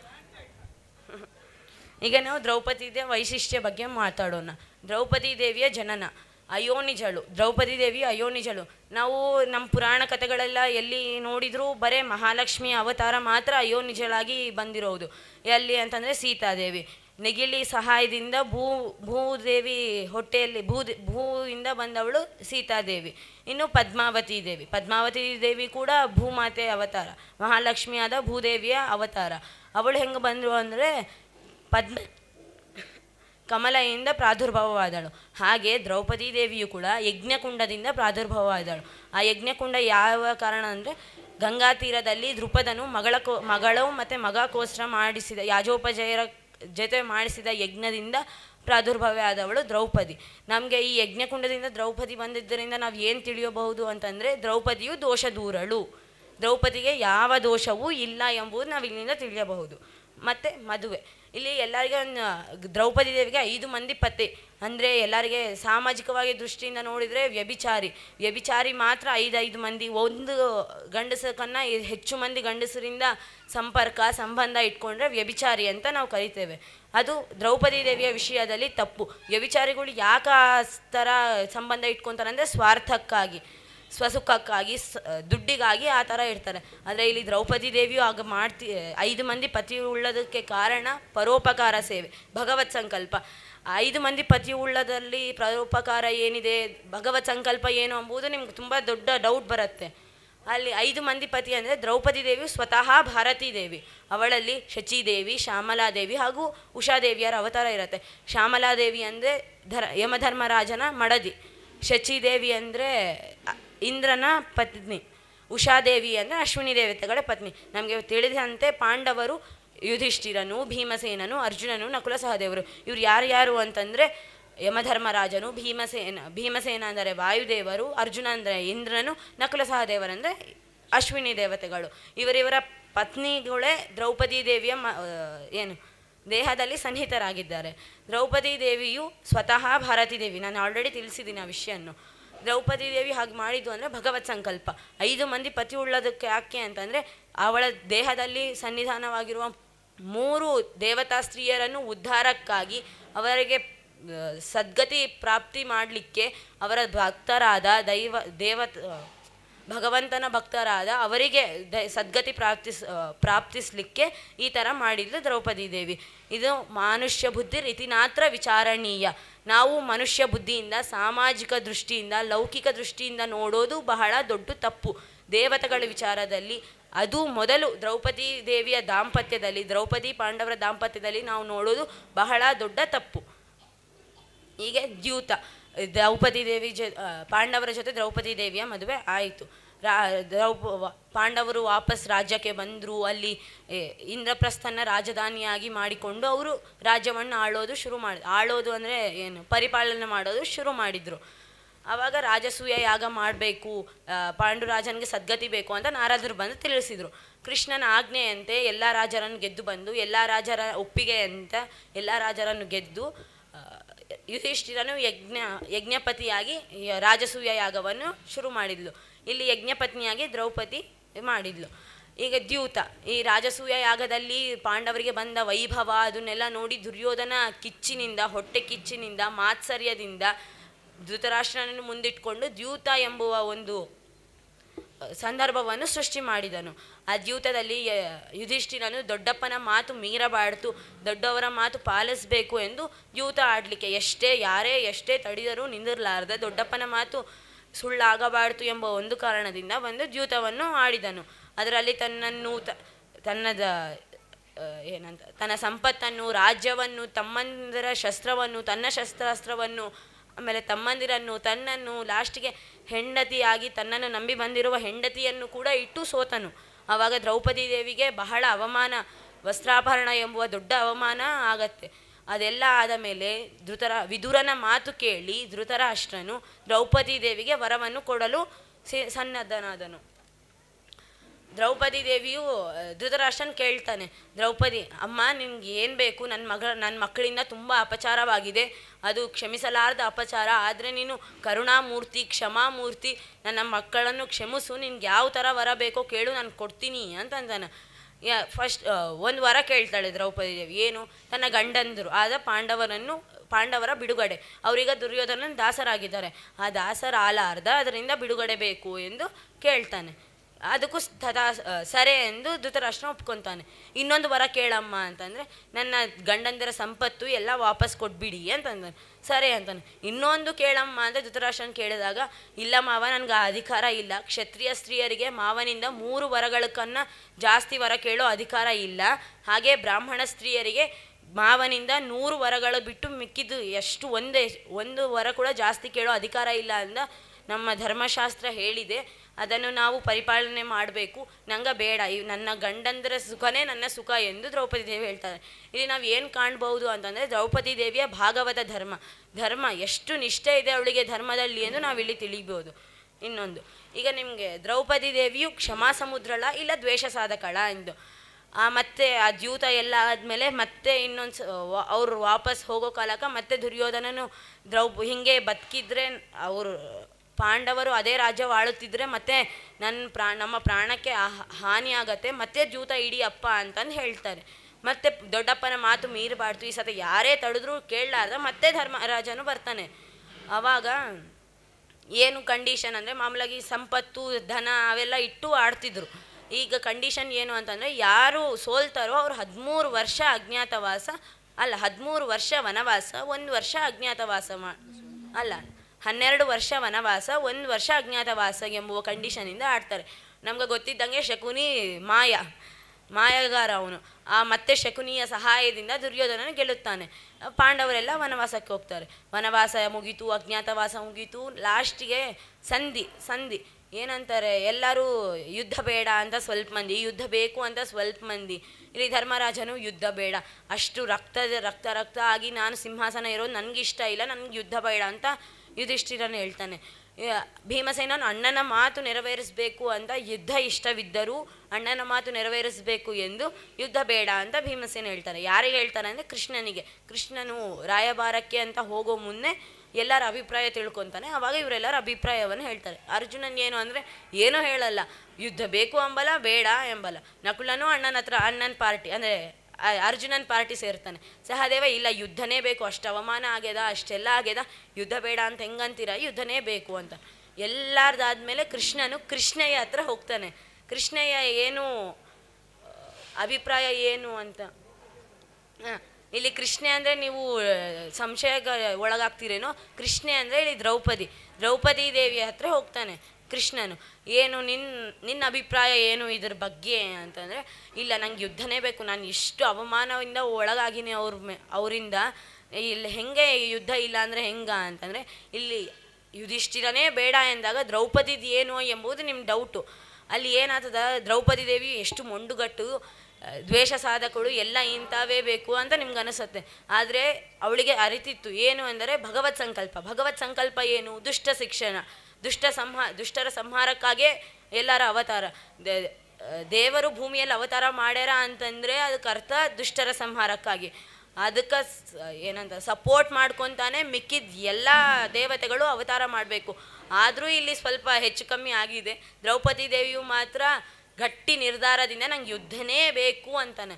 ಈಗ ನಾವು ದ್ರೌಪದಿ ದೇವಿಯ ವೈಶಿಷ್ಟ್ಯ ಬಗ್ಗೆ ಮಾತಾಡೋಣ. ದ್ರೌಪದಿ ದೇವಿಯ ಜನನ, ಅಯೋನಿಜಳು, ದ್ರೌಪದಿ ದೇವಿ ಅಯೋನಿಜಳು. ನಾವು ನಮ್ಮ ಪುರಾಣ ಕಥೆಗಳೆಲ್ಲ ಎಲ್ಲಿ ನೋಡಿದರೂ ಬರೇ ಮಹಾಲಕ್ಷ್ಮಿ ಅವತಾರ ಮಾತ್ರ ಅಯೋನಿಜಳಾಗಿ ಬಂದಿರೋದು. ಎಲ್ಲಿ ಅಂತಂದರೆ ಸೀತಾದೇವಿ. ನೆಗಿಲಿ ಸಹಾಯದಿಂದ ಭೂ, ಭೂದೇವಿ ಹೊಟ್ಟೆಯಲ್ಲಿ, ಭೂ ಭೂವಿಂದ ಬಂದವಳು ಸೀತಾದೇವಿ. ಇನ್ನು ಪದ್ಮಾವತಿ ದೇವಿ. ಪದ್ಮಾವತಿ ದೇವಿ ಕೂಡ ಭೂಮಾತೆ ಅವತಾರ. ಮಹಾಲಕ್ಷ್ಮಿಯಾದ ಭೂದೇವಿಯ ಅವತಾರ. ಅವಳು ಹೆಂಗೆ ಬಂದರು ಅಂದರೆ ಪದ್ಮ ಕಮಲೆಯಿಂದ ಪ್ರಾದುರ್ಭಾವವಾದಳು. ಹಾಗೆ ದ್ರೌಪದಿ ದೇವಿಯು ಕೂಡ ಯಜ್ಞಕುಂಡದಿಂದ ಪ್ರಾದುರ್ಭಾವವಾದಳು. ಆ ಯಜ್ಞಕುಂಡ ಯಾವ ಕಾರಣ ಅಂದರೆ ಗಂಗಾ ತೀರದಲ್ಲಿ ದೃಪದನು ಮಗಳ ಕೋ, ಮಗಳು ಮತ್ತು ಮಗ ಕೋಸ್ರ ಮಾಡಿಸಿದ, ಯಾಜೋಪಜಯರ ಜೊತೆ ಮಾಡಿಸಿದ ಯಜ್ಞದಿಂದ ಪ್ರಾದುರ್ಭಾವ ಆದವಳು ದ್ರೌಪದಿ. ನಮಗೆ ಈ ಯಜ್ಞಕುಂಡದಿಂದ ದ್ರೌಪದಿ ಬಂದಿದ್ದರಿಂದ ನಾವು ಏನು ತಿಳಿಯಬಹುದು ಅಂತಂದರೆ ದ್ರೌಪದಿಯು ದೋಷ ದೂರಳು ದ್ರೌಪದಿಗೆ ಯಾವ ದೋಷವೂ ಇಲ್ಲ ಎಂಬುದು ನಾವು ಇಲ್ಲಿಂದ ತಿಳಿಯಬಹುದು. ಮತ್ತು ಮದುವೆ. ಇಲ್ಲಿ ಎಲ್ಲರಿಗೆ ದ್ರೌಪದಿ ದೇವಿಗೆ ಐದು ಮಂದಿ ಪತಿ. ಅಂದರೆ ಎಲ್ಲರಿಗೆ ಸಾಮಾಜಿಕವಾಗಿ ದೃಷ್ಟಿಯಿಂದ ನೋಡಿದರೆ ವ್ಯಭಿಚಾರಿ. ವ್ಯಭಿಚಾರಿ ಮಾತ್ರ ಐದೈದು ಮಂದಿ. ಒಂದು ಗಂಡಸಕ್ಕನ್ನ ಹೆಚ್ಚು ಮಂದಿ ಗಂಡಸರಿಂದ ಸಂಪರ್ಕ, ಸಂಬಂಧ ಇಟ್ಕೊಂಡ್ರೆ ವ್ಯಭಿಚಾರಿ ಅಂತ ನಾವು ಕರಿತೇವೆ. ಅದು ದ್ರೌಪದಿ ದೇವಿಯ ವಿಷಯದಲ್ಲಿ ತಪ್ಪು. ವ್ಯಭಿಚಾರಿಗಳು ಯಾಕೆ ಆ ಥರ ಸಂಬಂಧ ಇಟ್ಕೊತಾರೆ ಅಂದರೆ ಸ್ವಾರ್ಥಕ್ಕಾಗಿ. ಸ್ವಸುಖಕ್ಕಾಗಿ ದುಡ್ಡಿಗಾಗಿ ಆ ಥರ ಇರ್ತಾರೆ. ಆದರೆ ಇಲ್ಲಿ ದ್ರೌಪದಿ ದೇವಿಯು ಆಗ ಮಾಡ್ತಿ ಐದು ಮಂದಿ ಪತಿ ಉಳ್ಳೋದಕ್ಕೆ ಕಾರಣ ಪರೋಪಕಾರ ಸೇವೆ, ಭಗವತ್ ಸಂಕಲ್ಪ. ಐದು ಮಂದಿ ಪತಿ ಉಳ್ಳದಲ್ಲಿ ಪರೋಪಕಾರ ಏನಿದೆ, ಭಗವತ್ ಸಂಕಲ್ಪ ಏನು ಎಂಬುದು ನಿಮ್ಗೆ ತುಂಬ ದೊಡ್ಡ ಡೌಟ್ ಬರುತ್ತೆ. ಅಲ್ಲಿ ಐದು ಮಂದಿ ಪತಿ ಅಂದರೆ ದ್ರೌಪದಿ ದೇವಿ, ಸ್ವತಃ ಭಾರತೀ ದೇವಿ. ಅವಳಲ್ಲಿ ಶಚಿದೇವಿ ಶ್ಯಾಮಲಾದೇವಿ ಹಾಗೂ ಉಷಾದೇವಿಯರ ಅವತಾರ ಇರುತ್ತೆ. ಶ್ಯಾಮಲಾದೇವಿ ಅಂದರೆ ಧರ, ಯಮಧರ್ಮರಾಜನ ಮಡದಿ. ಶಚಿದೇವಿ ಅಂದರೆ ಇಂದ್ರನ ಪತ್ನಿ, ಉಷಾದೇವಿ ಅಂದರೆ ಅಶ್ವಿನಿ ದೇವತೆಗಳ ಪತ್ನಿ. ನಮಗೆ ತಿಳಿದಂತೆ ಪಾಂಡವರು ಯುಧಿಷ್ಠಿರನು, ಭೀಮಸೇನನು, ಅರ್ಜುನನು ನಕುಲ ಸಹದೇವರು ಇವ್ರು ಯಾರ್ಯಾರು ಅಂತಂದರೆ ಯಮಧರ್ಮರಾಜನು, ಭೀಮಸೇನ ಭೀಮಸೇನ ಅಂದರೆ ವಾಯುದೇವರು, ಅರ್ಜುನ ಅಂದರೆ ಇಂದ್ರನು ನಕುಲ ಸಹದೇವರಂದರೆ ಅಶ್ವಿನಿ ದೇವತೆಗಳು. ಇವರಿವರ ಪತ್ನಿಗಳೇ ದ್ರೌಪದಿ ದೇವಿಯ ಮ ಏನು, ದೇಹದಲ್ಲಿ ಸನ್ನಿಹಿತರಾಗಿದ್ದಾರೆ. ದ್ರೌಪದಿ ದೇವಿಯು ಸ್ವತಃ ಭಾರತೀ ದೇವಿ. ನಾನು ಆಲ್ರೆಡಿ ತಿಳಿಸಿದ್ದೀನಿ ಆ ವಿಷಯನ್ನು ದ್ರೌಪದಿ ದೇವಿ ಹಾಗೆ ಮಾಡಿದ್ದು ಅಂದರೆ ಭಗವತ್ ಸಂಕಲ್ಪ. ಐದು ಮಂದಿ ಪತಿ ಉಳ್ಳೋದಕ್ಕೆ ಯಾಕೆ ಅಂತಂದರೆ ಅವಳ ದೇಹದಲ್ಲಿ ಸನ್ನಿಧಾನವಾಗಿರುವ ಮೂರು ದೇವತಾ ಸ್ತ್ರೀಯರನ್ನು ಉದ್ಧಾರಕ್ಕಾಗಿ ಅವರಿಗೆ ಸದ್ಗತಿ ಪ್ರಾಪ್ತಿ ಮಾಡಲಿಕ್ಕೆ ಅವರ ಭಕ್ತರಾದ ದೈವ ದೇವತ ಭಗವಂತನ ಭಕ್ತರಾದ ಅವರಿಗೆ ದ, ಸದ್ಗತಿ ಪ್ರಾಪ್ತಿಸ್ ಪ್ರಾಪ್ತಿಸಲಿಕ್ಕೆ ಈ ಥರ ಮಾಡಿದ್ದು ದ್ರೌಪದಿ ದೇವಿ. ಇದು ಮಾನುಷ್ಯ ಬುದ್ಧಿ ರೀತಿನಾತ್ರ ವಿಚಾರಣೀಯ. ನಾವು ಮನುಷ್ಯ ಬುದ್ಧಿಯಿಂದ, ಸಾಮಾಜಿಕ ದೃಷ್ಟಿಯಿಂದ, ಲೌಕಿಕ ದೃಷ್ಟಿಯಿಂದ ನೋಡೋದು ಬಹಳ ದೊಡ್ಡ ತಪ್ಪು. ದೇವತೆಗಳ ವಿಚಾರದಲ್ಲಿ ಅದು ಮೊದಲು ದ್ರೌಪದಿ ದೇವಿಯ ದಾಂಪತ್ಯದಲ್ಲಿ, ದ್ರೌಪದಿ ಪಾಂಡವರ ದಾಂಪತ್ಯದಲ್ಲಿ ನಾವು ನೋಡೋದು ಬಹಳ ದೊಡ್ಡ ತಪ್ಪು. ಹೀಗೆ ದ್ಯೂತ, ದ್ರೌಪದಿ ದೇವಿ ಜೊ ಪಾಂಡವರ ಜೊತೆ ದ್ರೌಪದಿ ದೇವಿಯ ಮದುವೆ ಆಯಿತು. ರಾ, ದ್ರೌಪ ಪಾಂಡವರು ವಾಪಸ್ ರಾಜ್ಯಕ್ಕೆ ಬಂದರು. ಅಲ್ಲಿ ಇಂದ್ರಪ್ರಸ್ಥನ ರಾಜಧಾನಿಯಾಗಿ ಮಾಡಿಕೊಂಡು ಅವರು ರಾಜ್ಯವನ್ನು ಆಳೋದು ಶುರು ಮಾಡಿ, ಆಳೋದು ಅಂದರೆ ಏನು, ಪರಿಪಾಲನೆ ಮಾಡೋದು ಶುರು ಮಾಡಿದರು. ಆವಾಗ ರಾಜಸೂಯ ಯಾಗ ಮಾಡಬೇಕು ಪಾಂಡುರಾಜನಿಗೆ ಸದ್ಗತಿ ಬೇಕು ಅಂತ ನಾರದರು ಬಂದು ತಿಳಿಸಿದರು. ಕೃಷ್ಣನ ಆಜ್ಞೆಯಂತೆ ಎಲ್ಲ ರಾಜರನ್ನು ಗೆದ್ದು ಬಂದು, ಎಲ್ಲ ರಾಜರ ಒಪ್ಪಿಗೆ ಅಂತ ಎಲ್ಲ ರಾಜರನ್ನು ಗೆದ್ದು ಯುಧಿಷ್ಠಿರನು ಯಜ್ಞ, ಯಜ್ಞಪತಿಯಾಗಿ ರಾಜಸೂಯ ಯಾಗವನ್ನು ಶುರು ಮಾಡಿದ್ಲು. ಇಲ್ಲಿ ಯಜ್ಞಪತ್ನಿಯಾಗಿ ದ್ರೌಪದಿ ಮಾಡಿದ್ಲು. ಈಗ ದ್ಯೂತ, ಈ ರಾಜಸೂಯ ಯಾಗದಲ್ಲಿ ಪಾಂಡವರಿಗೆ ಬಂದ ವೈಭವ, ಅದನ್ನೆಲ್ಲ ನೋಡಿ ದುರ್ಯೋಧನ ಕಿಚ್ಚಿನಿಂದ, ಹೊಟ್ಟೆ ಕಿಚ್ಚಿನಿಂದ, ಮಾತ್ಸರ್ಯದಿಂದ ಧೃತರಾಷ್ಟ್ರನನ್ನು ಮುಂದಿಟ್ಕೊಂಡು ದ್ಯೂತ ಎಂಬುವ ಒಂದು ಸಂದರ್ಭವನ್ನು ಸೃಷ್ಟಿ ಮಾಡಿದನು. ಆ ದ್ಯೂತದಲ್ಲಿ ಯುಧಿಷ್ಠಿರನು ದೊಡ್ಡಪ್ಪನ ಮಾತು ಮೀರಬಾರ್ದು, ದೊಡ್ಡವರ ಮಾತು ಪಾಲಿಸಬೇಕು ಎಂದು ದ್ಯೂತ ಆಡಲಿಕ್ಕೆ ಎಷ್ಟೇ, ಯಾರೇ ಎಷ್ಟೇ ತಡಿದರೂ ನಿಂದಿರಲಾರ್ದೆ ದೊಡ್ಡಪ್ಪನ ಮಾತು ಸುಳ್ಳಾಗಬಾರ್ದು ಎಂಬ ಒಂದು ಕಾರಣದಿಂದ ಒಂದು ದ್ಯೂತವನ್ನು ಆಡಿದನು. ಅದರಲ್ಲಿ ತನ್ನನ್ನು ತನ್ನದ ಏನಂತ, ತನ್ನ ಸಂಪತ್ತನ್ನು, ರಾಜ್ಯವನ್ನು, ತಮ್ಮಂದಿರ ಶಸ್ತ್ರವನ್ನು, ತನ್ನ ಶಸ್ತ್ರಾಸ್ತ್ರವನ್ನು, ಆಮೇಲೆ ತಮ್ಮಂದಿರನ್ನು, ತನ್ನನ್ನು ಲಾಸ್ಟಿಗೆ ಹೆಂಡತಿಯಾಗಿ ತನ್ನನ್ನು ನಂಬಿ ಬಂದಿರುವ ಹೆಂಡತಿಯನ್ನು ಕೂಡ ಇಟ್ಟು ಸೋತನು. ಆವಾಗ ದ್ರೌಪದಿ ದೇವಿಗೆ ಬಹಳ ಅವಮಾನ, ವಸ್ತ್ರಾಭರಣ ಎಂಬುವ ದೊಡ್ಡ ಅವಮಾನ ಆಗತ್ತೆ. ಅದೆಲ್ಲ ಆದ ಮೇಲೆ ಧೃತರ, ವಿದುರನ ಮಾತು ಕೇಳಿ ಧೃತರಾಷ್ಟ್ರನು ದ್ರೌಪದಿ ದೇವಿಗೆ ವರವನ್ನು ಕೊಡಲು ಸನ್ನದ್ಧನಾದನು. ದ್ರೌಪದಿ ದೇವಿಯು ಧೃತರಾಷ್ಟ್ರನ್ ಕೇಳ್ತಾನೆ, ದ್ರೌಪದಿ, ಅಮ್ಮ ನಿನ್ಗೆ ಏನು ಬೇಕು? ನನ್ನ ಮಗ ನನ್ನ ಮಕ್ಕಳಿಂದ ತುಂಬ ಅಪಚಾರವಾಗಿದೆ. ಅದು ಕ್ಷಮಿಸಲಾರದ ಅಪಚಾರ. ಆದರೆ ನೀನು ಕರುಣಾಮೂರ್ತಿ, ಕ್ಷಮಾಮೂರ್ತಿ, ನನ್ನ ಮಕ್ಕಳನ್ನು ಕ್ಷಮಿಸು. ನಿನ್ಗೆ ಯಾವ ಥರ ವರ ಬೇಕೋ ಕೇಳು, ನಾನು ಕೊಡ್ತೀನಿ ಅಂತಂದಾನೆ. ಫಸ್ಟ್ ಒಂದು ವರ ಕೇಳ್ತಾಳೆ ದ್ರೌಪದಿ ದೇವಿ, ಏನು? ತನ್ನ ಗಂಡಂದರು ಆದ ಪಾಂಡವರನ್ನು, ಪಾಂಡವರ ಬಿಡುಗಡೆ. ಅವರೀಗ ದುರ್ಯೋಧನನ ದಾಸರಾಗಿದ್ದಾರೆ. ಆ ದಾಸರ ಆಲಾರ್ದ ಅದರಿಂದ ಬಿಡುಗಡೆ ಬೇಕು ಎಂದು ಕೇಳ್ತಾನೆ. ಅದಕ್ಕೂ ತದಾ ಸರಿ ಎಂದು ಧೃತರಾಷ್ಟ್ರ ಒಪ್ಕೊತಾನೆ. ಇನ್ನೊಂದು ವರ ಕೇಳಮ್ಮ ಅಂತಂದರೆ, ನನ್ನ ಗಂಡಂದಿರ ಸಂಪತ್ತು ಎಲ್ಲ ವಾಪಸ್ ಕೊಟ್ಬಿಡಿ ಅಂತಂದಾನೆ. ಸರಿ ಅಂತಾನೆ. ಇನ್ನೊಂದು ಕೇಳಮ್ಮ ಅಂದರೆ ಧೃತರಾಷ್ಟ್ರನ ಕೇಳಿದಾಗ, ಇಲ್ಲ ಮಾವ, ನನಗೆ ಆ ಅಧಿಕಾರ ಇಲ್ಲ. ಕ್ಷತ್ರಿಯ ಸ್ತ್ರೀಯರಿಗೆ ಮಾವನಿಂದ ಮೂರು ವರಗಳಕ್ಕನ್ನ ಜಾಸ್ತಿ ವರ ಕೇಳೋ ಅಧಿಕಾರ ಇಲ್ಲ. ಹಾಗೆ ಬ್ರಾಹ್ಮಣ ಸ್ತ್ರೀಯರಿಗೆ ಮಾವನಿಂದ ನೂರು ವರಗಳು ಬಿಟ್ಟು ಮಿಕ್ಕಿದ್ದು ಎಷ್ಟು ಒಂದೇ, ಒಂದು ವರ ಕೂಡ ಜಾಸ್ತಿ ಕೇಳೋ ಅಧಿಕಾರ ಇಲ್ಲ ಅಂತ ನಮ್ಮ ಧರ್ಮಶಾಸ್ತ್ರ ಹೇಳಿದೆ. ಅದನ್ನು ನಾವು ಪರಿಪಾಲನೆ ಮಾಡಬೇಕು. ನಂಗೆ ಬೇಡ. ಇವ್ ನನ್ನ ಗಂಡಂದರ ಸುಖನೇ ನನ್ನ ಸುಖ ಎಂದು ದ್ರೌಪದಿ ದೇವಿ ಹೇಳ್ತಾರೆ. ಇಲ್ಲಿ ನಾವು ಏನು ಕಾಣ್ಬೋದು ಅಂತಂದರೆ ದ್ರೌಪದಿ ದೇವಿಯ ಭಾಗವತ ಧರ್ಮ. ಧರ್ಮ ಎಷ್ಟು ನಿಷ್ಠೆ ಇದೆ ಅವಳಿಗೆ ಧರ್ಮದಲ್ಲಿ ಎಂದು ನಾವಿಲ್ಲಿ ತಿಳಿಬೋದು. ಇನ್ನೊಂದು. ಈಗ ನಿಮಗೆ ದ್ರೌಪದಿ ದೇವಿಯು ಕ್ಷಮಾ ಸಮುದ್ರಳ ಇಲ್ಲ ದ್ವೇಷ ಸಾಧಕಳ ಎಂದು. ಆ ಮತ್ತೆ ಆ ದ್ಯೂತ ಎಲ್ಲ ಆದಮೇಲೆ ಮತ್ತೆ ಇನ್ನೊಂದು ಸ ಅವ್ರು ವಾಪಸ್ ಹೋಗೋ ಕಾಲಕ್ಕೆ ಮತ್ತೆ ದುರ್ಯೋಧನನು ದ್ರೌಪ ಹಿಂಗೆ ಬದುಕಿದ್ರೆ ಅವರು ಪಾಂಡವರು ಅದೇ ರಾಜ್ಯ ಆಳುತ್ತಿದ್ರೆ ಮತ್ತೆ ನನ್ನ ಪ್ರಾ, ನಮ್ಮ ಪ್ರಾಣಕ್ಕೆ ಹಾನಿ ಆಗತ್ತೆ ಮತ್ತೆ ಜೂತ ಇಡೀ ಅಪ್ಪ ಅಂತಂದು ಹೇಳ್ತಾರೆ. ಮತ್ತೆ ದೊಡ್ಡಪ್ಪನ ಮಾತು ಮೀರಬಾರ್ದು, ಈ ಸತಿ ಯಾರೇ ತಡೆದ್ರೂ ಕೇಳಲಾರ್ದ ಮತ್ತೆ ಧರ್ಮರಾಜನು ಬರ್ತಾನೆ. ಆವಾಗ ಏನು ಕಂಡೀಷನ್ ಅಂದರೆ ಮಾಮೂಲಾಗಿ ಸಂಪತ್ತು, ಧನ ಅವೆಲ್ಲ ಇಟ್ಟು ಆಡ್ತಿದ್ರು. ಈಗ ಕಂಡೀಷನ್ ಏನು ಅಂತಂದರೆ ಯಾರು ಸೋಲ್ತಾರೋ ಅವ್ರು ಹದಿಮೂರು ವರ್ಷ ಅಜ್ಞಾತವಾಸ, ಅಲ್ಲ ಹದಿಮೂರು ವರ್ಷ ವನವಾಸ, ಒಂದು ವರ್ಷ ಅಜ್ಞಾತವಾಸ ಮಾ, ಅಲ್ಲ. ಹನ್ನೆರಡು ವರ್ಷ ವನವಾಸ, ಒಂದು ವರ್ಷ ಅಜ್ಞಾತವಾಸ ಎಂಬುವ ಕಂಡೀಷನಿಂದ ಆಡ್ತಾರೆ. ನಮ್ಗೆ ಗೊತ್ತಿದ್ದಂಗೆ ಶಕುನಿ ಮಾಯ, ಮಾಯಗಾರ ಅವನು. ಆ ಮತ್ತೆ ಶಕುನಿಯ ಸಹಾಯದಿಂದ ದುರ್ಯೋಧನನ ಗೆಲ್ಲುತ್ತಾನೆ. ಪಾಂಡವರೆಲ್ಲ ವನವಾಸಕ್ಕೆ ಹೋಗ್ತಾರೆ. ವನವಾಸ ಮುಗೀತು, ಅಜ್ಞಾತವಾಸ ಮುಗೀತು ಲಾಸ್ಟಿಗೆ ಸಂಧಿ ಸಂಧಿ. ಏನಂತಾರೆ, ಎಲ್ಲರೂ ಯುದ್ಧ ಬೇಡ ಅಂತ ಸ್ವಲ್ಪ ಮಂದಿ, ಯುದ್ಧ ಬೇಕು ಅಂತ ಸ್ವಲ್ಪ ಮಂದಿ. ಇಲ್ಲಿ ಧರ್ಮರಾಜನು ಯುದ್ಧ ಬೇಡ. ಅಷ್ಟು ರಕ್ತದ, ರಕ್ತ ರಕ್ತ ಆಗಿ ನಾನು ಸಿಂಹಾಸನ ಇರೋದು ನನಗಿಷ್ಟ ಇಲ್ಲ, ನನಗೆ ಯುದ್ಧ ಬೇಡ ಅಂತ ಯುಧಿಷ್ಠಿರನು ಹೇಳ್ತಾನೆ ಭೀಮಸೇನನು ಅಣ್ಣನ ಮಾತು ನೆರವೇರಿಸಬೇಕು ಅಂತ ಯುದ್ಧ ಇಷ್ಟವಿದ್ದರೂ ಅಣ್ಣನ ಮಾತು ನೆರವೇರಿಸಬೇಕು ಎಂದು ಯುದ್ಧ ಬೇಡ ಅಂತ ಭೀಮಸೇನ ಹೇಳ್ತಾರೆ ಯಾರಿಗೆ ಹೇಳ್ತಾರೆ ಅಂದರೆ ಕೃಷ್ಣನಿಗೆ. ಕೃಷ್ಣನು ರಾಯಭಾರಕ್ಕೆ ಅಂತ ಹೋಗೋ ಮುನ್ನೆ ಎಲ್ಲರ ಅಭಿಪ್ರಾಯ ತಿಳ್ಕೊತಾನೆ. ಆವಾಗ ಇವರೆಲ್ಲರ ಅಭಿಪ್ರಾಯವನ್ನು ಹೇಳ್ತಾರೆ. ಅರ್ಜುನನ್ ಏನು ಅಂದರೆ, ಏನೂ ಹೇಳಲ್ಲ. ಯುದ್ಧ ಬೇಕು ಅಂಬಲ, ಬೇಡ ಎಂಬಲ್ಲ ನಕುಲನು ಅಣ್ಣನ ಹತ್ರ ಅಣ್ಣನ ಪಾರ್ಟಿ. ಅಂದರೆ ಅರ್ಜುನನ್ ಪಾರ್ಟಿ ಸೇರ್ತಾನೆ. ಸಹದೇವ, ಇಲ್ಲ, ಯುದ್ಧನೇ ಬೇಕು, ಅಷ್ಟು ಅವಮಾನ ಆಗ್ಯದ, ಅಷ್ಟೆಲ್ಲ ಆಗ್ಯದ, ಯುದ್ಧ ಬೇಡ ಅಂತ ಹೆಂಗಂತೀರ? ಯುದ್ಧನೇ ಬೇಕು ಅಂತ. ಎಲ್ಲಾರ್ದಾದ್ಮೇಲೆ ಕೃಷ್ಣನು ಕೃಷ್ಣಯ್ಯ ಹತ್ರ ಹೋಗ್ತಾನೆ. ಕೃಷ್ಣಯ್ಯ ಏನು, ಅಭಿಪ್ರಾಯ ಏನು ಅಂತ? ಇಲ್ಲಿ ಕೃಷ್ಣ ಅಂದರೆ ನೀವು ಸಂಶಯ ಒಳಗಾಗ್ತಿರೇನೋ? ಕೃಷ್ಣೆ ಅಂದರೆ ಇಲ್ಲಿ ದ್ರೌಪದಿ. ದ್ರೌಪದಿ ದೇವಿಯ ಹತ್ರ ಹೋಗ್ತಾನೆ. ಕೃಷ್ಣನು, ಏನು ನಿನ್ನ ನಿನ್ನ ಅಭಿಪ್ರಾಯ ಏನು ಇದ್ರ ಬಗ್ಗೆ? ಅಂತಂದರೆ, ಇಲ್ಲ, ನಂಗೆ ಯುದ್ಧನೇ ಬೇಕು. ನಾನು ಇಷ್ಟು ಅವಮಾನದಿಂದ ಒಳಗಾಗಿನಿ ಅವ್ರ ಅವರಿಂದ. ಇಲ್ಲಿ ಹೆಂಗೆ ಯುದ್ಧ ಇಲ್ಲ ಅಂದರೆ ಹೆಂಗ? ಅಂತಂದರೆ, ಇಲ್ಲಿ ಯುಧಿಷ್ಠಿರನೇ ಬೇಡ ಎಂದಾಗ ದ್ರೌಪದಿದು ಏನು ಎಂಬುದು ನಿಮ್ಮ ಡೌಟು. ಅಲ್ಲಿ ಏನಾಗ್ತದ ದ್ರೌಪದಿ ದೇವಿ ಎಷ್ಟು ಮೊಂಡುಗಟ್ಟು ದ್ವೇಷ ಸಾಧಕಳು ಎಲ್ಲ ಇಂಥವೇ ಬೇಕು ಅಂತ ನಿಮ್ಗೆ ಅನಿಸುತ್ತೆ. ಆದರೆ, ಅವಳಿಗೆ ಅರಿತಿತ್ತು. ಏನು ಅಂದರೆ ಭಗವತ್ ಸಂಕಲ್ಪ. ಭಗವತ್ ಸಂಕಲ್ಪ ಏನು? ದುಷ್ಟ ಶಿಕ್ಷಣ. ದುಷ್ಟ ಸಂಹಾರ ದುಷ್ಟರ ಸಂಹಾರಕ್ಕಾಗೇ ಎಲ್ಲರ ಅವತಾರ. ದೇವರು ಭೂಮಿಯಲ್ಲಿ ಅವತಾರ ಮಾಡ್ಯಾರ ಅಂತಂದರೆ ಅದಕ್ಕೆ ಅರ್ಥ ದುಷ್ಟರ ಸಂಹಾರಕ್ಕಾಗಿ. ಅದಕ್ಕೆ ಏನಂತ ಸಪೋರ್ಟ್ ಮಾಡ್ಕೊತಾನೆ ಮಿಕ್ಕಿದ ಎಲ್ಲ ದೇವತೆಗಳು ಅವತಾರ ಮಾಡಬೇಕು. ಆದರೂ ಇಲ್ಲಿ ಸ್ವಲ್ಪ ಹೆಚ್ಚು ಕಮ್ಮಿ ಆಗಿದೆ. ದ್ರೌಪದಿ ದೇವಿಯು ಮಾತ್ರ ಗಟ್ಟಿ ನಿರ್ಧಾರದಿಂದ ನಂಗೆ ಯುದ್ಧನೇ ಬೇಕು ಅಂತಾನೆ,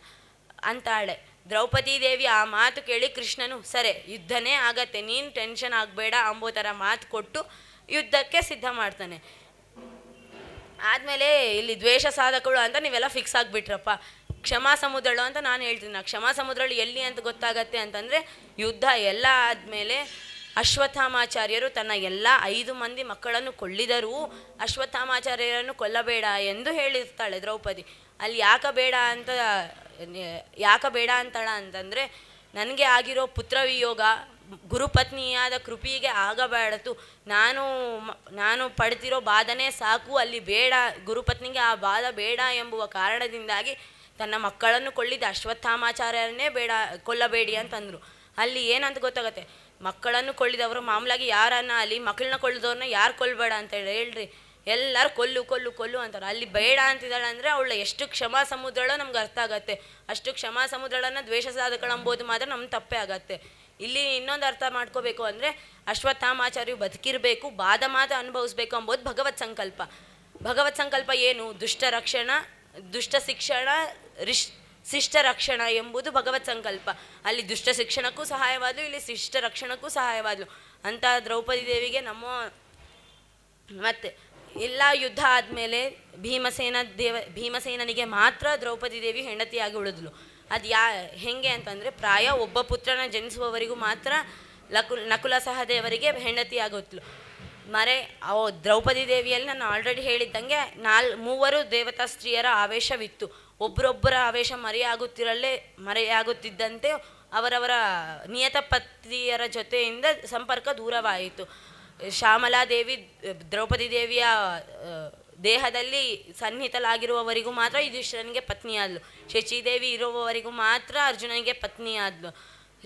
ಅಂತಾಳೆ. ದ್ರೌಪದಿ ದೇವಿ ಆ ಮಾತು ಕೇಳಿ ಕೃಷ್ಣನು, ಸರಿ, ಯುದ್ಧನೇ ಆಗತ್ತೆ, ನೀನು ಟೆನ್ಷನ್ ಆಗಬೇಡ ಅಂಬೋ ಥರ ಮಾತು ಕೊಟ್ಟು ಯುದ್ಧಕ್ಕೆ ಸಿದ್ಧ ಮಾಡ್ತಾನೆ. ಆದಮೇಲೆ ಇಲ್ಲಿ ದ್ವೇಷ ಸಾಧಕಗಳು ಅಂತ ನೀವೆಲ್ಲ ಫಿಕ್ಸ್ ಆಗಿಬಿಟ್ರಪ್ಪ. ಕ್ಷಮಾ ಸಮುದ್ರಳು ಅಂತ ನಾನು ಹೇಳ್ತೀನಿ. ನಾ ಕ್ಷಮಾ ಸಮುದ್ರಳು ಎಲ್ಲಿ ಅಂತ ಗೊತ್ತಾಗತ್ತೆ ಅಂತಂದರೆ ಯುದ್ಧ ಎಲ್ಲ ಆದಮೇಲೆ ಅಶ್ವತ್ಥಾಮಾಚಾರ್ಯರು ತನ್ನ ಎಲ್ಲ ಐದು ಮಂದಿ ಮಕ್ಕಳನ್ನು ಕೊಳ್ಳಿದರೂ ಅಶ್ವತ್ಥಾಮಾಚಾರ್ಯರನ್ನು ಕೊಲ್ಲಬೇಡ ಎಂದು ಹೇಳಿರ್ತಾಳೆ ದ್ರೌಪದಿ. ಅಲ್ಲಿ ಯಾಕ ಬೇಡ ಅಂತ, ಯಾಕ ಬೇಡ ಅಂತಾಳ ಅಂತಂದರೆ, ನನಗೆ ಆಗಿರೋ ಪುತ್ರವಿಯೋಗ ಗುರುಪತ್ನಿಯಾದ ಕೃಪಿಗೆ ಆಗಬಾರದು. ನಾನು ನಾನು ಪಡ್ತಿರೋ ಬಾಧನೆ ಸಾಕು. ಅಲ್ಲಿ ಬೇಡ, ಗುರುಪತ್ನಿಗೆ ಆ ಬಾಧ ಬೇಡ ಎಂಬುವ ಕಾರಣದಿಂದಾಗಿ ತನ್ನ ಮಕ್ಕಳನ್ನು ಕೊಳ್ಳಿದ ಅಶ್ವತ್ಥಾಮಾಚಾರ್ಯರನ್ನೇ ಬೇಡ ಕೊಲ್ಲಬೇಡಿ ಅಂತಂದರು. ಅಲ್ಲಿ ಏನಂತ ಗೊತ್ತಾಗತ್ತೆ? ಮಕ್ಕಳನ್ನು ಕೊಳ್ಳಿದವರು ಮಾಮೂಲಾಗಿ ಯಾರನ್ನ ಅಲ್ಲಿ ಮಕ್ಕಳನ್ನ ಕೊಳ್ಳಿದವ್ರನ್ನ ಯಾರು ಕೊಲ್ಲಬೇಡ ಅಂತ ಹೇಳಿ, ಹೇಳ್ರಿ. ಎಲ್ಲರೂ ಕೊಲ್ಲು ಕೊಲ್ಲು ಕೊಲ್ಲು ಅಂತಾರೆ. ಅಲ್ಲಿ ಬೇಡ ಅಂತಿದ್ದಾಳೆ ಅಂದರೆ ಅವಳ ಎಷ್ಟು ಕ್ಷಮಾ ಸಮುದ್ರಳೋ ನಮ್ಗೆ ಅರ್ಥ ಆಗತ್ತೆ. ಅಷ್ಟು ಕ್ಷಮಾ ಸಮುದ್ರಳನ್ನು ದ್ವೇಷ ಸಾಧಕಳು ಅಂಬೋದು ಮಾತ್ರ ನಮ್ಮ ತಪ್ಪೇ ಆಗತ್ತೆ. ಇಲ್ಲಿ ಇನ್ನೊಂದು ಅರ್ಥ ಮಾಡ್ಕೋಬೇಕು ಅಂದರೆ ಅಶ್ವತ್ಥಾಮಾಚಾರ್ಯು ಬದುಕಿರಬೇಕು ಬಾದ ಮಾತ ಅನುಭವಿಸ್ಬೇಕು ಅಂಬೋದು ಭಗವತ್ ಸಂಕಲ್ಪ. ಭಗವತ್ ಸಂಕಲ್ಪ ಏನು? ದುಷ್ಟ ರಕ್ಷಣ, ದುಷ್ಟ ಶಿಕ್ಷಣ, ರಿಶ್, ಶಿಷ್ಟ ರಕ್ಷಣ ಎಂಬುದು ಭಗವತ್ ಸಂಕಲ್ಪ. ಅಲ್ಲಿ ದುಷ್ಟ ಶಿಕ್ಷಣಕ್ಕೂ ಸಹಾಯವಾದಲು, ಇಲ್ಲಿ ಶಿಷ್ಟ ರಕ್ಷಣಕ್ಕೂ ಸಹಾಯವಾದಲು. ಅಂತ ದ್ರೌಪದಿ ದೇವಿಗೆ ನಮ್ಮ ಮತ್ತೆ ಎಲ್ಲ ಯುದ್ಧ ಆದಮೇಲೆ ಭೀಮಸೇನ ದೇವ, ಭೀಮಸೇನನಿಗೆ ಮಾತ್ರ ದ್ರೌಪದಿ ದೇವಿ ಹೆಂಡತಿಯಾಗಿ ಉಳಿದ್ಲು. ಅದು ಯಾ, ಹೆಂಗೆ ಅಂತಂದರೆ ಪ್ರಾಯ ಒಬ್ಬ ಪುತ್ರನ ಜನಿಸುವವರಿಗೂ ಮಾತ್ರ ಲಕು, ನಕುಲ ಸಹದೇವರಿಗೆ ಹೆಂಡತಿಯಾಗುತ್ತಲು ಮರೆ, ಅವು ದ್ರೌಪದಿ ದೇವಿಯಲ್ಲಿ ನಾನು ಆಲ್ರೆಡಿ ಹೇಳಿದ್ದಂಗೆ ನಾಲ್, ಮೂವರು ದೇವತಾ ಸ್ತ್ರೀಯರ ಆವೇಶವಿತ್ತು. ಒಬ್ಬರೊಬ್ಬರ ಆವೇಶ ಮರೆಯಾಗುತ್ತಿರಲ್ಲೇ, ಮರೆಯಾಗುತ್ತಿದ್ದಂತೆ ಅವರವರ ನಿಯತ ಪತ್ನಿಯರ ಜೊತೆಯಿಂದ ಸಂಪರ್ಕ ದೂರವಾಯಿತು. ಶ್ಯಾಮಲಾದೇವಿ, ದ್ರೌಪದಿ ದೇವಿಯ ದೇಹದಲ್ಲಿ ಸನ್ನಿಹಿತಲಾಗಿರುವವರಿಗೂ ಮಾತ್ರ ಯುಧಿಷ್ಠಿರನಿಗೆ ಪತ್ನಿಯಾದ್ಲು. ಶಚಿದೇವಿ ಇರುವವರಿಗೂ ಮಾತ್ರ ಅರ್ಜುನನಿಗೆ ಪತ್ನಿಯಾದ್ಲು.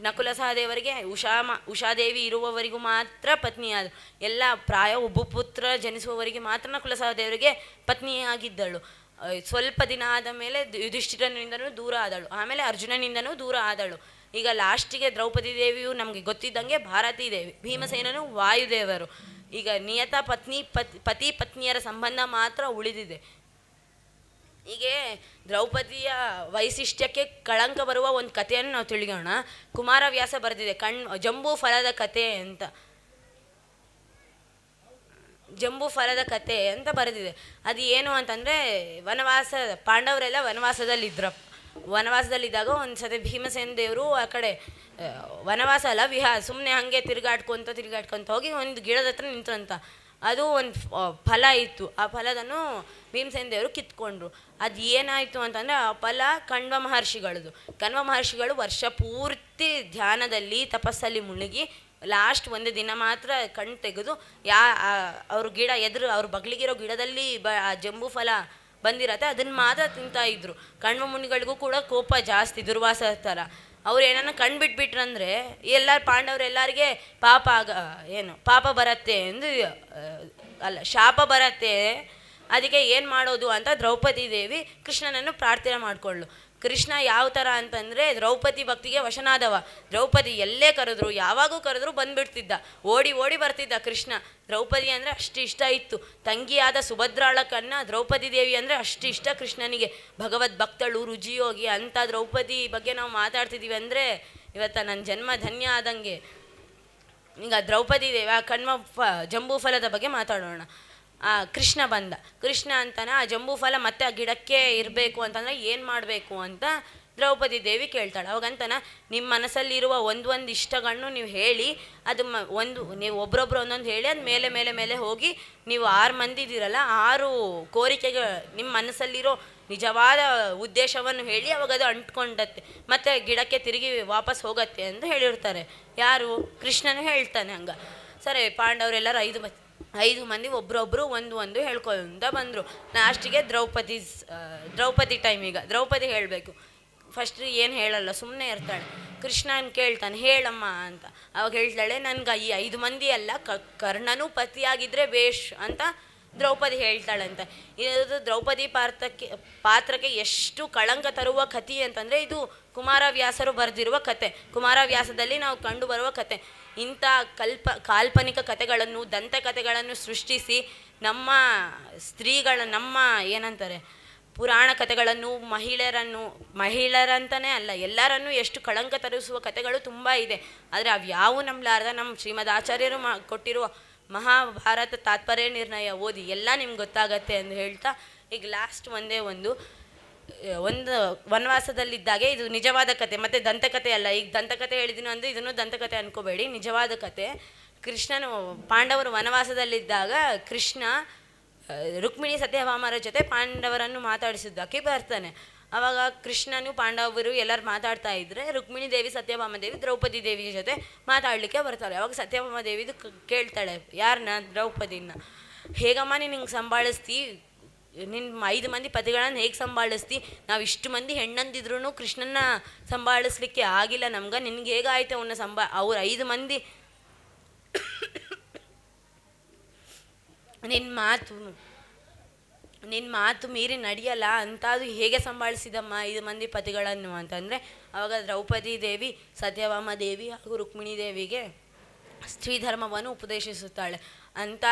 ನಕುಲ ಸಹದೇವರಿಗೆ ಉಷಾಮ ಉಷಾದೇವಿ ಇರುವವರಿಗೂ ಮಾತ್ರ ಪತ್ನಿಯಾದಳು ಎಲ್ಲ ಪ್ರಾಯ ಒಬ್ಬ ಪುತ್ರ ಜನಿಸುವವರಿಗೆ ಮಾತ್ರ ನಕುಲ ಸಹದೇವರಿಗೆ ಪತ್ನಿಯಾಗಿದ್ದಳು ಸ್ವಲ್ಪ ದಿನ ಆದ ಮೇಲೆ ಯುಧಿಷ್ಠಿರನಿಂದನೂ ದೂರ ಆದಳು. ಆಮೇಲೆ ಅರ್ಜುನನಿಂದನೂ ದೂರ ಆದಳು. ಈಗ ಲಾಸ್ಟಿಗೆ ದ್ರೌಪದಿ ದೇವಿಯು ನಮಗೆ ಗೊತ್ತಿದ್ದಂಗೆ ಭಾರತೀ ದೇವಿ, ಭೀಮಸೇನನು ವಾಯುದೇವರು. ಈಗ ನಿಯತ ಪತ್ನಿ, ಪತ್, ಪತಿ ಪತ್ನಿಯರ ಸಂಬಂಧ ಮಾತ್ರ ಉಳಿದಿದೆ. ಹೀಗೆ ದ್ರೌಪದಿಯ ವೈಶಿಷ್ಟ್ಯಕ್ಕೆ ಕಳಂಕ ಬರುವ ಒಂದು ಕಥೆಯನ್ನು ನಾವು ತಿಳಿಯೋಣ. ಕುಮಾರವ್ಯಾಸ ಬರೆದಿದೆ, ಕಣ್, ಜಂಬೂ ಫಲದ ಕತೆ ಅಂತ. ಜಂಬೂ ಫಲದ ಕತೆ ಅಂತ ಬರೆದಿದೆ. ಅದು ಏನು ಅಂತಂದರೆ, ವನವಾಸ, ಪಾಂಡವರೆಲ್ಲ ವನವಾಸದಲ್ಲಿದ್ರ ವನವಾಸದಲ್ಲಿದ್ದಾಗ ಒಂದು ಸತಿ ಭೀಮಸೇನ ದೇವರು ಆ ಕಡೆ ವನವಾಸ ಅಲ್ಲ, ವಿಹ ಸುಮ್ಮನೆ ಹಾಗೆ ತಿರುಗಾಡ್ಕೊಂತ ತಿರುಗಾಡ್ಕೊಂತ ಹೋಗಿ ಒಂದು ಗಿಡದ ಹತ್ರ ನಿಂತಂತ ಅದು ಒಂದು ಫಲ ಇತ್ತು. ಆ ಫಲದನ್ನು ಭೀಮಸೇನ ದೇವರು ಕಿತ್ಕೊಂಡ್ರು. ಅದು ಏನಾಯಿತು ಅಂತಂದರೆ ಆ ಫಲ ಕಣ್ವ ಮಹರ್ಷಿಗಳದು. ಕಣ್ವ ಮಹರ್ಷಿಗಳು ವರ್ಷ ಪೂರ್ತಿ ಧ್ಯಾನದಲ್ಲಿ ತಪಸ್ಸಲ್ಲಿ ಮುಳುಗಿ ಲಾಸ್ಟ್ ಒಂದು ದಿನ ಮಾತ್ರ ಕಣ್ಣು ತೆಗೆದು ಯಾ ಅವ್ರ ಗಿಡ ಎದುರು, ಅವ್ರ ಬಗ್ಲಿಗಿರೋ ಗಿಡದಲ್ಲಿ ಬ, ಆ ಜಂಬೂ ಫಲ ಬಂದಿರತ್ತೆ, ಅದನ್ನು ಮಾತ್ರ ತಿಂತಾ ಇದ್ರು. ಕಣ್ವ ಮುನಿಗಳಿಗೂ ಕೂಡ ಕೋಪ ಜಾಸ್ತಿ, ದುರ್ವಾಸ ಥರ. ಅವ್ರು ಏನನ್ನ ಕಣ್ಣು ಬಿಟ್ಬಿಟ್ರಂದ್ರೆ ಎಲ್ಲ ಪಾಂಡವ್ರು ಎಲ್ಲರಿಗೆ ಪಾಪ ಆಗ, ಏನು, ಪಾಪ ಬರತ್ತೆ ಎಂದು ಅಲ್ಲ, ಶಾಪ ಬರತ್ತೆ, ಅದಕ್ಕೆ ಏನು ಮಾಡೋದು ಅಂತ ದ್ರೌಪದಿ ದೇವಿ ಕೃಷ್ಣನನ್ನು ಪ್ರಾರ್ಥನೆ ಮಾಡಿಕೊಳ್ಳು. ಕೃಷ್ಣ ಯಾವ ಥರ ಅಂತಂದರೆ ದ್ರೌಪದಿ ಭಕ್ತಿಗೆ ವಶನಾದವ. ದ್ರೌಪದಿ ಎಲ್ಲೇ ಕರೆದ್ರು, ಯಾವಾಗೂ ಕರೆದ್ರು ಬಂದ್ಬಿಡ್ತಿದ್ದ. ಓಡಿ ಓಡಿ ಬರ್ತಿದ್ದ ಕೃಷ್ಣ. ದ್ರೌಪದಿ ಅಂದರೆ ಅಷ್ಟು ಇಷ್ಟ ಇತ್ತು. ತಂಗಿಯಾದ ಸುಭದ್ರಾಳ ಕಣ್ಣ ದ್ರೌಪದಿ ದೇವಿ ಅಂದರೆ ಅಷ್ಟು ಇಷ್ಟ ಕೃಷ್ಣನಿಗೆ. ಭಗವದ್ ಭಕ್ತಳು ರುಜಿಯೋಗಿ ಅಂಥ ದ್ರೌಪದಿ ಬಗ್ಗೆ ನಾವು ಮಾತಾಡ್ತಿದ್ದೀವಿ ಅಂದರೆ ಇವತ್ತು ನನ್ನ ಜನ್ಮ ಧನ್ಯ ಆದಂಗೆ. ಈಗ ದ್ರೌಪದಿ ದೇವಿ ಆ ಕಣ್ಮ ಫ ಜಂಬೂಫಲದ ಬಗ್ಗೆ ಮಾತಾಡೋಣ. ಕೃಷ್ಣ ಬಂದ. ಕೃಷ್ಣ ಅಂತಾನೆ, ಆ, ಜಂಬೂ ಫಲ ಮತ್ತೆ ಆ ಗಿಡಕ್ಕೆ ಇರಬೇಕು ಅಂತಂದ್ರೆ ಏನು ಮಾಡಬೇಕು ಅಂತ ದ್ರೌಪದಿ ದೇವಿ ಕೇಳ್ತಾಳೆ. ಅವಾಗಂತನ ನಿಮ್ಮ ಮನಸ್ಸಲ್ಲಿರುವ ಒಂದೊಂದು ಒಂದು ಇಷ್ಟಗಳನ್ನು ನೀವು ಹೇಳಿ, ಅದು ಒಂದು, ನೀವು ಒಬ್ರೊಬ್ರು ಒಂದೊಂದು ಹೇಳಿ, ಅದು ಮೇಲೆ ಮೇಲೆ ಮೇಲೆ ಹೋಗಿ ನೀವು ಆರು ಮಂದಿ ಇದ್ದೀರಲ್ಲ ಆರು ಕೋರಿಕೆಗೆ ನಿಮ್ಮ ಮನಸ್ಸಲ್ಲಿರೋ ನಿಜವಾದ ಉದ್ದೇಶವನ್ನು ಹೇಳಿ ಅವಾಗ ಅದು ಅಂಟ್ಕೊಂಡತ್ತೆ. ಮತ್ತೆ ಗಿಡಕ್ಕೆ ತಿರುಗಿ ವಾಪಸ್ ಹೋಗತ್ತೆ ಅಂತ ಹೇಳಿರ್ತಾರೆ. ಯಾರು? ಕೃಷ್ಣನು ಹೇಳ್ತಾನೆ ಹಂಗೆ. ಸರಿ, ಪಾಂಡವರೆಲ್ಲರೂ ಐದು ಮ ಐದು ಮಂದಿ ಒಬ್ರೊಬ್ರು ಒಂದು ಒಂದು ಹೇಳ್ಕೊಂತ ಬಂದರು. ಲಾಸ್ಟಿಗೆ ದ್ರೌಪದಿ ಟೈಮ್ ಈಗ. ದ್ರೌಪದಿ ಹೇಳಬೇಕು. ಫಸ್ಟ್ ಏನು ಹೇಳಲ್ಲ ಸುಮ್ಮನೆ ಇರ್ತಾಳೆ. ಕೃಷ್ಣನ್ ಕೇಳ್ತಾನೆ, ಹೇಳಮ್ಮ ಅಂತ. ಅವಾಗ ಹೇಳ್ತಾಳೆ, ನನ್ಗೆ ಈ ಐದು ಮಂದಿ ಅಲ್ಲ ಕರ್ಣನೂ ಪತಿಯಾಗಿದ್ರೆ ಬೇಷ್ ಅಂತ ದ್ರೌಪದಿ ಹೇಳ್ತಾಳಂತೆ. ಇದು ದ್ರೌಪದಿ ಪಾತ್ರಕ್ಕೆ ಪಾತ್ರಕ್ಕೆ ಎಷ್ಟು ಕಳಂಕ ತರುವ ಕಥೆ ಅಂತಂದರೆ ಇದು ಕುಮಾರವ್ಯಾಸರು ಬರೆದಿರುವ ಕತೆ ಕುಮಾರವ್ಯಾಸದಲ್ಲಿ ನಾವು ಕಂಡು ಬರುವ ಕತೆ ಇಂಥ ಕಲ್ಪ, ಕಾಲ್ಪನಿಕ ಕಥೆಗಳನ್ನು ದಂತಕಥೆಗಳನ್ನು ಸೃಷ್ಟಿಸಿ ನಮ್ಮ ಸ್ತ್ರೀಗಳ, ನಮ್ಮ ಏನಂತಾರೆ, ಪುರಾಣ ಕಥೆಗಳನ್ನು ಮಹಿಳೆಯರನ್ನು ಮಹಿಳೆಯರಂತಲೇ ಅಲ್ಲ, ಎಲ್ಲರನ್ನೂ ಎಷ್ಟು ಕಳಂಕ ತರಿಸುವ ಕಥೆಗಳು ತುಂಬ ಇದೆ. ಆದರೆ ಅವ್ಯಾವು ನಂಬಲಾರ್ದ, ನಮ್ಮ ಶ್ರೀಮದ್ ಆಚಾರ್ಯರು ಮಾ, ಕೊಟ್ಟಿರುವ ಮಹಾಭಾರತ ತಾತ್ಪರ್ಯ ನಿರ್ಣಯ ಓದಿ ಎಲ್ಲ ನಿಮ್ಗೆ ಗೊತ್ತಾಗತ್ತೆ ಅಂತ ಹೇಳ್ತಾ ಈಗ ಲಾಸ್ಟ್ ಒಂದೇ ಒಂದು ಒಂದು ವನವಾಸದಲ್ಲಿದ್ದಾಗೆ ಇದು ನಿಜವಾದ ಕತೆ, ಮತ್ತು ದಂತಕತೆ ಅಲ್ಲ. ಈಗ ದಂತಕತೆ ಹೇಳಿದೀನಿ ಅಂದರೆ ಇದನ್ನು ದಂತಕತೆ ಅನ್ಕೋಬೇಡಿ, ನಿಜವಾದ ಕತೆ. ಕೃಷ್ಣನು ಪಾಂಡವರು ವನವಾಸದಲ್ಲಿದ್ದಾಗ ಕೃಷ್ಣ ರುಕ್ಮಿಣಿ ಸತ್ಯಭಾಮರ ಜೊತೆ ಪಾಂಡವರನ್ನು ಮಾತಾಡಿಸಿದ್ದಕ್ಕೆ ಬರ್ತಾನೆ. ಅವಾಗ ಕೃಷ್ಣನು, ಪಾಂಡವರು ಎಲ್ಲರೂ ಮಾತಾಡ್ತಾ ಇದ್ರೆ ರುಕ್ಮಿಣಿ ದೇವಿ, ಸತ್ಯಭಾಮ ದೇವಿ, ದ್ರೌಪದಿ ದೇವಿ ಜೊತೆ ಮಾತಾಡಲಿಕ್ಕೆ ಬರ್ತಾರೆ. ಅವಾಗ ಸತ್ಯಭಾಮ ದೇವಿದು ಕೇಳ್ತಾಳೆ ಯಾರನ್ನ ದ್ರೌಪದಿನ? ಹೇಗಮ್ಮ, ನೀನು ಹಿಂಗೆ ಸಂಭಾಳಿಸ್ತಿ? ನಿನ್ನ ಐದು ಮಂದಿ ಪತಿಗಳನ್ನು ಹೇಗೆ ಸಂಭಾಳಿಸ್ತಿ? ನಾವು ಇಷ್ಟು ಮಂದಿ ಹೆಣ್ಣಂದಿದ್ರು ಕೃಷ್ಣನ ಸಂಭಾಳಿಸ್ಲಿಕ್ಕೆ ಆಗಿಲ್ಲ ನಮ್ಗೆ. ನಿನ್ಗೆ ಹೇಗಾಯ್ತು ಅವನ್ನ ಸಂಭಾ, ಅವ್ರ ಐದು ಮಂದಿ? ನಿನ್ನ ಮಾತು ನಿನ್ನ ಮಾತು ಮೀರಿ ನಡೆಯಲ್ಲ ಅಂತಾದು ಹೇಗೆ ಸಂಭಾಳಿಸಿದಮ್ಮ ಐದು ಮಂದಿ ಪತಿಗಳನ್ನು ಅಂತಂದರೆ ಆವಾಗ ದ್ರೌಪದಿ ದೇವಿ ಸತ್ಯಭಾಮ ದೇವಿ ಹಾಗೂ ರುಕ್ಮಿಣಿ ದೇವಿಗೆ ಸ್ತ್ರೀ ಧರ್ಮವನ್ನು ಉಪದೇಶಿಸುತ್ತಾಳೆ. ಅಂತ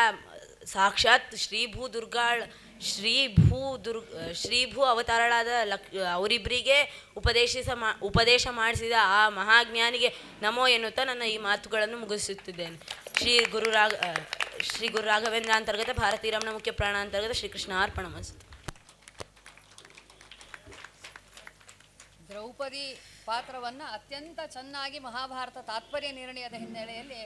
ಸಾಕ್ಷಾತ್ ಶ್ರೀಭೂ ದುರ್ಗಾಳ್ ಶ್ರೀಭೂ ಶ್ರೀ ಶ್ರೀಭೂ ಅವತಾರಳಾದ ಲಕ್ ಅವರಿಬ್ಬರಿಗೆ ಉಪದೇಶಿಸ ಮಾ ಉಪದೇಶ ಮಾಡಿಸಿದ ಆ ಮಹಾಜ್ಞಾನಿಗೆ ನಮೋ ಎನ್ನುತ್ತಾ ನನ್ನ ಈ ಮಾತುಗಳನ್ನು ಮುಗಿಸುತ್ತಿದ್ದೇನೆ. ಶ್ರೀ ಗುರು ರಾಘ ಆ, ಶ್ರೀ ಗುರು ರಾಘವೇಂದ್ರ ಅಂತರ್ಗತ ಭಾರತೀ ರಮಣ ಮುಖ್ಯ ಪ್ರಾಣ ಅಂತರ್ಗತ ಶ್ರೀಕೃಷ್ಣ ಅರ್ಪಣ ದ್ರೌಪದಿ ಪಾತ್ರವನ್ನು ಅತ್ಯಂತ ಚೆನ್ನಾಗಿ ಮಹಾಭಾರತ ತಾತ್ಪರ್ಯ ನಿರ್ಣಯದ ಹಿನ್ನೆಲೆಯಲ್ಲಿ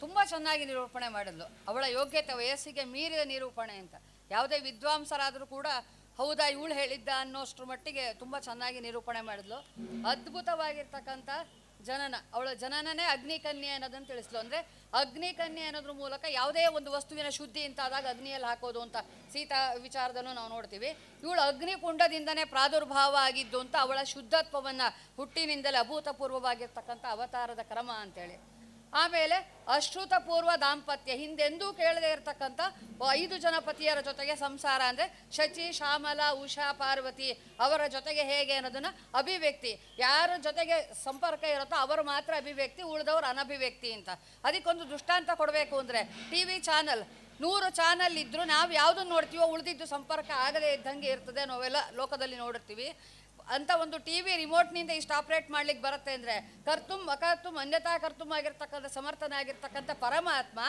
ತುಂಬ ಚೆನ್ನಾಗಿ ನಿರೂಪಣೆ ಮಾಡಿದ್ಲು. ಅವಳ ಯೋಗ್ಯತೆ ವಯಸ್ಸಿಗೆ ಮೀರಿದ ನಿರೂಪಣೆ ಅಂತ. ಯಾವುದೇ ವಿದ್ವಾಂಸರಾದರೂ ಕೂಡ ಹೌದಾ ಇವಳು ಹೇಳಿದ್ದ ಅನ್ನೋಷ್ಟ್ರ ಮಟ್ಟಿಗೆ ತುಂಬ ಚೆನ್ನಾಗಿ ನಿರೂಪಣೆ ಮಾಡಿದ್ಲು. ಅದ್ಭುತವಾಗಿರ್ತಕ್ಕಂಥ ಜನನ, ಅವಳ ಜನನನೇ ಅಗ್ನಿಕನ್ಯೆ ಅನ್ನೋದನ್ನು ತಿಳಿಸ್ಲು. ಅಂದರೆ ಅಗ್ನಿಕನ್ಯೆ ಅನ್ನೋದ್ರ ಮೂಲಕ ಯಾವುದೇ ಒಂದು ವಸ್ತುವಿನ ಶುದ್ಧಿ ಅಂತಾದಾಗ ಅಗ್ನಿಯಲ್ಲಿ ಹಾಕೋದು ಅಂತ ಸೀತಾ ವಿಚಾರದನ್ನು ನಾವು ನೋಡ್ತೀವಿ. ಇವಳು ಅಗ್ನಿಕುಂಡದಿಂದನೇ ಪ್ರಾದುರ್ಭಾವ ಆಗಿದ್ದು ಅಂತ ಅವಳ ಶುದ್ಧತ್ವವನ್ನು ಹುಟ್ಟಿನಿಂದಲೇ ಅಭೂತಪೂರ್ವವಾಗಿರ್ತಕ್ಕಂಥ ಅವತಾರದ ಕ್ರಮ ಅಂತೇಳಿ. ಆಮೇಲೆ ಅಶ್ರುತಪೂರ್ವ ದಾಂಪತ್ಯ. ಹಿಂದೆಂದೂ ಕೇಳದೇ ಇರತಕ್ಕಂಥ ಐದು ಜನ ಪತಿಯರ ಜೊತೆಗೆ ಸಂಸಾರ ಅಂದರೆ ಶಚಿ, ಶ್ಯಾಮಲ, ಉಷಾ, ಪಾರ್ವತಿ ಅವರ ಜೊತೆಗೆ ಹೇಗೆ ಅನ್ನೋದನ್ನ ಅಭಿವ್ಯಕ್ತಿ. ಯಾರ ಜೊತೆಗೆ ಸಂಪರ್ಕ ಇರುತ್ತೋ ಅವರು ಮಾತ್ರ ಅಭಿವ್ಯಕ್ತಿ, ಉಳಿದವರು ಅನಭಿವ್ಯಕ್ತಿ ಅಂತ. ಅದಕ್ಕೊಂದು ದೃಷ್ಟಾಂತ ಕೊಡಬೇಕು ಅಂದರೆ ಟಿ ವಿ ಚಾನಲ್, ನೂರು ಚಾನಲ್ ಇದ್ದರೂ ನಾವು ಯಾವುದನ್ನು ನೋಡ್ತೀವೋ ಉಳಿದಿದ್ದು ಸಂಪರ್ಕ ಆಗದೇ ಇದ್ದಂಗೆ ಇರ್ತದೆ ನಾವೆಲ್ಲ ಲೋಕದಲ್ಲಿ ನೋಡಿರ್ತೀವಿ. ಅಂತ ಒಂದು ಟಿ ವಿ ರಿಮೋಟ್ನಿಂದ ಇಷ್ಟು ಆಪ್ರೇಟ್ ಮಾಡ್ಲಿಕ್ಕೆ ಬರುತ್ತೆ ಅಂದರೆ ಕರ್ತುಂ ಅಕರ್ತುಂ ಅನ್ಯತಾ ಕರ್ತುಂ ಆಗಿರ್ತಕ್ಕಂಥ ಸಮರ್ಥನಾಗಿರ್ತಕ್ಕಂಥ ಪರಮಾತ್ಮ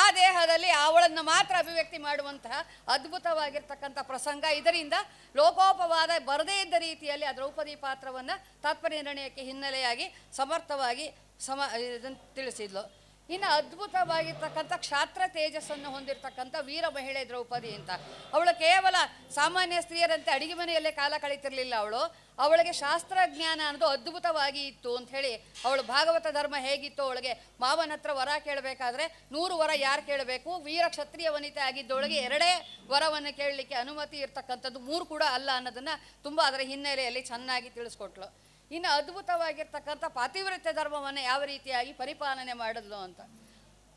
ಆ ದೇಹದಲ್ಲಿ ಅವಳನ್ನು ಮಾತ್ರ ಅಭಿವ್ಯಕ್ತಿ ಮಾಡುವಂತಹ ಅದ್ಭುತವಾಗಿರ್ತಕ್ಕಂಥ ಪ್ರಸಂಗ. ಇದರಿಂದ ಲೋಕೋಪವಾದ ಬರದೇ ಇದ್ದ ರೀತಿಯಲ್ಲಿ ಆ ದ್ರೌಪದಿ ಪಾತ್ರವನ್ನು ತಾತ್ಪರ್ಯ ನಿರ್ಣಯಕ್ಕೆ ಹಿನ್ನೆಲೆಯಾಗಿ ಸಮರ್ಥವಾಗಿ ಸಮ ಇದನ್ನು ತಿಳಿಸಿದ್ಲು. ಇನ್ನು ಅದ್ಭುತವಾಗಿರ್ತಕ್ಕಂಥ ಕ್ಷಾತ್ರ ತೇಜಸ್ಸನ್ನು ಹೊಂದಿರತಕ್ಕಂಥ ವೀರ ಮಹಿಳೆ ದ್ರೌಪದಿ ಅಂತ. ಅವಳು ಕೇವಲ ಸಾಮಾನ್ಯ ಸ್ತ್ರೀಯರಂತೆ ಅಡಿಗೆ ಮನೆಯಲ್ಲೇ ಕಾಲ ಕಳೀತಿರ್ಲಿಲ್ಲ ಅವಳು. ಅವಳಿಗೆ ಶಾಸ್ತ್ರಜ್ಞಾನ ಅನ್ನೋದು ಅದ್ಭುತವಾಗಿ ಇತ್ತು ಅಂತ ಹೇಳಿ ಅವಳು ಭಾಗವತ ಧರ್ಮ ಹೇಗಿತ್ತು ಅವಳಿಗೆ ಮಾವನ ಹತ್ರ ವರ ಕೇಳಬೇಕಾದ್ರೆ ನೂರು ವರ ಯಾರು ಕೇಳಬೇಕು? ವೀರ ಕ್ಷತ್ರಿಯ ವನಿತೆ ಆಗಿದ್ದವಳಿಗೆ ಎರಡೇ ವರವನ್ನು ಕೇಳಲಿಕ್ಕೆ ಅನುಮತಿ ಇರ್ತಕ್ಕಂಥದ್ದು ಮೂರು ಕೂಡ ಅಲ್ಲ ಅನ್ನೋದನ್ನು ತುಂಬ ಅದರ ಹಿನ್ನೆಲೆಯಲ್ಲಿ ಚೆನ್ನಾಗಿ ತಿಳಿಸ್ಕೊಟ್ಲು. ಇನ್ನು ಅದ್ಭುತವಾಗಿರ್ತಕ್ಕಂಥ ಪಾತಿವ್ರತ್ಯ ಧರ್ಮವನ್ನು ಯಾವ ರೀತಿಯಾಗಿ ಪರಿಪಾಲನೆ ಮಾಡಿದ್ಲು ಅಂತ.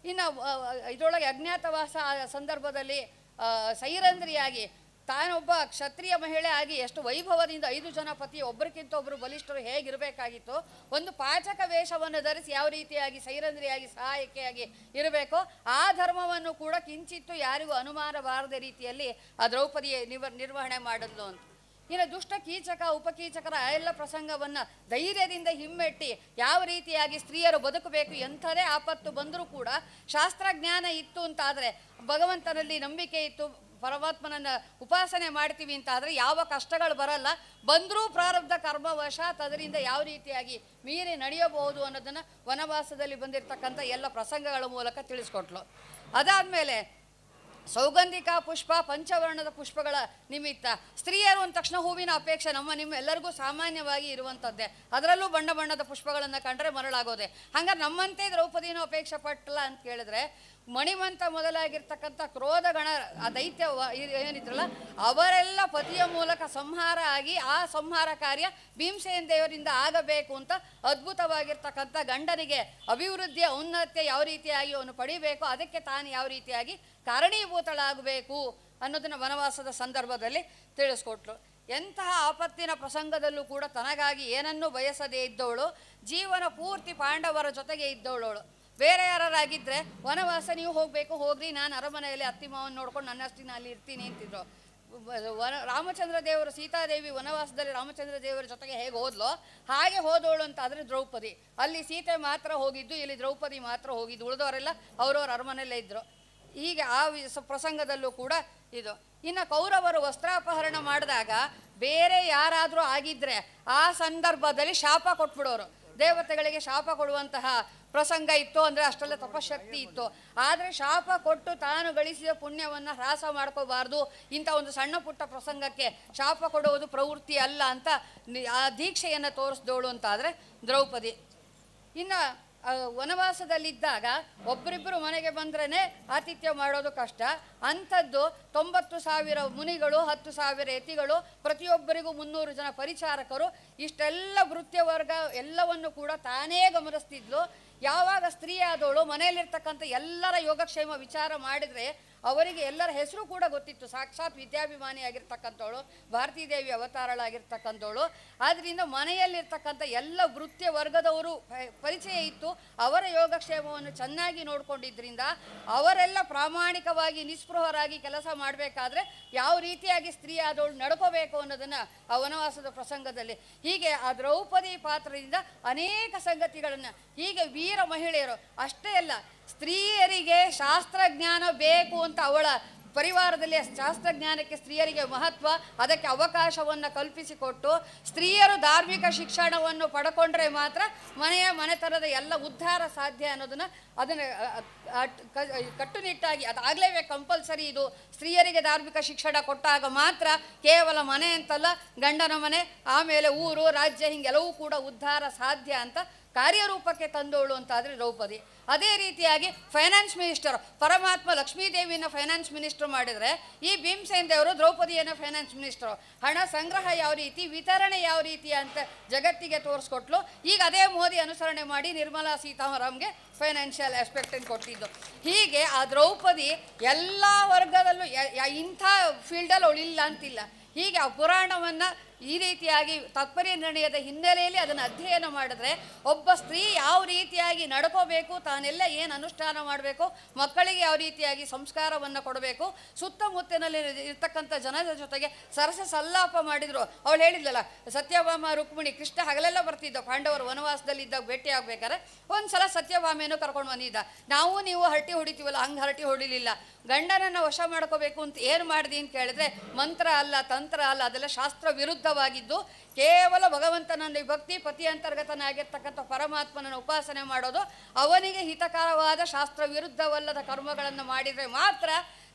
ಇನ್ನು ಇದರೊಳಗೆ ಅಜ್ಞಾತವಾಸ ಸಂದರ್ಭದಲ್ಲಿ ಸೈರಂದ್ರಿಯಾಗಿ ತಾನೊಬ್ಬ ಕ್ಷತ್ರಿಯ ಮಹಿಳೆ ಆಗಿ ಎಷ್ಟು ವೈಭವದಿಂದ ಐದು ಜನ ಪತಿ ಒಬ್ಬರಿಗಿಂತ ಒಬ್ಬರು ಬಲಿಷ್ಠರು ಹೇಗಿರಬೇಕಾಗಿತ್ತು, ಒಂದು ಪಾಚಕ ವೇಷವನ್ನು ಧರಿಸಿ ಯಾವ ರೀತಿಯಾಗಿ ಸೈರಂದ್ರಿಯಾಗಿ ಸಹಾಯಕಿಯಾಗಿ ಇರಬೇಕೋ, ಆ ಧರ್ಮವನ್ನು ಕೂಡ ಕಿಂಚಿತ್ತು ಯಾರಿಗೂ ಅನುಮಾನ ಬಾರದ ರೀತಿಯಲ್ಲಿ ಆ ದ್ರೌಪದಿ ನಿರ್ವಹಣೆ ಮಾಡಿದ್ಲು ಅಂತ. ಇನ್ನು ದುಷ್ಟ ಕೀಚಕ, ಉಪಕೀಚಕರ ಎಲ್ಲ ಪ್ರಸಂಗವನ್ನು ಧೈರ್ಯದಿಂದ ಹಿಮ್ಮೆಟ್ಟಿ ಯಾವ ರೀತಿಯಾಗಿ ಸ್ತ್ರೀಯರು ಬದುಕಬೇಕು ಎಂಥದೇ ಆಪತ್ತು ಬಂದರೂ ಕೂಡ ಶಾಸ್ತ್ರಜ್ಞಾನ ಇತ್ತು ಅಂತಾದರೆ, ಭಗವಂತನಲ್ಲಿ ನಂಬಿಕೆ ಇತ್ತು, ಪರಮಾತ್ಮನನ್ನು ಉಪಾಸನೆ ಮಾಡ್ತೀವಿ ಅಂತಾದರೆ ಯಾವ ಕಷ್ಟಗಳು ಬರಲ್ಲ. ಬಂದರೂ ಪ್ರಾರಬ್ಧ ಕರ್ಮವಶಾತ್ ಅದರಿಂದ ಯಾವ ರೀತಿಯಾಗಿ ಮೀರಿ ನಡೆಯಬಹುದು ಅನ್ನೋದನ್ನು ವನವಾಸದಲ್ಲಿ ಬಂದಿರತಕ್ಕಂಥ ಎಲ್ಲ ಪ್ರಸಂಗಗಳ ಮೂಲಕ ತಿಳಿಸ್ಕೊಟ್ಲು. ಅದಾದಮೇಲೆ ಸೌಗಂಧಿಕ ಪುಷ್ಪ ಪಂಚವರ್ಣದ ಪುಷ್ಪಗಳ ನಿಮಿತ್ತ. ಸ್ತ್ರೀಯರು ಅಂದ ತಕ್ಷಣ ಹೂವಿನ ಅಪೇಕ್ಷೆ ನಮ್ಮ ನಿಮ್ಮ ಎಲ್ಲರಿಗೂ ಸಾಮಾನ್ಯವಾಗಿ ಇರುವಂಥದ್ದೇ ಅದರಲ್ಲೂ ಬಣ್ಣ ಬಣ್ಣದ ಪುಷ್ಪಗಳನ್ನು ಕಂಡ್ರೆ ಮರಳಾಗೋದೆ. ಹಂಗಾರೆ ನಮ್ಮಂತೆ ದ್ರೌಪದಿನೂ ಅಪೇಕ್ಷೆ ಪಟ್ಟಲ್ಲ ಅಂತ ಕೇಳಿದ್ರೆ, ಮಣಿಮಂತ ಮೊದಲಾಗಿರ್ತಕ್ಕಂಥ ಕ್ರೋಧಗಣ ಆ ದೈತ್ಯ ಏನಿದ್ರಲ್ಲ, ಅವರೆಲ್ಲ ಪತಿಯ ಮೂಲಕ ಸಂಹಾರ ಆಗಿ ಆ ಸಂಹಾರ ಕಾರ್ಯ ಭೀಮಸೇನ ದೇವರಿಂದ ಆಗಬೇಕು ಅಂತ ಅದ್ಭುತವಾಗಿರ್ತಕ್ಕಂಥ ಗಂಡನಿಗೆ ಅಭಿವೃದ್ಧಿಯ ಔನ್ನತ್ಯ ಯಾವ ರೀತಿಯಾಗಿ ಅವನು ಪಡಿಬೇಕು ಅದಕ್ಕೆ ತಾನು ಯಾವ ರೀತಿಯಾಗಿ ಕಾರಣೀಭೂತಳಾಗಬೇಕು ಅನ್ನೋದನ್ನ ವನವಾಸದ ಸಂದರ್ಭದಲ್ಲಿ ತಿಳಿಸ್ಕೊಟ್ರು ಎಂತಹ ಆಪತ್ತಿನ ಪ್ರಸಂಗದಲ್ಲೂ ಕೂಡ ತನಗಾಗಿ ಏನನ್ನೂ ಬಯಸದೇ ಇದ್ದವಳು, ಜೀವನ ಪೂರ್ತಿ ಪಾಂಡವರ ಜೊತೆಗೆ ಇದ್ದವಳವಳು. ಬೇರೆ ಯಾರಾಗಿದ್ದರೆ ವನವಾಸ ನೀವು ಹೋಗಬೇಕು, ಹೋಗ್ರಿ, ನಾನು ಅರಮನೆಯಲ್ಲಿ ಅತ್ತಿ ಮಾವನ್ ನೋಡ್ಕೊಂಡು ನನ್ನಷ್ಟಿನ ಅಲ್ಲಿ ಇರ್ತೀನಿ ಅಂತಿದ್ರು. ವನ, ರಾಮಚಂದ್ರ ದೇವರು, ಸೀತಾದೇವಿ ವನವಾಸದಲ್ಲಿ ರಾಮಚಂದ್ರ ದೇವರ ಜೊತೆಗೆ ಹೇಗೆ ಹೋದ್ಲೋ, ಹಾಗೆ ಹೋದವಳು ಅಂತ ಆದರೆ ದ್ರೌಪದಿ. ಅಲ್ಲಿ ಸೀತೆ ಮಾತ್ರ ಹೋಗಿದ್ದು, ಇಲ್ಲಿ ದ್ರೌಪದಿ ಮಾತ್ರ ಹೋಗಿದ್ದು. ಉಳಿದವರೆಲ್ಲ ಅವ್ರವ್ರ ಅರಮನೆಯಲ್ಲೇ ಇದ್ರು. ಹೀಗೆ ಆ ಪ್ರಸಂಗದಲ್ಲೂ ಕೂಡ ಇದು. ಇನ್ನು ಕೌರವರು ವಸ್ತ್ರಾಪಹರಣ ಮಾಡಿದಾಗ ಬೇರೆ ಯಾರಾದರೂ ಆಗಿದ್ದರೆ ಆ ಸಂದರ್ಭದಲ್ಲಿ ಶಾಪ ಕೊಟ್ಬಿಡೋರು. ದೇವತೆಗಳಿಗೆ ಶಾಪ ಕೊಡುವಂತಹ ಪ್ರಸಂಗ ಇತ್ತು ಅಂದರೆ ಅಷ್ಟೆಲ್ಲ ತಪಶಕ್ತಿ ಇತ್ತು. ಆದರೆ ಶಾಪ ಕೊಟ್ಟು ತಾನು ಗಳಿಸಿದ ಪುಣ್ಯವನ್ನು ಹ್ರಾಸ ಮಾಡ್ಕೋಬಾರ್ದು. ಇಂಥ ಒಂದು ಸಣ್ಣ ಪುಟ್ಟ ಪ್ರಸಂಗಕ್ಕೆ ಶಾಪ ಕೊಡುವುದು ಪ್ರವೃತ್ತಿ ಅಲ್ಲ ಅಂತ ಆ ದೀಕ್ಷೆಯನ್ನು ತೋರಿಸ್ದೋಳು ಅಂತಾದರೆ ದ್ರೌಪದಿ. ಇನ್ನು ವನವಾಸದಲ್ಲಿದ್ದಾಗ ಒಬ್ಬರಿಬ್ಬರು ಮನೆಗೆ ಬಂದ್ರೇ ಆತಿಥ್ಯ ಮಾಡೋದು ಕಷ್ಟ. ಅಂಥದ್ದು ತೊಂಬತ್ತು ಸಾವಿರ ಮುನಿಗಳು, ಹತ್ತು ಸಾವಿರ ಯತಿಗಳು, ಪ್ರತಿಯೊಬ್ಬರಿಗೂ ಮುನ್ನೂರು ಜನ ಪರಿಚಾರಕರು, ಇಷ್ಟೆಲ್ಲ ವೃತ್ತಿ ವರ್ಗ ಎಲ್ಲವನ್ನು ಕೂಡ ತಾನೇ ಗಮನಿಸ್ತಿದ್ಲು. ಯಾವಾಗ ಸ್ತ್ರೀ ಆದವಳು, ಮನೆಯಲ್ಲಿರ್ತಕ್ಕಂಥ ಎಲ್ಲರ ಯೋಗಕ್ಷೇಮ ವಿಚಾರ ಮಾಡಿದರೆ ಅವರಿಗೆ ಎಲ್ಲರ ಹೆಸರು ಕೂಡ ಗೊತ್ತಿತ್ತು. ಸಾಕ್ಷಾತ್ ವಿದ್ಯಾಭಿಮಾನಿಯಾಗಿರ್ತಕ್ಕಂಥವಳು ಭಾರತೀ ದೇವಿ ಅವತಾರಳಾಗಿರ್ತಕ್ಕಂಥವಳು. ಆದ್ದರಿಂದ ಮನೆಯಲ್ಲಿರ್ತಕ್ಕಂಥ ಎಲ್ಲ ವೃತ್ತಿ ವರ್ಗದವರು ಪರಿಚಯ ಇತ್ತು. ಅವರ ಯೋಗಕ್ಷೇಮವನ್ನು ಚೆನ್ನಾಗಿ ನೋಡಿಕೊಂಡಿದ್ದರಿಂದ ಅವರೆಲ್ಲ ಪ್ರಾಮಾಣಿಕವಾಗಿ, ನಿಸ್ಪೃಹರಾಗಿ ಕೆಲಸ ಮಾಡಬೇಕಾದ್ರೆ ಯಾವ ರೀತಿಯಾಗಿ ಸ್ತ್ರೀ ಆದವಳು ನಡ್ಕೋಬೇಕು ಅನ್ನೋದನ್ನು ವನವಾಸದ ಪ್ರಸಂಗದಲ್ಲಿ. ಹೀಗೆ ಆ ದ್ರೌಪದಿ ಪಾತ್ರದಿಂದ ಅನೇಕ ಸಂಗತಿಗಳನ್ನು ಹೀಗೆ ವೀರ ಮಹಿಳೆಯರು, ಅಷ್ಟೇ ಅಲ್ಲ ಸ್ತ್ರೀಯರಿಗೆ ಶಾಸ್ತ್ರಜ್ಞಾನ ಬೇಕು ಅಂತ ಅವಳ ಪರಿವಾರದಲ್ಲಿ ಶಾಸ್ತ್ರಜ್ಞಾನಕ್ಕೆ ಸ್ತ್ರೀಯರಿಗೆ ಮಹತ್ವ, ಅದಕ್ಕೆ ಅವಕಾಶವನ್ನು ಕಲ್ಪಿಸಿಕೊಟ್ಟು ಸ್ತ್ರೀಯರು ಧಾರ್ಮಿಕ ಶಿಕ್ಷಣವನ್ನು ಪಡ್ಕೊಂಡ್ರೆ ಮಾತ್ರ ಮನೆಯ ಮನೆತನದ ಎಲ್ಲ ಉದ್ಧಾರ ಸಾಧ್ಯ ಅನ್ನೋದನ್ನು ಅದನ್ನು ಕಟ್ಟುನಿಟ್ಟಾಗಿ ಅದಾಗಲೇಬೇಕು ಕಂಪಲ್ಸರಿ ಇದು. ಸ್ತ್ರೀಯರಿಗೆ ಧಾರ್ಮಿಕ ಶಿಕ್ಷಣ ಕೊಟ್ಟಾಗ ಮಾತ್ರ ಕೇವಲ ಮನೆ ಅಂತಲ್ಲ, ಗಂಡನ ಮನೆ, ಆಮೇಲೆ ಊರು, ರಾಜ್ಯ ಹಿಂಗೆಲ್ಲವೂ ಕೂಡ ಉದ್ಧಾರ ಸಾಧ್ಯ ಅಂತ ಕಾರ್ಯರೂಪಕ್ಕೆ ತಂದೋಳು ಅಂತಾದರೆ ದ್ರೌಪದಿ. ಅದೇ ರೀತಿಯಾಗಿ ಫೈನಾನ್ಸ್ ಮಿನಿಸ್ಟರ್ ಪರಮಾತ್ಮ ಲಕ್ಷ್ಮೀದೇವಿನ ಫೈನಾನ್ಸ್ ಮಿನಿಸ್ಟರ್ ಮಾಡಿದರೆ ಈ ಭೀಮಸೇನ್ ದೇವರು ದ್ರೌಪದಿಯನ್ನು ಫೈನಾನ್ಸ್ ಮಿನಿಸ್ಟರ್ ಹಣ ಸಂಗ್ರಹ ಯಾವ ರೀತಿ, ವಿತರಣೆ ಯಾವ ರೀತಿ ಅಂತ ಜಗತ್ತಿಗೆ ತೋರಿಸ್ಕೊಟ್ಲು. ಈಗ ಅದೇ ಮೋದಿ ಅನುಸರಣೆ ಮಾಡಿ ನಿರ್ಮಲಾ ಸೀತಾರಾಮ್ಗೆ ಫೈನಾನ್ಷಿಯಲ್ ಆಸ್ಪೆಕ್ಟನ್ನು ಕೊಟ್ಟಿದ್ದು. ಹೀಗೆ ಆ ದ್ರೌಪದಿ ಎಲ್ಲ ವರ್ಗದಲ್ಲೂ ಇಂಥ ಫೀಲ್ಡಲ್ಲಿ ಅವಳಿಲ್ಲ ಅಂತಿಲ್ಲ. ಹೀಗೆ ಆ ಪುರಾಣವನ್ನು ಈ ರೀತಿಯಾಗಿ ತಾತ್ಪರ್ಯ ನಿರ್ಣಯದ ಹಿನ್ನೆಲೆಯಲ್ಲಿ ಅದನ್ನು ಅಧ್ಯಯನ ಮಾಡಿದ್ರೆ ಒಬ್ಬ ಸ್ತ್ರೀ ಯಾವ ರೀತಿಯಾಗಿ ನಡ್ಕೋಬೇಕು, ತಾನೆಲ್ಲ ಏನು ಅನುಷ್ಠಾನ ಮಾಡಬೇಕು, ಮಕ್ಕಳಿಗೆ ಯಾವ ರೀತಿಯಾಗಿ ಸಂಸ್ಕಾರವನ್ನು ಕೊಡಬೇಕು ಸುತ್ತಮುತ್ತಲಲ್ಲಿ ಇರ್ತಕ್ಕಂಥ ಜನರ ಜೊತೆಗೆ ಸರಸ ಸಲ್ಲಾಪ ಮಾಡಿದ್ರು. ಅವಳು ಹೇಳಿದ್ಲಲ್ಲ, ಸತ್ಯಭಾಮ ರುಕ್ಮಿಣಿ ಕೃಷ್ಣ ಹಗಲೆಲ್ಲ ಬರ್ತಿದ್ದ, ಪಾಂಡವರು ವನವಾಸದಲ್ಲಿದ್ದಾಗ ಭೇಟಿ ಆಗ್ಬೇಕಾದ್ರೆ ಒಂದು ಸಲ ಸತ್ಯಭಾಮೆಯನ್ನು ಕರ್ಕೊಂಡು ಬಂದಿದ್ದ. ನಾವು ನೀವು ಹರಟಿ ಹೊಡಿತೀವಲ್ಲ, ಹಂಗೆ ಹರಟಿ ಹೊಡಿಲಿಲ್ಲ. ಗಂಡನನ್ನು ವಶ ಮಾಡ್ಕೋಬೇಕು ಅಂತ ಏನು ಮಾಡಿದಿ ಅಂತ ಕೇಳಿದ್ರೆ, ಮಂತ್ರ ಅಲ್ಲ, ತಂತ್ರ ಅಲ್ಲ, ಅದೆಲ್ಲ ಶಾಸ್ತ್ರ ವಿರುದ್ಧವಾಗಿದ್ದು ಕೇವಲ ಭಗವಂತನಲ್ಲಿ ಭಕ್ತಿ ಪತಿ ಅಂತರ್ಗತನಾಗಿರ್ತಕ್ಕಂಥ ಪರಮಾತ್ಮನನ್ನು ಉಪಾಸನೆ ಮಾಡೋದು ಅವನಿಗೆ ಹಿತಕರವಾದ ಶಾಸ್ತ್ರ ವಿರುದ್ಧವಲ್ಲದ ಕರ್ಮಗಳನ್ನು ಮಾಡಿದರೆ ಮಾತ್ರ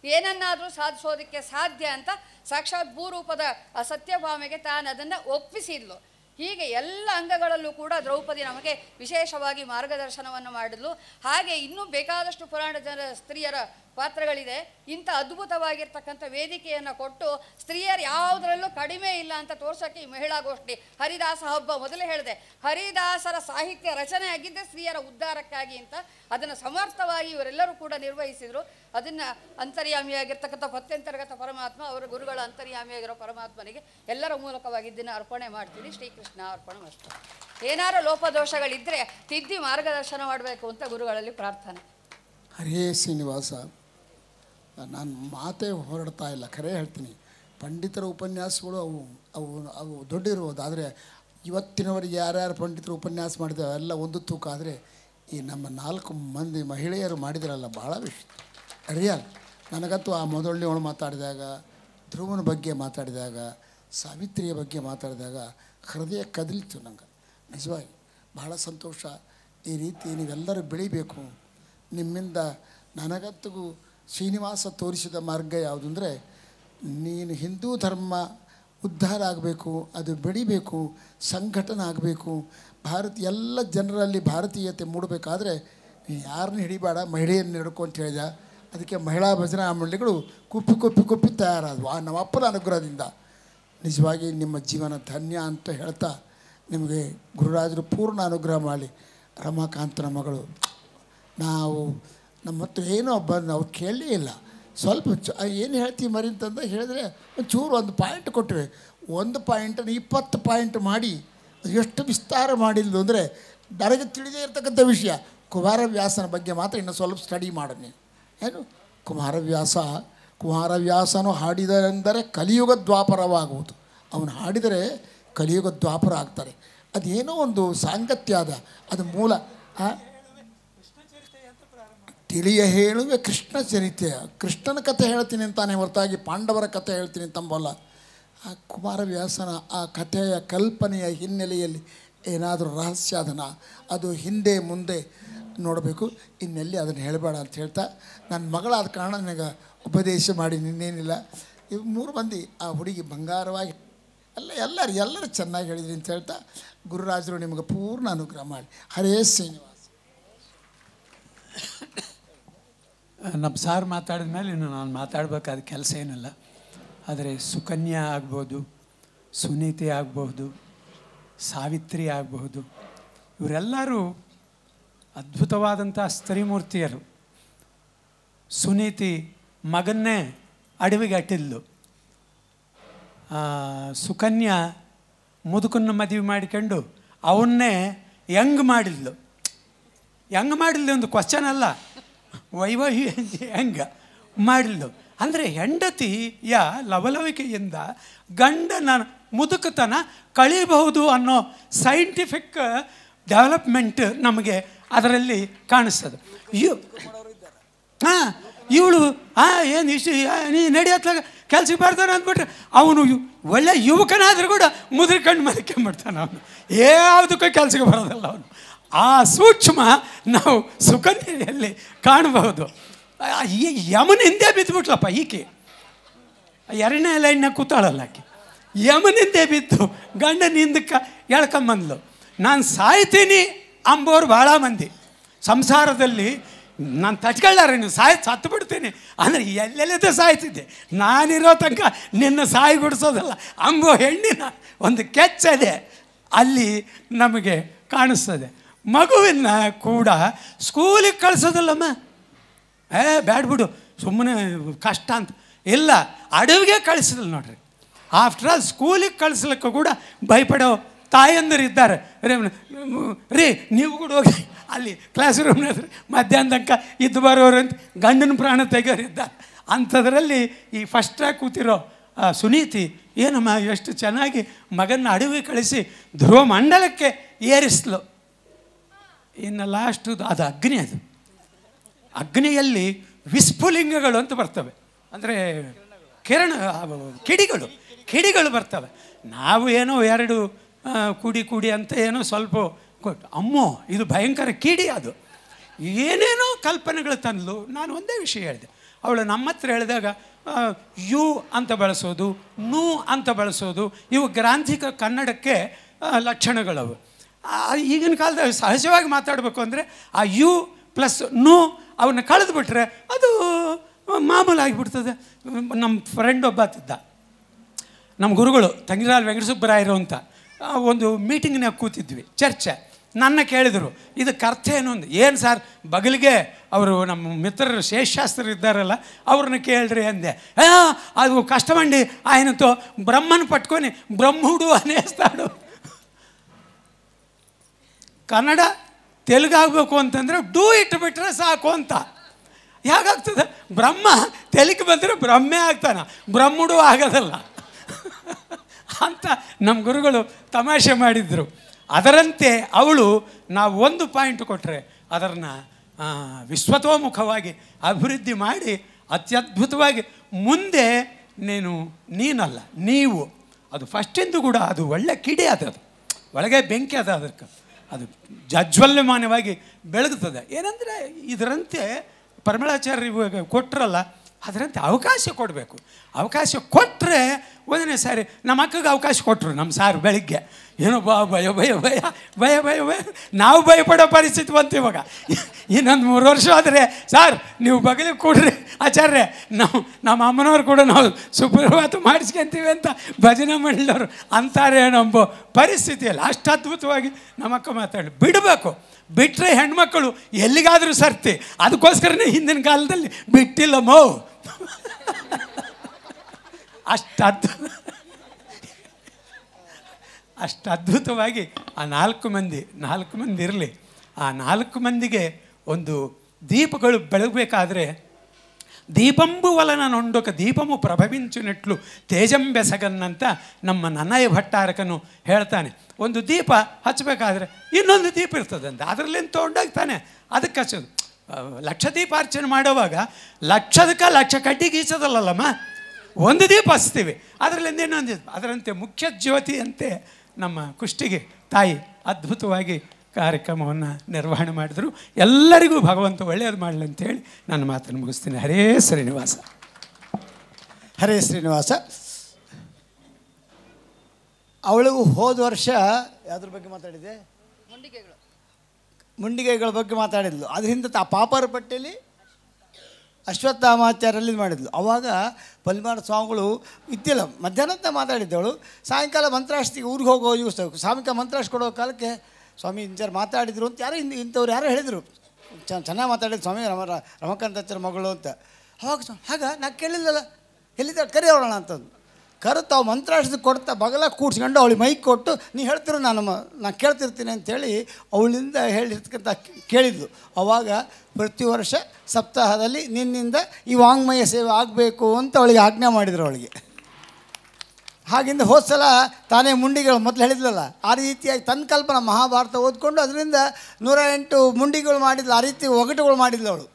ಏನನ್ನಾದರೂ ಸಾಧಿಸೋದಕ್ಕೆ ಸಾಧ್ಯ ಅಂತ ಸಾಕ್ಷಾತ್ ಭೂರೂಪದ ಸತ್ಯಭಾಮೆಗೆ ತಾನು ಅದನ್ನು ಒಪ್ಪಿಸಿದ್ಲು. ಹೀಗೆ ಎಲ್ಲ ಅಂಗಗಳಲ್ಲೂ ಕೂಡ ದ್ರೌಪದಿ ನಮಗೆ ವಿಶೇಷವಾಗಿ ಮಾರ್ಗದರ್ಶನವನ್ನು ಮಾಡಿದ್ಲು. ಹಾಗೆ ಇನ್ನೂ ಬೇಕಾದಷ್ಟು ಪುರಾಣ ಜನ ಸ್ತ್ರೀಯರ ಪಾತ್ರಗಳಿದೆ. ಇಂಥ ಅದ್ಭುತವಾಗಿರ್ತಕ್ಕಂಥ ವೇದಿಕೆಯನ್ನು ಕೊಟ್ಟು ಸ್ತ್ರೀಯರು ಯಾವುದರಲ್ಲೂ ಕಡಿಮೆ ಇಲ್ಲ ಅಂತ ತೋರ್ಸೋಕ್ಕೆ ಈ ಮಹಿಳಾ ಗೋಷ್ಠಿ ಹರಿದಾಸ ಹಬ್ಬ ಮೊದಲೇ ಹೇಳಿದೆ. ಹರಿದಾಸರ ಸಾಹಿತ್ಯ ರಚನೆ ಆಗಿದ್ದೇ ಸ್ತ್ರೀಯರ ಉದ್ಧಾರಕ್ಕಾಗಿ ಅಂತ ಅದನ್ನು ಸಮರ್ಥವಾಗಿ ಇವರೆಲ್ಲರೂ ಕೂಡ ನಿರ್ವಹಿಸಿದರು. ಅದನ್ನು ಅಂತರ್ಯಾಮಿಯಾಗಿರ್ತಕ್ಕಂಥ ಪತ್ಯಂತರ್ಗತ ಪರಮಾತ್ಮ ಅವರ ಗುರುಗಳ ಅಂತರ್ಯಾಮಿಯಾಗಿರೋ ಪರಮಾತ್ಮನಿಗೆ ಎಲ್ಲರ ಮೂಲಕವಾಗಿ ಇದನ್ನು ಅರ್ಪಣೆ ಮಾಡ್ತೀನಿ. ಶ್ರೀಕೃಷ್ಣ ಅರ್ಪಣೆ ಅಷ್ಟು. ಏನಾರು ಲೋಪದೋಷಗಳಿದ್ದರೆ ತಿದ್ದಿ ಮಾರ್ಗದರ್ಶನ ಮಾಡಬೇಕು ಅಂತ ಗುರುಗಳಲ್ಲಿ ಪ್ರಾರ್ಥನೆ. ಹರೇ ಶ್ರೀನಿವಾಸ, ನಾನು ಮಾತೇ ಹೊರಡ್ತಾ ಇಲ್ಲ ಖರೆ ಹೇಳ್ತೀನಿ. ಪಂಡಿತರ ಉಪನ್ಯಾಸಗಳು ಅವು ಅವು ಅವು ದೊಡ್ಡಿರ್ಬೋದು, ಆದರೆ ಇವತ್ತಿನವರೆಗೆ ಯಾರ್ಯಾರು ಪಂಡಿತರು ಉಪನ್ಯಾಸ ಮಾಡಿದ್ದಾರೆ ಎಲ್ಲ ಒಂದು ತೂಕ ಆದರೆ ಈ ನಮ್ಮ ನಾಲ್ಕು ಮಂದಿ ಮಹಿಳೆಯರು ಮಾಡಿದ್ರಲ್ಲ ಭಾಳ ವಿಷ ರಿಯಲ್ ನನಗಂತೂ ಆ ಮೊದಲನೇವಳು ಮಾತಾಡಿದಾಗ, ಧ್ರುವನ ಬಗ್ಗೆ ಮಾತಾಡಿದಾಗ, ಸಾವಿತ್ರಿಯ ಬಗ್ಗೆ ಮಾತಾಡಿದಾಗ ಹೃದಯ ಕದಲಿತು ನಂಗೆ. ನಿಜವಾಗಿ ಬಹಳ ಸಂತೋಷ. ಈ ರೀತಿ ನೀವೆಲ್ಲರೂ ಬೆಳಿಬೇಕು. ನಿಮ್ಮಿಂದ ನನಗಂತೂ ಶ್ರೀನಿವಾಸ ತೋರಿಸಿದ ಮಾರ್ಗ ಯಾವುದು ಅಂದರೆ ನೀನು ಹಿಂದೂ ಧರ್ಮ ಉದ್ಧಾರ ಆಗಬೇಕು, ಅದು ಬೆಳಿಬೇಕು, ಸಂಘಟನೆ ಆಗಬೇಕು. ಭಾರತ, ಎಲ್ಲ ಜನರಲ್ಲಿ ಭಾರತೀಯತೆ ಮೂಡಬೇಕಾದ್ರೆ ನೀ ಯಾರನ್ನ ಹಿಡಿಬೇಡ ಮಹಿಳೆಯನ್ನು ಹಿಡ್ಕೊಂತ ಹೇಳಿದ ಅದಕ್ಕೆ ಮಹಿಳಾ ಭಜನಾ ಮಂಡಳಿಗಳು ಕುಪ್ಪಿ ಕುಪ್ಪಿ ಕುಪ್ಪಿ ತಯಾರಾದವು. ಆ ನಮ್ಮಪ್ಪನ ಅನುಗ್ರಹದಿಂದ. ನಿಜವಾಗಿ ನಿಮ್ಮ ಜೀವನ ಧನ್ಯ ಅಂತ ಹೇಳ್ತಾ ನಿಮಗೆ ಗುರುರಾಜರು ಪೂರ್ಣ ಅನುಗ್ರಹ ಮಾಡಿ. ರಮಾಕಾಂತನ ಮಗಳು. ನಾವು ನಮ್ಮ ಹತ್ರ ಏನೋ ಬಂದು ಅವ್ರು ಕೇಳಲೇ ಇಲ್ಲ. ಸ್ವಲ್ಪ ಏನು ಹೇಳ್ತೀವಿ ಮರಿ ಅಂತಂದ ಹೇಳಿದ್ರೆ ಒಂಚೂರು ಒಂದು ಪಾಯಿಂಟ್ ಕೊಟ್ಟಿವೆ ಒಂದು ಪಾಯಿಂಟನ್ನು ಇಪ್ಪತ್ತು ಪಾಯಿಂಟ್ ಮಾಡಿ ಎಷ್ಟು ವಿಸ್ತಾರ ಮಾಡಿದ್ಲು ಅಂದರೆ ನನಗೆ ತಿಳಿದೇ ಇರತಕ್ಕಂಥ ವಿಷಯ. ಕುಮಾರವ್ಯಾಸನ ಬಗ್ಗೆ ಮಾತ್ರ ಇನ್ನೂ ಸ್ವಲ್ಪ ಸ್ಟಡಿ ಮಾಡು ನೀನು. ಏನು? ಕುಮಾರವ್ಯಾಸ, ಕುಮಾರವ್ಯಾಸನು ಹಾಡಿದರೆಂದರೆ ಕಲಿಯುಗ ದ್ವಾಪರವಾಗುವುದು. ಅವನು ಹಾಡಿದರೆ ಕಲಿಯುಗ ದ್ವಾಪರ ಆಗ್ತಾರೆ. ಅದೇನೋ ಒಂದು ಸಾಂಗತ್ಯ ಅದ. ಅದು ಮೂಲ? ತಿಳಿಯ ಹೇಳುವೆ ಕೃಷ್ಣ ಚರಿತೆ. ಕೃಷ್ಣನ ಕಥೆ ಹೇಳ್ತೀನಿ ಅಂತಾನೆ ಹೊರತಾಗಿ ಪಾಂಡವರ ಕಥೆ ಹೇಳ್ತೀನಿ ಅಂತಂಬಲ್ಲ. ಆ ಕುಮಾರವ್ಯಾಸನ ಆ ಕಥೆಯ ಕಲ್ಪನೆಯ ಹಿನ್ನೆಲೆಯಲ್ಲಿ ಏನಾದರೂ ರಹಸ್ಯ ಅದನ್ನು ಅದು ಹಿಂದೆ ಮುಂದೆ ನೋಡಬೇಕು. ಇನ್ನೆಲ್ಲಿ ಅದನ್ನು ಹೇಳಬೇಡ ಅಂತ ಹೇಳ್ತಾ, ನನ್ನ ಮಗಳಾದ ಕಾರಣ ನನಗೆ ಉಪದೇಶ ಮಾಡಿ, ನಿನ್ನೇನಿಲ್ಲ. ಇವು ಮೂರು ಮಂದಿ ಆ ಹುಡುಗಿ ಬಂಗಾರವಾಗಿ, ಎಲ್ಲ, ಎಲ್ಲರೂ ಎಲ್ಲರೂ ಚೆನ್ನಾಗಿ ಹೇಳಿದ್ರಿ ಅಂತ ಹೇಳ್ತಾ, ಗುರುರಾಜರು, ನಿಮಗೆ ಪೂರ್ಣ ಅನುಗ್ರಹ ಮಾಡಿ. ಹರೇ ಶ್ರೀನಿವಾಸ. ನಮ್ಮ ಸಾರ್ ಮಾತಾಡಿದ ಮೇಲೆ ಇನ್ನು ನಾನು ಮಾತಾಡಬೇಕಾದ ಕೆಲಸ ಏನಿಲ್ಲ. ಆದರೆ ಸುಕನ್ಯಾ ಆಗ್ಬೋದು, ಸುನೀತಿ ಆಗಬಹುದು ಸಾವಿತ್ರಿ ಆಗಬಹುದು ಇವರೆಲ್ಲರೂ ಅದ್ಭುತವಾದಂಥ ಸ್ತ್ರೀಮೂರ್ತಿಯರು. ಸುನೀತಿ ಮಗನ್ನೇ ಅಡವಿಗೆ ಅಟ್ಟಿದ್ಲು. ಸುಕನ್ಯಾ ಮುದುಕನ್ನ ಮದುವೆ ಮಾಡಿಕೊಂಡು ಅವನ್ನೇ ಯಂಗ್ ಮಾಡಿದ್ಲು. ಹೆಂಗೆ ಮಾಡಿದ್ಲು ಒಂದು ಕ್ವಶನ್ ಅಲ್ಲ. ವೈವಾಹಿ ಹೆಂಗೆ ಮಾಡಿದ್ಲು. ಅಂದರೆ ಹೆಂಡತಿಯ ಲವಲವಿಕೆಯಿಂದ ಗಂಡನ ಮುದುಕತನ ಕಳೀಬಹುದು ಅನ್ನೋ ಸೈಂಟಿಫಿಕ್ ಡೆವಲಪ್ಮೆಂಟ್ ನಮಗೆ ಅದರಲ್ಲಿ ಕಾಣಿಸ್ತದೆ. ಹಾಂ, ಇವಳು ಆ ಏನು ಇಷ್ಟು ನೀ ನಡೆಯತ್ಲಾಗ ಕೆಲ್ಸಕ್ಕೆ ಬರ್ತಾನೆ ಅಂದ್ಬಿಟ್ರೆ ಅವನು ಒಳ್ಳೆ ಯುವಕನಾದರೂ ಕೂಡ ಮುದ್ರಕಂಡು ಮಲ್ಕೊಂಬಿಡ್ತಾನೆ ಅವನು. ಯಾವುದಕ್ಕೂ ಕೆಲಸಕ್ಕೆ ಬರೋದಲ್ಲ ಅವನು. ಆ ಸೂಕ್ಷ್ಮ ನಾವು ಸುಕನ್ಯೆಯಲ್ಲಿ ಕಾಣಬಹುದು. ಈ ಯಮನ ಹಿಂದೆ ಬಿದ್ದುಬಿಟ್ಲಪ್ಪ ಈಕೆ. ಎರಡನೇ ಲೈನ್ನ ಕೂತಾಳಲ್ಲ ಆಕೆ. ಯಮನಿಂದೆ ಬಿದ್ದು ಗಂಡನ ಹಿಂದಕ್ಕೆ ಎಳ್ಕೊಂಬಂದ್ಲು. ನಾನು ಸಾಯ್ತೀನಿ. ಅಂಬೋರು ಭಾಳ ಮಂದಿ. ಸಂಸಾರದಲ್ಲಿ ನಾನು ತಚ್ಕೊಳ್ಳಾರೆ ನೀನು ಸಾಯ್ ಸತ್ತು ಬಿಡ್ತೀನಿ. ಅಂದರೆ ಎಲ್ಲೆಲ್ಲದ ಸಾಯ್ತಿದ್ದೆ? ನಾನಿರೋ ತನಕ ನಿನ್ನ ಸಾಯಿ ಗುಡಿಸೋದಲ್ಲ, ಅಂಬೋ ಹೆಣ್ಣಿನ ಒಂದು ಕೆಚ್ಚದೆ ಅಲ್ಲಿ ನಮಗೆ ಕಾಣಿಸ್ತದೆ. ಮಗುವಿನ ಕೂಡ ಸ್ಕೂಲಿಗೆ ಕಳಿಸೋದಲ್ಲಮ್ಮ? ಏ, ಬ್ಯಾಡ್ ಬಿಡು ಸುಮ್ಮನೆ ಕಷ್ಟ ಅಂತ. ಇಲ್ಲ, ಅಡವಿಗೆ ಕಳಿಸಿದ್ಲು ನೋಡ್ರಿ. ಆಫ್ಟರ್ ಆಲ್ ಸ್ಕೂಲಿಗೆ ಕಳಿಸ್ಲಿಕ್ಕೂ ಕೂಡ ಭಯಪಡೋ ತಾಯಂದಿರು ಇದ್ದಾರೆ ರೀ, ನೀವು ಕೂಡ ಹೋಗಿ ಅಲ್ಲಿ ಕ್ಲಾಸ್ ಹತ್ರ ಮಧ್ಯಾಹ್ನ ತನಕ ಇದ್ದು ಬರೋರು ಅಂತ ಗಂಡನ ಪ್ರಾಣ ತೆಗೆಯೋರು ಇದ್ದಾರೆ ಅಂಥದ್ರಲ್ಲಿ ಈ ಫಸ್ಟ್ ಟ್ರ್ಯಾಕ್ ಕೂತಿರೋ ಸುನೀತಿ ಏನಮ್ಮ ಎಷ್ಟು ಚೆನ್ನಾಗಿ ಮಗನ ಅಡುಗೆ ಕಳಿಸಿ ಧ್ರುವ ಮಂಡಲಕ್ಕೆ ಏರಿಸ್ಲು. ಇನ್ನು ಲಾಸ್ಟ್ ಅದು ಅಗ್ನಿ ಅದು. ಅಗ್ನಿಯಲ್ಲಿ ವಿಸ್ಫುಲಿಂಗಗಳು ಅಂತ ಬರ್ತವೆ. ಅಂದರೆ ಕಿರಣ ಕಿಡಿಗಳು ಕಿಡಿಗಳು ಬರ್ತವೆ. ನಾವು ಏನೋ ಎರಡು ಕುಡಿ ಕುಡಿ ಅಂತ ಏನೋ ಸ್ವಲ್ಪ ಅಮ್ಮೋ, ಇದು ಭಯಂಕರ ಕಿಡಿ ಅದು. ಏನೇನೋ ಕಲ್ಪನೆಗಳು ತಂದಲು, ನಾನು ಒಂದೇ ವಿಷಯ ಹೇಳಿದೆ. ಅವಳು ನಮ್ಮ ಹತ್ರ ಹೇಳಿದಾಗ ಯು ಅಂತ ಬಳಸೋದು, ನೂ ಅಂತ ಬಳಸೋದು, ಇವು ಗ್ರಾಂಥಿಕ ಕನ್ನಡಕ್ಕೆ ಲಕ್ಷಣಗಳವು. ಈಗಿನ ಕಾಲದಲ್ಲಿ ಸಹಜವಾಗಿ ಮಾತಾಡಬೇಕು ಅಂದರೆ, ಆ ಯು ಪ್ಲಸ್ ನೂ ಅವನ್ನ ಕಳೆದುಬಿಟ್ರೆ ಅದು ಮಾಮೂಲಾಗಿಬಿಡ್ತದೆ. ನಮ್ಮ ಫ್ರೆಂಡ್ ಒಬ್ಬ ನಮ್ಮ ಗುರುಗಳು, ತಂಗಿರಾಲ್ ವೆಂಕಟಸುಬ್ಬರಾಯರು ಅಂತ. ಒಂದು ಮೀಟಿಂಗ್ನಾಗ ಕೂತಿದ್ವಿ, ಚರ್ಚೆ. ನನ್ನ ಕೇಳಿದರು ಇದಕ್ಕೆ ಅರ್ಥ ಏನು ಏನು ಸರ್, ಬಗಲಿಗೆ ಅವರು ನಮ್ಮ ಮಿತ್ರರು ಶೇಷಶಾಸ್ತ್ರ ಇದ್ದಾರಲ್ಲ, ಅವ್ರನ್ನ ಕೇಳ್ರಿ ಅಂದೆ. ಅದು ಕಷ್ಟ ಕಷ್ಟಮಂಡಿ, ಆಯನಂತೋ ಬ್ರಹ್ಮನ ಪಟ್ಕೊನಿ ಬ್ರಹ್ಮುಡು ಅನೇಸ್ತಾಡು ಕನ್ನಡ ತೆಲುಗಾಗಬೇಕು ಅಂತಂದರೆ, ಡೂ ಇಟ್ಟು ಬಿಟ್ಟರೆ ಸಾಕು ಅಂತ. ಯಾಕಾಗ್ತದೆ? ಬ್ರಹ್ಮ, ತೆಲುಗು ಬಂದರೆ ಬ್ರಹ್ಮೇ ಆಗ್ತಾನ ಬ್ರಹ್ಮಡು ಆಗೋದಲ್ಲ. ಅಂತ ನಮ್ಮ ಗುರುಗಳು ತಮಾಷೆ ಮಾಡಿದರು. ಅದರಂತೆ ಅವಳು ನಾವು ಒಂದು ಪಾಯಿಂಟ್ ಕೊಟ್ಟರೆ ಅದನ್ನು ವಿಶ್ವತೋಮುಖವಾಗಿ ಅಭಿವೃದ್ಧಿ ಮಾಡಿ ಅತ್ಯದ್ಭುತವಾಗಿ ಮುಂದೆ ನೀನು ನೀನಲ್ಲ, ನೀವು. ಅದು ಫಸ್ಟಿಂದು ಕೂಡ ಅದು ಒಳ್ಳೆ ಕಿಡಿ ಅದು ಒಳಗೆ ಬೆಂಕಿ ಅದ ಅದಕ್ಕೆ. ಅದು ಜಜ್ವಲ್ಯಮಾನವಾಗಿ ಬೆಳಗುತ್ತದೆ ಏನಂದರೆ ಇದರಂತೆ ಪರಮಳಾಚಾರ್ಯ ಕೊಟ್ಟರಲ್ಲ ಅದರಂತೆ ಅವಕಾಶ ಕೊಡಬೇಕು. ಅವಕಾಶ ಕೊಟ್ಟರೆ ಒಂದನೇ ಸಾರಿ, ನಮ್ಮ ಅಕ್ಕಗೆ ಅವಕಾಶ ಕೊಟ್ಟರು ನಮ್ಮ ಸಾರು ಬೆಳಿಗ್ಗೆ. ಏನೋ ಬಾ, ಭಯ ಭಯ ಭಯ ಭಯ ಭಯ ಭಯ. ನಾವು ಭಯಪಡೋ ಪರಿಸ್ಥಿತಿ ಬಂತು ಇವಾಗ. ಇನ್ನೊಂದು ಮೂರು ವರ್ಷ ಆದರೆ, ಸಾರ್, ನೀವು ಬಗಲಿಗೆ ಕೊಡ್ರಿ. ಆಚಾರ್ಯ, ನಾವು, ನಮ್ಮ ಅಮ್ಮನವ್ರು ಕೂಡ ನಾವು ಸುಪ್ರಭಾತ ಮಾಡಿಸ್ಕೊಂತೀವಿ ಅಂತ ಭಜನೆ ಮಾಡಿದವರು ಅಂತಾರೆ ನಂಬೋ ಪರಿಸ್ಥಿತಿಯಲ್ಲಿ ಅಷ್ಟು ಅದ್ಭುತವಾಗಿ ನಮ್ಮಕ್ಕ ಮಾತಾಡಿ ಬಿಡಬೇಕು. ಬಿಟ್ಟರೆ ಹೆಣ್ಮಕ್ಕಳು ಎಲ್ಲಿಗಾದರೂ ಸರ್ತಿ. ಅದಕ್ಕೋಸ್ಕರನೇ ಹಿಂದಿನ ಕಾಲದಲ್ಲಿ ಬಿಟ್ಟಿಲ್ಲ ಮೋ ಅಷ್ಟು ಅದ್ಭುತ ಅಷ್ಟು ಅದ್ಭುತವಾಗಿ ಆ ನಾಲ್ಕು ಮಂದಿ ನಾಲ್ಕು ಮಂದಿ ಇರಲಿ. ಆ ನಾಲ್ಕು ಮಂದಿಗೆ ಒಂದು ದೀಪಗಳು ಬೆಳಗಬೇಕಾದ್ರೆ ದೀಪಂಬು ವಲನ ನೊಂಡೊಕ ದೀಪಮು ಪ್ರಭವಿಂಚುನೆಟ್ಲು ತೇಜಂಬೆಸಗನ್ನಂತ ನಮ್ಮ ನನಯ ಭಟ್ಟಾರಕನು ಹೇಳ್ತಾನೆ. ಒಂದು ದೀಪ ಹಚ್ಚಬೇಕಾದ್ರೆ ಇನ್ನೊಂದು ದೀಪ ಇರ್ತದಂತೆ. ಅದರಲ್ಲಿಂದ ತೊಗೊಂಡೋಗ್ತಾನೆ? ಅದಕ್ಕೆ ಹಚ್ಚೋದು. ಲಕ್ಷ ದೀಪಾರ್ಚನೆ ಮಾಡುವಾಗ ಲಕ್ಷದಕ್ಕೆ ಲಕ್ಷ ಕಡ್ಡಿ ಗೀಸೋದಲ್ಲಮ್ಮ ಒಂದು ದೀಪ ಹಚ್ತೀವಿ. ಅದರಲ್ಲಿಂದ ಇನ್ನೊಂದು ದೀಪ. ಅದರಂತೆ ಮುಖ್ಯ ಜ್ಯೋತಿಯಂತೆ ನಮ್ಮ ಕುಷ್ಟಿಗೆ ತಾಯಿ ಅದ್ಭುತವಾಗಿ ಕಾರ್ಯಕ್ರಮವನ್ನು ನಿರ್ವಹಣೆ ಮಾಡಿದರು. ಎಲ್ಲರಿಗೂ ಭಗವಂತ ಒಳ್ಳೆಯದು ಮಾಡಲಿ ಅಂತೇಳಿ ನನ್ನ ಮಾತನ್ನು ಮುಗಿಸ್ತೀನಿ. ಹರೇ ಶ್ರೀನಿವಾಸ. ಹರೇ ಶ್ರೀನಿವಾಸ. ಅವಳಿಗೂ ಹೋದ ವರ್ಷ ಯಾವ್ದ್ರ ಬಗ್ಗೆ ಮಾತಾಡಿದೆ ಮುಂಡಿಗೆಗಳು. ಮುಂಡಿಗೆಗಳ ಬಗ್ಗೆ ಮಾತಾಡಿದ್ಲು. ಅದರಿಂದ ತಾ ಪಾಪರ ಪಟ್ಟಿಯಲ್ಲಿ ಅಶ್ವತ್ಥಾಮಾಚಾರ್ಯಲ್ಲಿ ಮಾಡಿದ್ಲು. ಅವಾಗ ಪಲ್ಮಾರ ಸ್ವಾಮಿಗಳು ಇದ್ದಿಲ್ಲ. ಮಧ್ಯಾಹ್ನದ ಮಾತಾಡಿದ್ದವಳು. ಸಾಯಂಕಾಲ ಮಂತ್ರಾಷ್ಟಿಗೆ ಊರಿಗೆ ಹೋಗೋ ಯೂಸ್ ಸಾಮಿಕ ಮಂತ್ರಾಷ್ಟ ಕೊಡೋ ಕಾಲಕ್ಕೆ ಸ್ವಾಮಿ ಇಂಚಾರು ಮಾತಾಡಿದ್ರು ಅಂತ ಯಾರು ಇಂದು ಇಂಥವ್ರು ಯಾರು ಹೇಳಿದರು. ಚೆನ್ನಾಗಿ ಮಾತಾಡಿದ್ರು ಸ್ವಾಮಿ, ರಮ ರಮಕಾಂತಾಚಾರ್ಯ ಮಗಳು ಅಂತ. ಅವಾಗ ಆಗ ನಾ ಕೇಳಿಲ್ಲಲ್ಲ. ಎಲ್ಲಿದ್ದಾಳೆ? ಕರಿ ಅಂತಂದು. ಕರೆದು ಅವು ಮಂತ್ರಾಷ್ಟದ ಕೊಡ್ತಾ ಬಗಲ ಕೂಡ್ಸ್ಕೊಂಡು ಅವಳಿಗೆ ಮೈಕ್ ಕೊಟ್ಟು, ನೀ ಹೇಳ್ತಿರು ನಾನು ನಾನು ಕೇಳ್ತಿರ್ತೀನಿ ಅಂತೇಳಿ ಅವಳಿಂದ ಹೇಳಿರ್ತಕ್ಕಂಥ ಕೇಳಿದ್ಲು. ಅವಾಗ ಪ್ರತಿ ವರ್ಷ ಸಪ್ತಾಹದಲ್ಲಿ ನಿನ್ನಿಂದ ಈ ವಾಂಗ್ಮಯ ಸೇವೆ ಆಗಬೇಕು ಅಂತ ಅವಳಿಗೆ ಆಜ್ಞೆ ಮಾಡಿದರು ಅವಳಿಗೆ. ಹಾಗಿಂದ ಹೋದ ಸಲ ತಾನೇ ಮುಂಡಿಗಳು ಮೊದಲು ಹೇಳಿದ್ಲಲ್ಲ, ಆ ರೀತಿಯಾಗಿ ತನ್ನ ಕಲ್ಪನಾ ಮಹಾಭಾರತ ಓದ್ಕೊಂಡು ಅದರಿಂದ ನೂರ ಎಂಟು ಮುಂಡಿಗಳು ಮಾಡಿದ್ಲು, ಆ ರೀತಿ ಒಗಟುಗಳು ಮಾಡಿದ್ಲು ಅವಳು.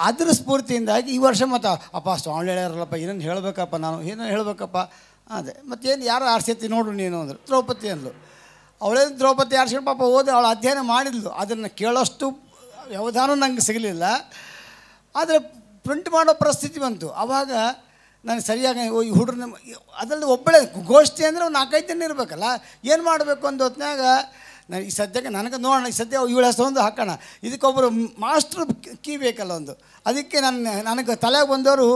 ಅದ್ರ ಸ್ಫೂರ್ತಿಯಿಂದಾಗಿ ಈ ವರ್ಷ ಮತ್ತು, ಅಪ್ಪ, ಸ್ವಾಮಿ ಹೇಳ್ಯಾರಲ್ಲಪ್ಪ, ಏನೇನು ಹೇಳಬೇಕಪ್ಪ ನಾನು, ಏನೇನು ಹೇಳಬೇಕಪ್ಪ? ಅದೇ, ಮತ್ತೇನು ಯಾರು ಆರಿಸ್ತಿ ನೋಡು ನೀನು ಅಂದರು. ದ್ರೌಪದಿ ಅಂದ್ಲು ಅವಳೇನು ದ್ರೌಪದಿ ಆರಿಸ್ಕೊಂಡು ಪಾಪ ಓದಿ ಅವಳು ಅಧ್ಯಯನ ಮಾಡಿದ್ಲು. ಅದನ್ನು ಕೇಳೋಷ್ಟು ವ್ಯವಧಾನ ನಂಗೆ ಸಿಗಲಿಲ್ಲ. ಆದರೆ ಪ್ರಿಂಟ್ ಮಾಡೋ ಪರಿಸ್ಥಿತಿ ಬಂತು. ಆವಾಗ ನಾನು ಸರಿಯಾಗಿ ಈ ಹುಡುಗರನ್ನ ಅದರಲ್ಲಿ ಒಬ್ಬಳೇ ಗೋಷ್ಠಿ ಅಂದರೆ ಒಂದು ನಾಲ್ಕೈದು ಜನ ಇರಬೇಕಲ್ಲ? ಏನು ಮಾಡಬೇಕು ಅಂದ ಹೊತ್ನ್ಯಾಗ ನಾನು ಈ ಸದ್ಯಕ್ಕೆ ನನಗೆ ನೋಡೋಣ, ಈ ಸದ್ಯ ಇವಳ ಹೆಸರೊಂದು ಹಾಕೋಣ. ಇದಕ್ಕೊಬ್ಬರು ಮಾಸ್ಟ್ರ್ ಕೀ ಬೇಕಲ್ಲ ಒಂದು. ಅದಕ್ಕೆ ನನ್ನ, ನನಗೆ ತಲೆಗೆ ಬಂದವರು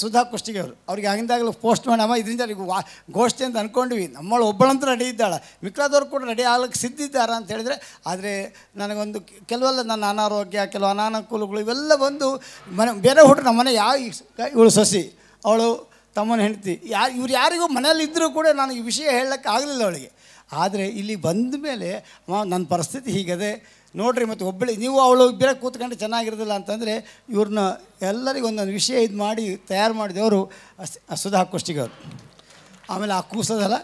ಸುಧಾ ಕುಷ್ಟಿಗೆ ಅವರು. ಅವ್ರಿಗೆ ಆಗಿಂದಾಗಲೂ ಪೋಸ್ಟ್ ಮಾಡಮ್ಮ ಇದರಿಂದ ಅವ್ರಿಗೆ ವಾ ಗೋಷ್ಠಿ ಅಂತ ಅಂದ್ಕೊಂಡ್ವಿ ನಮ್ಮಳು ಒಬ್ಬಳಂತೂ ರೆಡಿ ಇದ್ದಾಳೆ. ಮಿಕ್ಕಳಾದವ್ರು ಕೂಡ ರೆಡಿ ಆಗ್ಲಿಕ್ಕೆ ಸಿದ್ಧಿದ್ದಾರೆ ಅಂತ ಹೇಳಿದರೆ, ಆದರೆ ನನಗೊಂದು ಕೆಲವೆಲ್ಲ ನನ್ನ ಅನಾರೋಗ್ಯ, ಕೆಲವು ಅನಾನುಕೂಲಗಳು ಇವೆಲ್ಲ ಬಂದು ಮನೆ, ಬೇರೆ ಹುಡುಗರು ನಮ್ಮ ಮನೆ ಯಾವ ಇವಳು ಸೊಸಿ, ಅವಳು ತಮ್ಮನ ಹೆಂಡತಿ. ಯಾರು ಇವ್ರು ಯಾರಿಗೂ ಮನೇಲಿ ಇದ್ದರೂ ಕೂಡ ನಾನು ಈ ವಿಷಯ ಹೇಳಕ್ಕೆ ಆಗಲಿಲ್ಲ ಅವಳಿಗೆ. ಆದರೆ ಇಲ್ಲಿ ಬಂದ ಮೇಲೆ ನನ್ನ ಪರಿಸ್ಥಿತಿ ಹೀಗದೆ, ನೋಡ್ರಿ ಮತ್ತು ಒಬ್ಬಳಿ, ನೀವು ಅವಳು ಇಬ್ಬರೇ ಕೂತ್ಕೊಂಡು ಚೆನ್ನಾಗಿರೋದಿಲ್ಲ ಅಂತಂದರೆ ಇವ್ರನ್ನ ಎಲ್ಲರಿಗೂ ಒಂದೊಂದು ವಿಷಯ ಇದು ಮಾಡಿ ತಯಾರು ಮಾಡಿದವರು ಸುಧಾ ಕುಷ್ಟಿಗವರು ಆಮೇಲೆ ಆ ಕೂಸೋದಲ್ಲ,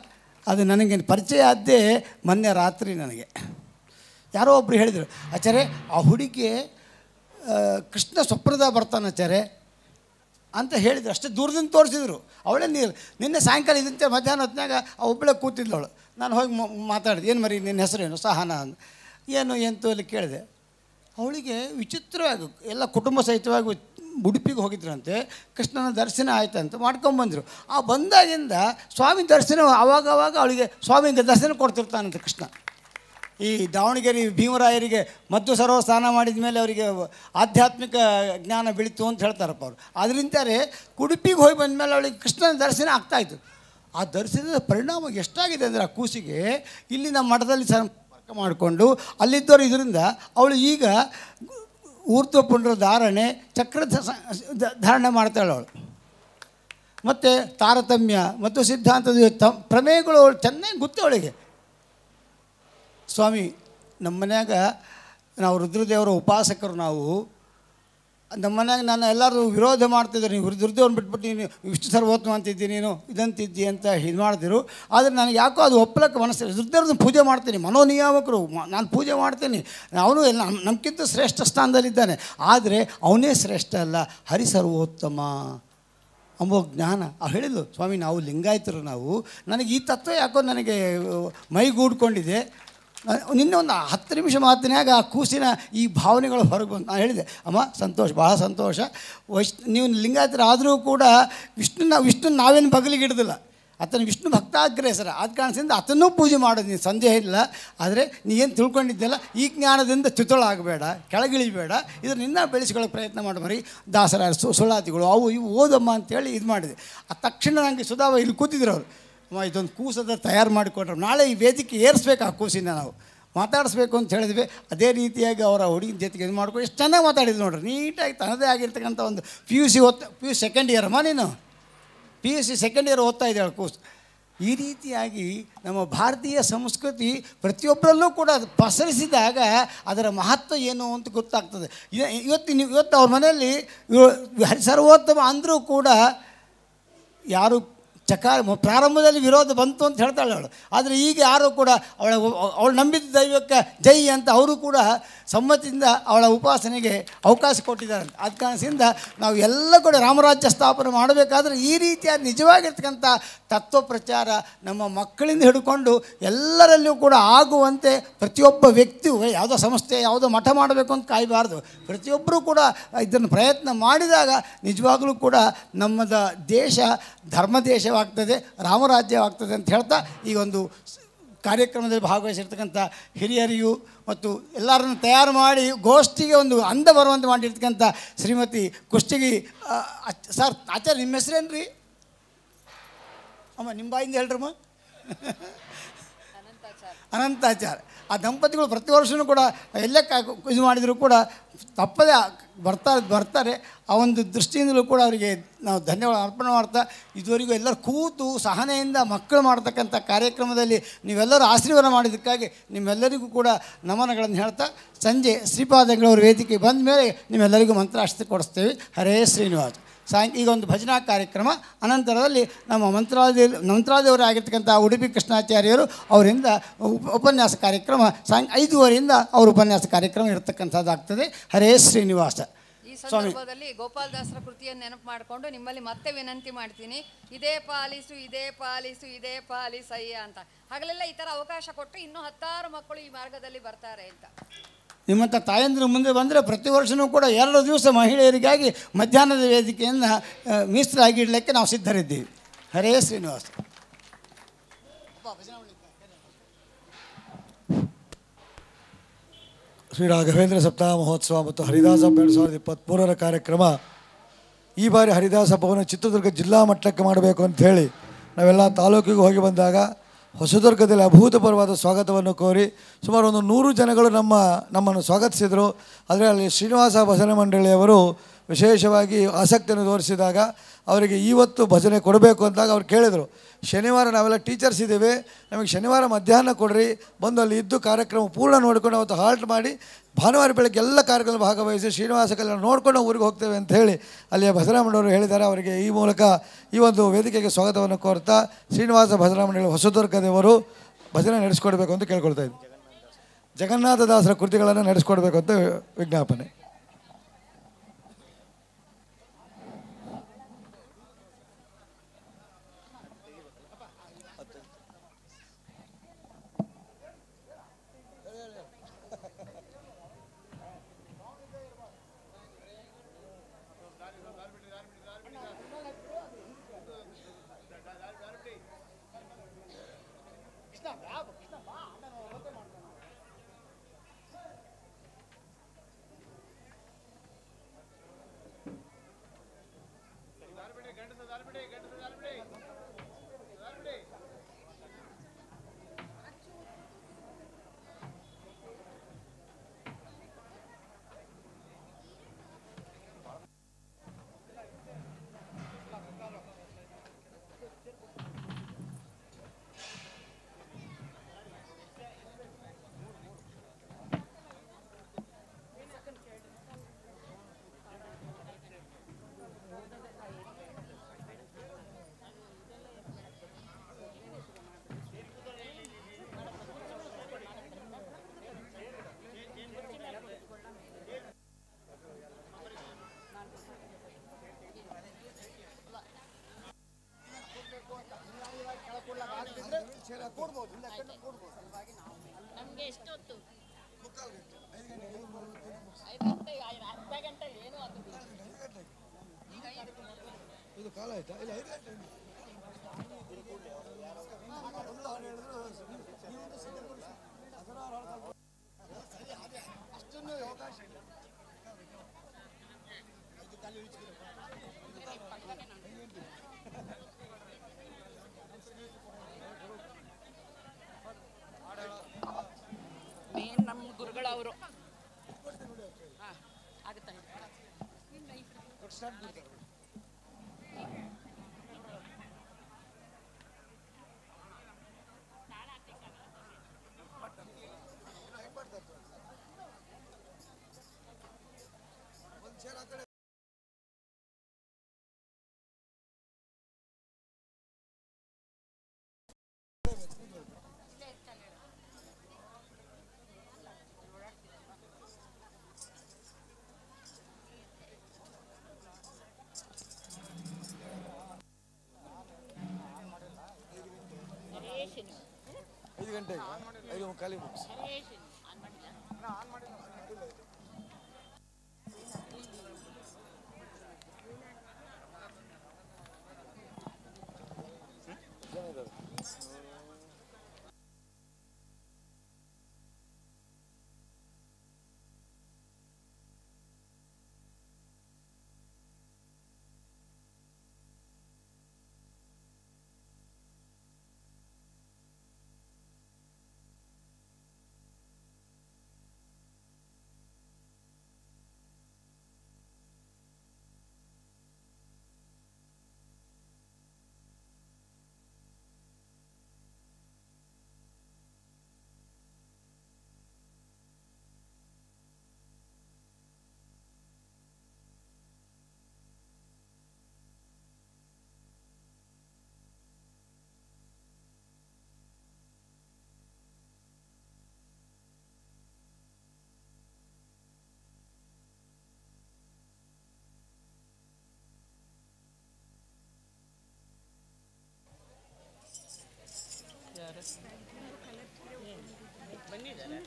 ಅದು ನನಗೆ ಪರಿಚಯ ಆದ್ದೇ ಮೊನ್ನೆ ರಾತ್ರಿ ನನಗೆ. ಯಾರೋ ಒಬ್ಬರು ಹೇಳಿದರು ಆಚಾರೆ ಆ ಹುಡುಗಿ ಕೃಷ್ಣ ಸ್ವಪ್ನದ ಬರ್ತಾನೆ ಆಚಾರೆ ಅಂತ ಹೇಳಿದ್ರು. ಅಷ್ಟೇ ದೂರದಿಂದ ತೋರಿಸಿದ್ರು. ಅವಳೇ ನೀರು, ನಿನ್ನೆ ಸಾಯಂಕಾಲ ಇದಂತೆ ಮಧ್ಯಾಹ್ನ ಹೊತ್ತಿನಾಗ ಆ ಒಬ್ಬಳೆ ಕೂತಿದ್ಲು ನಾನು ಹೋಗಿ ಮಾತಾಡಿದೆ. ಏನು ಮರಿ, ನಿನ್ನ ಹೆಸರೇನು? ಸಹನ ಅಂದ. ಏನು ಎಂತು ಅಲ್ಲಿ ಕೇಳಿದೆ. ಅವಳಿಗೆ ವಿಚಿತ್ರವಾಗಿ, ಎಲ್ಲ ಕುಟುಂಬ ಸಹಿತವಾಗಿ ಉಡುಪಿಗೆ ಹೋಗಿದ್ರಂತೆ. ಕೃಷ್ಣನ ದರ್ಶನ ಆಯ್ತಂತ ಮಾಡ್ಕೊಂಬಂದರು. ಆ ಬಂದಾಗಿಂದ ಸ್ವಾಮಿ ದರ್ಶನ ಆವಾಗವಾಗ ಅವಳಿಗೆ, ಸ್ವಾಮಿಗೆ ದರ್ಶನ ಕೊಡ್ತಿರ್ತಾನಂತೆ ಕೃಷ್ಣ. ಈ ದಾವಣಗೆರೆ ಭೀಮರಾಯರಿಗೆ ಮದ್ದು ಸರೋವರ ಸ್ನಾನ ಮಾಡಿದ ಮೇಲೆ ಅವರಿಗೆ ಆಧ್ಯಾತ್ಮಿಕ ಜ್ಞಾನ ಬೆಳೀತು ಅಂತ ಹೇಳ್ತಾರಪ್ಪ ಅವರು. ಅದರಿಂತಾರೆ ಉಡುಪಿಗೆ ಹೋಗಿ ಬಂದ ಮೇಲೆ ಅವಳಿಗೆ ಕೃಷ್ಣನ ದರ್ಶನ ಆಗ್ತಾಯಿತ್ತು ಆ ದರ್ಶನದ ಪರಿಣಾಮ ಎಷ್ಟಾಗಿದೆ ಅಂದರೆ ಆ ಕೂಸಿಗೆ ಇಲ್ಲಿ ನಮ್ಮ ಮಠದಲ್ಲಿ ಸಂಪರ್ಕ ಮಾಡಿಕೊಂಡು ಅಲ್ಲಿದ್ದವರು ಇದರಿಂದ ಅವಳು ಈಗ ಊರ್ಧ್ವ ಪುಂಡ್ರ ಧಾರಣೆ, ಚಕ್ರ ಧಾರಣೆ ಮಾಡ್ತಾಳೆ ಅವಳು. ಮತ್ತು ತಾರತಮ್ಯ ಮತ್ತು ಸಿದ್ಧಾಂತದ ಪ್ರಮೇಯಗಳು ಅವಳು ಚೆನ್ನಾಗಿ ಗೊತ್ತು ಅವಳಿಗೆ. ಸ್ವಾಮಿ, ನಮ್ಮ ಮನ್ಯಾಗ ನಾವು ರುದ್ರದೇವರ ಉಪಾಸಕರು ನಾವು ನಮ್ಮ ಮನ್ಯಾಗ ನಾನು ಎಲ್ಲರೂ ವಿರೋಧ ಮಾಡ್ತಿದ್ದರು ನೀವು ರುದ್ರದೇವ್ರನ್ನ ಬಿಟ್ಬಿಟ್ಟು ನೀನು ವಿಷ್ಣು ಸರ್ವೋತ್ತಮ ಅಂತಿದ್ದಿ, ನೀನು ಇದಂತಿದ್ದಿ ಅಂತ ಇದು ಮಾಡಿದ್ರು ಆದರೆ ನನಗೆ ಯಾಕೋ ಅದು ಒಪ್ಪಲಕ್ಕೆ ಮನಸ್ಸು ರುದ್ರದೇವ್ರನ್ನ ಪೂಜೆ ಮಾಡ್ತೀನಿ. ಮನೋನಿಯಾಮಕರು, ನಾನು ಪೂಜೆ ಮಾಡ್ತೀನಿ. ಅವನು ಎಲ್ಲ ನಮ್ಗಿಂತ ಶ್ರೇಷ್ಠ ಸ್ಥಾನದಲ್ಲಿದ್ದಾನೆ. ಆದರೆ ಅವನೇ ಶ್ರೇಷ್ಠ ಅಲ್ಲ. ಹರಿ ಸರ್ವೋತ್ತಮ ಅಂಬೋ ಜ್ಞಾನ. ಆ ಹೇಳಿದ್ಲು, ಸ್ವಾಮಿ, ನಾವು ಲಿಂಗಾಯತರು ನಾವು. ನನಗೆ ಈ ತತ್ವ ಯಾಕೋ ನನಗೆ ಮೈಗೂಡ್ಕೊಂಡಿದೆ. ನಿನ್ನೆ ಒಂದು ಹತ್ತು ನಿಮಿಷ ಮಾತಿನಾಗ ಆ ಕೂಸಿನ ಈ ಭಾವನೆಗಳು ಹೊರಗೆ ಬಂದು ನಾನು ಹೇಳಿದೆ, ಅಮ್ಮ, ಸಂತೋಷ ಭಾಳ ಸಂತೋಷ. ವೈಶ್ ನೀವು ಲಿಂಗಾಯತರ ಆದರೂ ಕೂಡ ವಿಷ್ಣುನ ವಿಷ್ಣು ನಾವೇನು ಬಗಲಿಗೆ ಹಿಡ್ದಿಲ್ಲ ಆತನ ವಿಷ್ಣು ಭಕ್ತಾಗ್ರೇಸರ ಆದ ಕಾರಣದಿಂದ ಆತನೂ ಪೂಜೆ ಮಾಡೋದು ನೀನು ಸಂದೇಹ ಇಲ್ಲ. ಆದರೆ ನೀ ಏನು ತಿಳ್ಕೊಂಡಿದ್ದೆಲ್ಲ ಈ ಜ್ಞಾನದಿಂದ ಚ್ಯುತಳಾಗಬೇಡ ಕೆಳಗಿಳಿಬೇಡ. ಇದನ್ನ ಬೆಳೆಸ್ಕೊಳ್ಳೋಕೆ ಪ್ರಯತ್ನ ಮಾಡಿ ದಾಸರ ಸುಳಾತಿಗಳು ಅವು ಇವು ಓದಮ್ಮ ಅಂತೇಳಿ ಇದು ಮಾಡಿದೆ. ಆ ತಕ್ಷಣ ನನಗೆ ಸುಧಾವ ಇಲ್ಲಿ ಕೂತಿದ್ರು ಅವರು. ಇದೊಂದು ಕೂಸದ ತಯಾರು ಮಾಡಿಕೊಟ್ರು. ನಾಳೆ ಈ ವೇದಿಕೆ ಏರಿಸ್ಬೇಕು ಆ ಕೂಸಿನ ನಾವು. ಮಾತಾಡಿಸ್ಬೇಕು ಅಂತ ಹೇಳಿದ್ವಿ. ಅದೇ ರೀತಿಯಾಗಿ ಅವರ ಹುಡುಗಿನ ಜೊತೆಗೆ ಇದು ಮಾಡ್ಕೊಂಡು ಎಷ್ಟು ಚೆನ್ನಾಗಿ ಮಾತಾಡಿದ್ರು ನೋಡ್ರಿ. ನೀಟಾಗಿ ತನ್ನದೇ ಆಗಿರ್ತಕ್ಕಂಥ ಒಂದು ಪಿ ಯು ಸಿ ಓದ್ತಾ ಪಿ ಯು ಸೆಕೆಂಡ್ ಇಯರ್ ಅಮ್ಮ ನೀನು? P U C second year ಓದ್ತಾ ಇದ್ದಾಳೆ ಕೂಸು. ಈ ರೀತಿಯಾಗಿ ನಮ್ಮ ಭಾರತೀಯ ಸಂಸ್ಕೃತಿ ಪ್ರತಿಯೊಬ್ಬರಲ್ಲೂ ಕೂಡ ಅದು ಪಸರಿಸಿದಾಗ ಅದರ ಮಹತ್ವ ಏನು ಅಂತ ಗೊತ್ತಾಗ್ತದೆ. ಇವತ್ತು ನೀವು ಇವತ್ತು ಅವ್ರ ಮನೆಯಲ್ಲಿ ಹರಿ ಸರ್ವೋತ್ತಮ ಅಂದರೂ ಕೂಡ ಯಾರು ಚಕಾರ ಪ್ರಾರಂಭದಲ್ಲಿ ವಿರೋಧ ಬಂತು ಅಂತ ಹೇಳ್ತಾಳೆ ಅವಳು. ಆದರೆ ಈಗ ಯಾರು ಕೂಡ ಅವಳ ಅವಳು ನಂಬಿದ ದೈವಕ್ಕೆ ಜೈ ಅಂತ ಅವರು ಕೂಡ ಸಮ್ಮತಿಯಿಂದ ಅವಳ ಉಪಾಸನೆಗೆ ಅವಕಾಶ ಕೊಟ್ಟಿದ್ದಾರೆ ಅದ ಕಾರಣದಿಂದ ನಾವು ಎಲ್ಲ ಕೂಡ ರಾಮರಾಜ್ಯ ಸ್ಥಾಪನೆ ಮಾಡಬೇಕಾದ್ರೆ ಈ ರೀತಿಯ ನಿಜವಾಗಿರ್ತಕ್ಕಂಥ ತತ್ವ ಪ್ರಚಾರ ನಮ್ಮ ಮಕ್ಕಳಿಂದ ಹಿಡ್ಕೊಂಡು ಎಲ್ಲರಲ್ಲೂ ಕೂಡ ಆಗುವಂತೆ ಪ್ರತಿಯೊಬ್ಬ ವ್ಯಕ್ತಿಯು ಯಾವುದೋ ಸಂಸ್ಥೆ, ಯಾವುದೋ ಮಠ ಮಾಡಬೇಕು ಅಂತ ಕಾಯಬಾರ್ದು. ಪ್ರತಿಯೊಬ್ಬರೂ ಕೂಡ ಇದನ್ನು ಪ್ರಯತ್ನ ಮಾಡಿದಾಗ ನಿಜವಾಗಲೂ ಕೂಡ ನಮ್ಮದ ದೇಶ, ಧರ್ಮ ದೇಶವಾಗ್ತದೆ ರಾಮರಾಜ್ಯವಾಗ್ತದೆ ಅಂತ ಹೇಳ್ತಾ ಈ ಒಂದು ಕಾರ್ಯಕ್ರಮದಲ್ಲಿ ಭಾಗವಹಿಸಿರ್ತಕ್ಕಂಥ ಹಿರಿಯರಿಗೂ ಮತ್ತು ಎಲ್ಲರನ್ನು ತಯಾರು ಮಾಡಿ ಗೋಷ್ಠಿಗೆ ಒಂದು ಅಂದ ಬರುವಂತೆ ಮಾಡಿರ್ತಕ್ಕಂಥ ಶ್ರೀಮತಿ ಕುಷ್ಟಗಿ ಸರ್, ಆಚಾರ್ಯ, ನಿಮ್ಮ ಹೆಸರೇನು ರೀ ಅಮ್ಮ, ನಿಮ್ಮ ಬಾಯಿಂದ ಹೇಳ್ರಮ್ಮ. ಅನಂತಾಚಾರ ಆ ದಂಪತಿಗಳು ಪ್ರತಿ ವರ್ಷವೂ ಕೂಡ ಎಲ್ಲ ಇದು ಮಾಡಿದರೂ ಕೂಡ ತಪ್ಪದೇ ಬರ್ತಾರೆ ಬರ್ತಾರೆ. ಆ ಒಂದು ದೃಷ್ಟಿಯಿಂದಲೂ ಕೂಡ ಅವರಿಗೆ ನಾವು ಧನ್ಯವಾದ ಅರ್ಪಣೆ ಮಾಡ್ತಾ ಇದುವರೆಗೂ ಎಲ್ಲರೂ ಕೂತು ಸಹನೆಯಿಂದ ಮಕ್ಕಳು ಮಾಡ್ತಕ್ಕಂಥ ಕಾರ್ಯಕ್ರಮದಲ್ಲಿ ನೀವೆಲ್ಲರೂ ಆಶೀರ್ವಾದ ಮಾಡಿದ್ದಕ್ಕಾಗಿ ನಿಮ್ಮೆಲ್ಲರಿಗೂ ಕೂಡ ನಮನಗಳನ್ನು ಹೇಳ್ತಾ ಸಂಜೆ ಶ್ರೀಪಾದಂಗಳವ್ರ ವೇದಿಕೆ ಬಂದ ಮೇಲೆ ನಿಮ್ಮೆಲ್ಲರಿಗೂ ಮಂತ್ರಾಸ್ತಿ ಕೊಡಿಸ್ತೇವೆ. ಹರೇ ಶ್ರೀನಿವಾಸ. ಸಾಯಂ ಈಗ ಒಂದು ಭಜನಾ ಕಾರ್ಯಕ್ರಮ, ಅನಂತರದಲ್ಲಿ ನಮ್ಮ ಮಂತ್ರಾಲಯ ಮಂತ್ರಾಲಯವರೇ ಆಗಿರ್ತಕ್ಕಂಥ ಉಡುಪಿ ಕೃಷ್ಣಾಚಾರ್ಯರು ಅವರಿಂದ ಉಪ, ಉಪನ್ಯಾಸ ಕಾರ್ಯಕ್ರಮ ಸಾಯಂ ಐದೂವರೆಯಿಂದ ಅವರು ಉಪನ್ಯಾಸ ಕಾರ್ಯಕ್ರಮ ಇರತಕ್ಕಂಥದ್ದಾಗ್ತದೆ. ಹರೇ ಶ್ರೀನಿವಾಸ. ಈ ಗೋಪಾಲ್ ದಾಸರ ಕೃತಿಯನ್ನು ನೆನಪು ಮಾಡಿಕೊಂಡು ನಿಮ್ಮಲ್ಲಿ ಮತ್ತೆ ವಿನಂತಿ ಮಾಡ್ತೀನಿ. ಇದೇ ಪಾಲಿಸು ಇದೇ ಪಾಲಿಸು ಇದೇ ಪಾಲಿಸಯ್ಯ ಅಂತ. ಹಾಗಲೆಲ್ಲ ಈ ಥರ ಅವಕಾಶ ಕೊಟ್ಟು ಇನ್ನೂ ಹತ್ತಾರು ಮಕ್ಕಳು ಈ ಮಾರ್ಗದಲ್ಲಿ ಬರ್ತಾರೆ ಅಂತ. ನಿಮ್ಮಂಥ ತಾಯಂದಿರು ಮುಂದೆ ಬಂದರೆ ಪ್ರತಿ ವರ್ಷವೂ ಕೂಡ ಎರಡು ದಿವಸ ಮಹಿಳೆಯರಿಗಾಗಿ ಮಧ್ಯಾಹ್ನದ ವೇದಿಕೆಯನ್ನು ಮೀಸಲಾಗಿ ಇಡಲಿಕ್ಕೆ ನಾವು ಸಿದ್ಧರಿದ್ದೀವಿ. ಹರೇ ಶ್ರೀನಿವಾಸ. ಶ್ರೀ ರಾಘವೇಂದ್ರ ಸಪ್ತಾಹ ಮಹೋತ್ಸವ ಮತ್ತು ಹರಿದಾಸ ಎರಡು ಸಾವಿರದ ಇಪ್ಪತ್ತ್ಮೂರರ ಕಾರ್ಯಕ್ರಮ. ಈ ಬಾರಿ ಹರಿದಾಸ ಹಬ್ಬವನ್ನು ಚಿತ್ರದುರ್ಗ ಜಿಲ್ಲಾ ಮಟ್ಟಕ್ಕೆ ಮಾಡಬೇಕು ಅಂತ ಹೇಳಿ ನಾವೆಲ್ಲ ತಾಲೂಕಿಗೆ ಹೋಗಿ ಬಂದಾಗ ಹೊಸದುರ್ಗದಲ್ಲಿ ಅಭೂತಪೂರ್ವವಾದ ಸ್ವಾಗತವನ್ನು ಕೋರಿ ಸುಮಾರು ಒಂದು ನೂರು ಜನಗಳು ನಮ್ಮ ನಮ್ಮನ್ನು ಸ್ವಾಗತಿಸಿದರು. ಆದರೆ ಅಲ್ಲಿ ಶ್ರೀನಿವಾಸ ಭಜನೆ ಮಂಡಳಿಯವರು ವಿಶೇಷವಾಗಿ ಆಸಕ್ತಿಯನ್ನು ತೋರಿಸಿದಾಗ ಅವರಿಗೆ ಇವತ್ತು ಭಜನೆ ಕೊಡಬೇಕು ಅಂದಾಗ ಅವ್ರು ಕೇಳಿದರು, ಶನಿವಾರ ನಾವೆಲ್ಲ ಟೀಚರ್ಸ್ ಇದ್ದೇವೆ, ನಮಗೆ ಶನಿವಾರ ಮಧ್ಯಾಹ್ನ ಕೊಡ್ರಿ, ಬಂದು ಅಲ್ಲಿ ಇದ್ದು ಕಾರ್ಯಕ್ರಮ ಪೂರ್ಣ ನೋಡಿಕೊಂಡು ಅವತ್ತು ಹಾಲ್ಟ್ ಮಾಡಿ, ಭಾನುವಾರ ಬೆಳಗ್ಗೆ ಎಲ್ಲ ಕಾರ್ಯಕ್ರಮ ಭಾಗವಹಿಸಿ ಶ್ರೀನಿವಾಸ ಕಲ್ಯಾಣ ನೋಡಿಕೊಂಡು ಊರಿಗೆ ಹೋಗ್ತೇವೆ ಅಂತ ಹೇಳಿ ಅಲ್ಲಿಯ ಭಜನಾ ಮಂಡಳಿಯವರು ಹೇಳಿದ್ದಾರೆ. ಅವರಿಗೆ ಈ ಮೂಲಕ ಈ ಒಂದು ವೇದಿಕೆಗೆ ಸ್ವಾಗತವನ್ನು ಕೋರ್ತಾ ಶ್ರೀನಿವಾಸ ಭಜನಾ ಹೊಸದುರ್ಗದೇವರು ಭಜನೆ ನಡೆಸ್ಕೊಡ್ಬೇಕು ಅಂತ ಕೇಳ್ಕೊಳ್ತಾ ಇದ್ದೀನಿ ಜಗನ್ನಾಥದಾಸರ ಕೃತಿಗಳನ್ನು ನಡೆಸ್ಕೊಡ್ಬೇಕು ಅಂತ ವಿಜ್ಞಾಪನೆ. ಆಯ್ತಾ ಇಲ್ಲ ಅಷ್ಟೊಂದು ಅವಕಾಶ ಇಲ್ಲ ಮೇನ್ ನಮ್ಮ ಗುರುಗಳವರು ಐದು ಗಂಟೆಗೆ? ಐದು ಮುಕ್ಕಾಲಿ ಮುಗಿಸಿ. ಬಂದಿದ್ದಾರೆ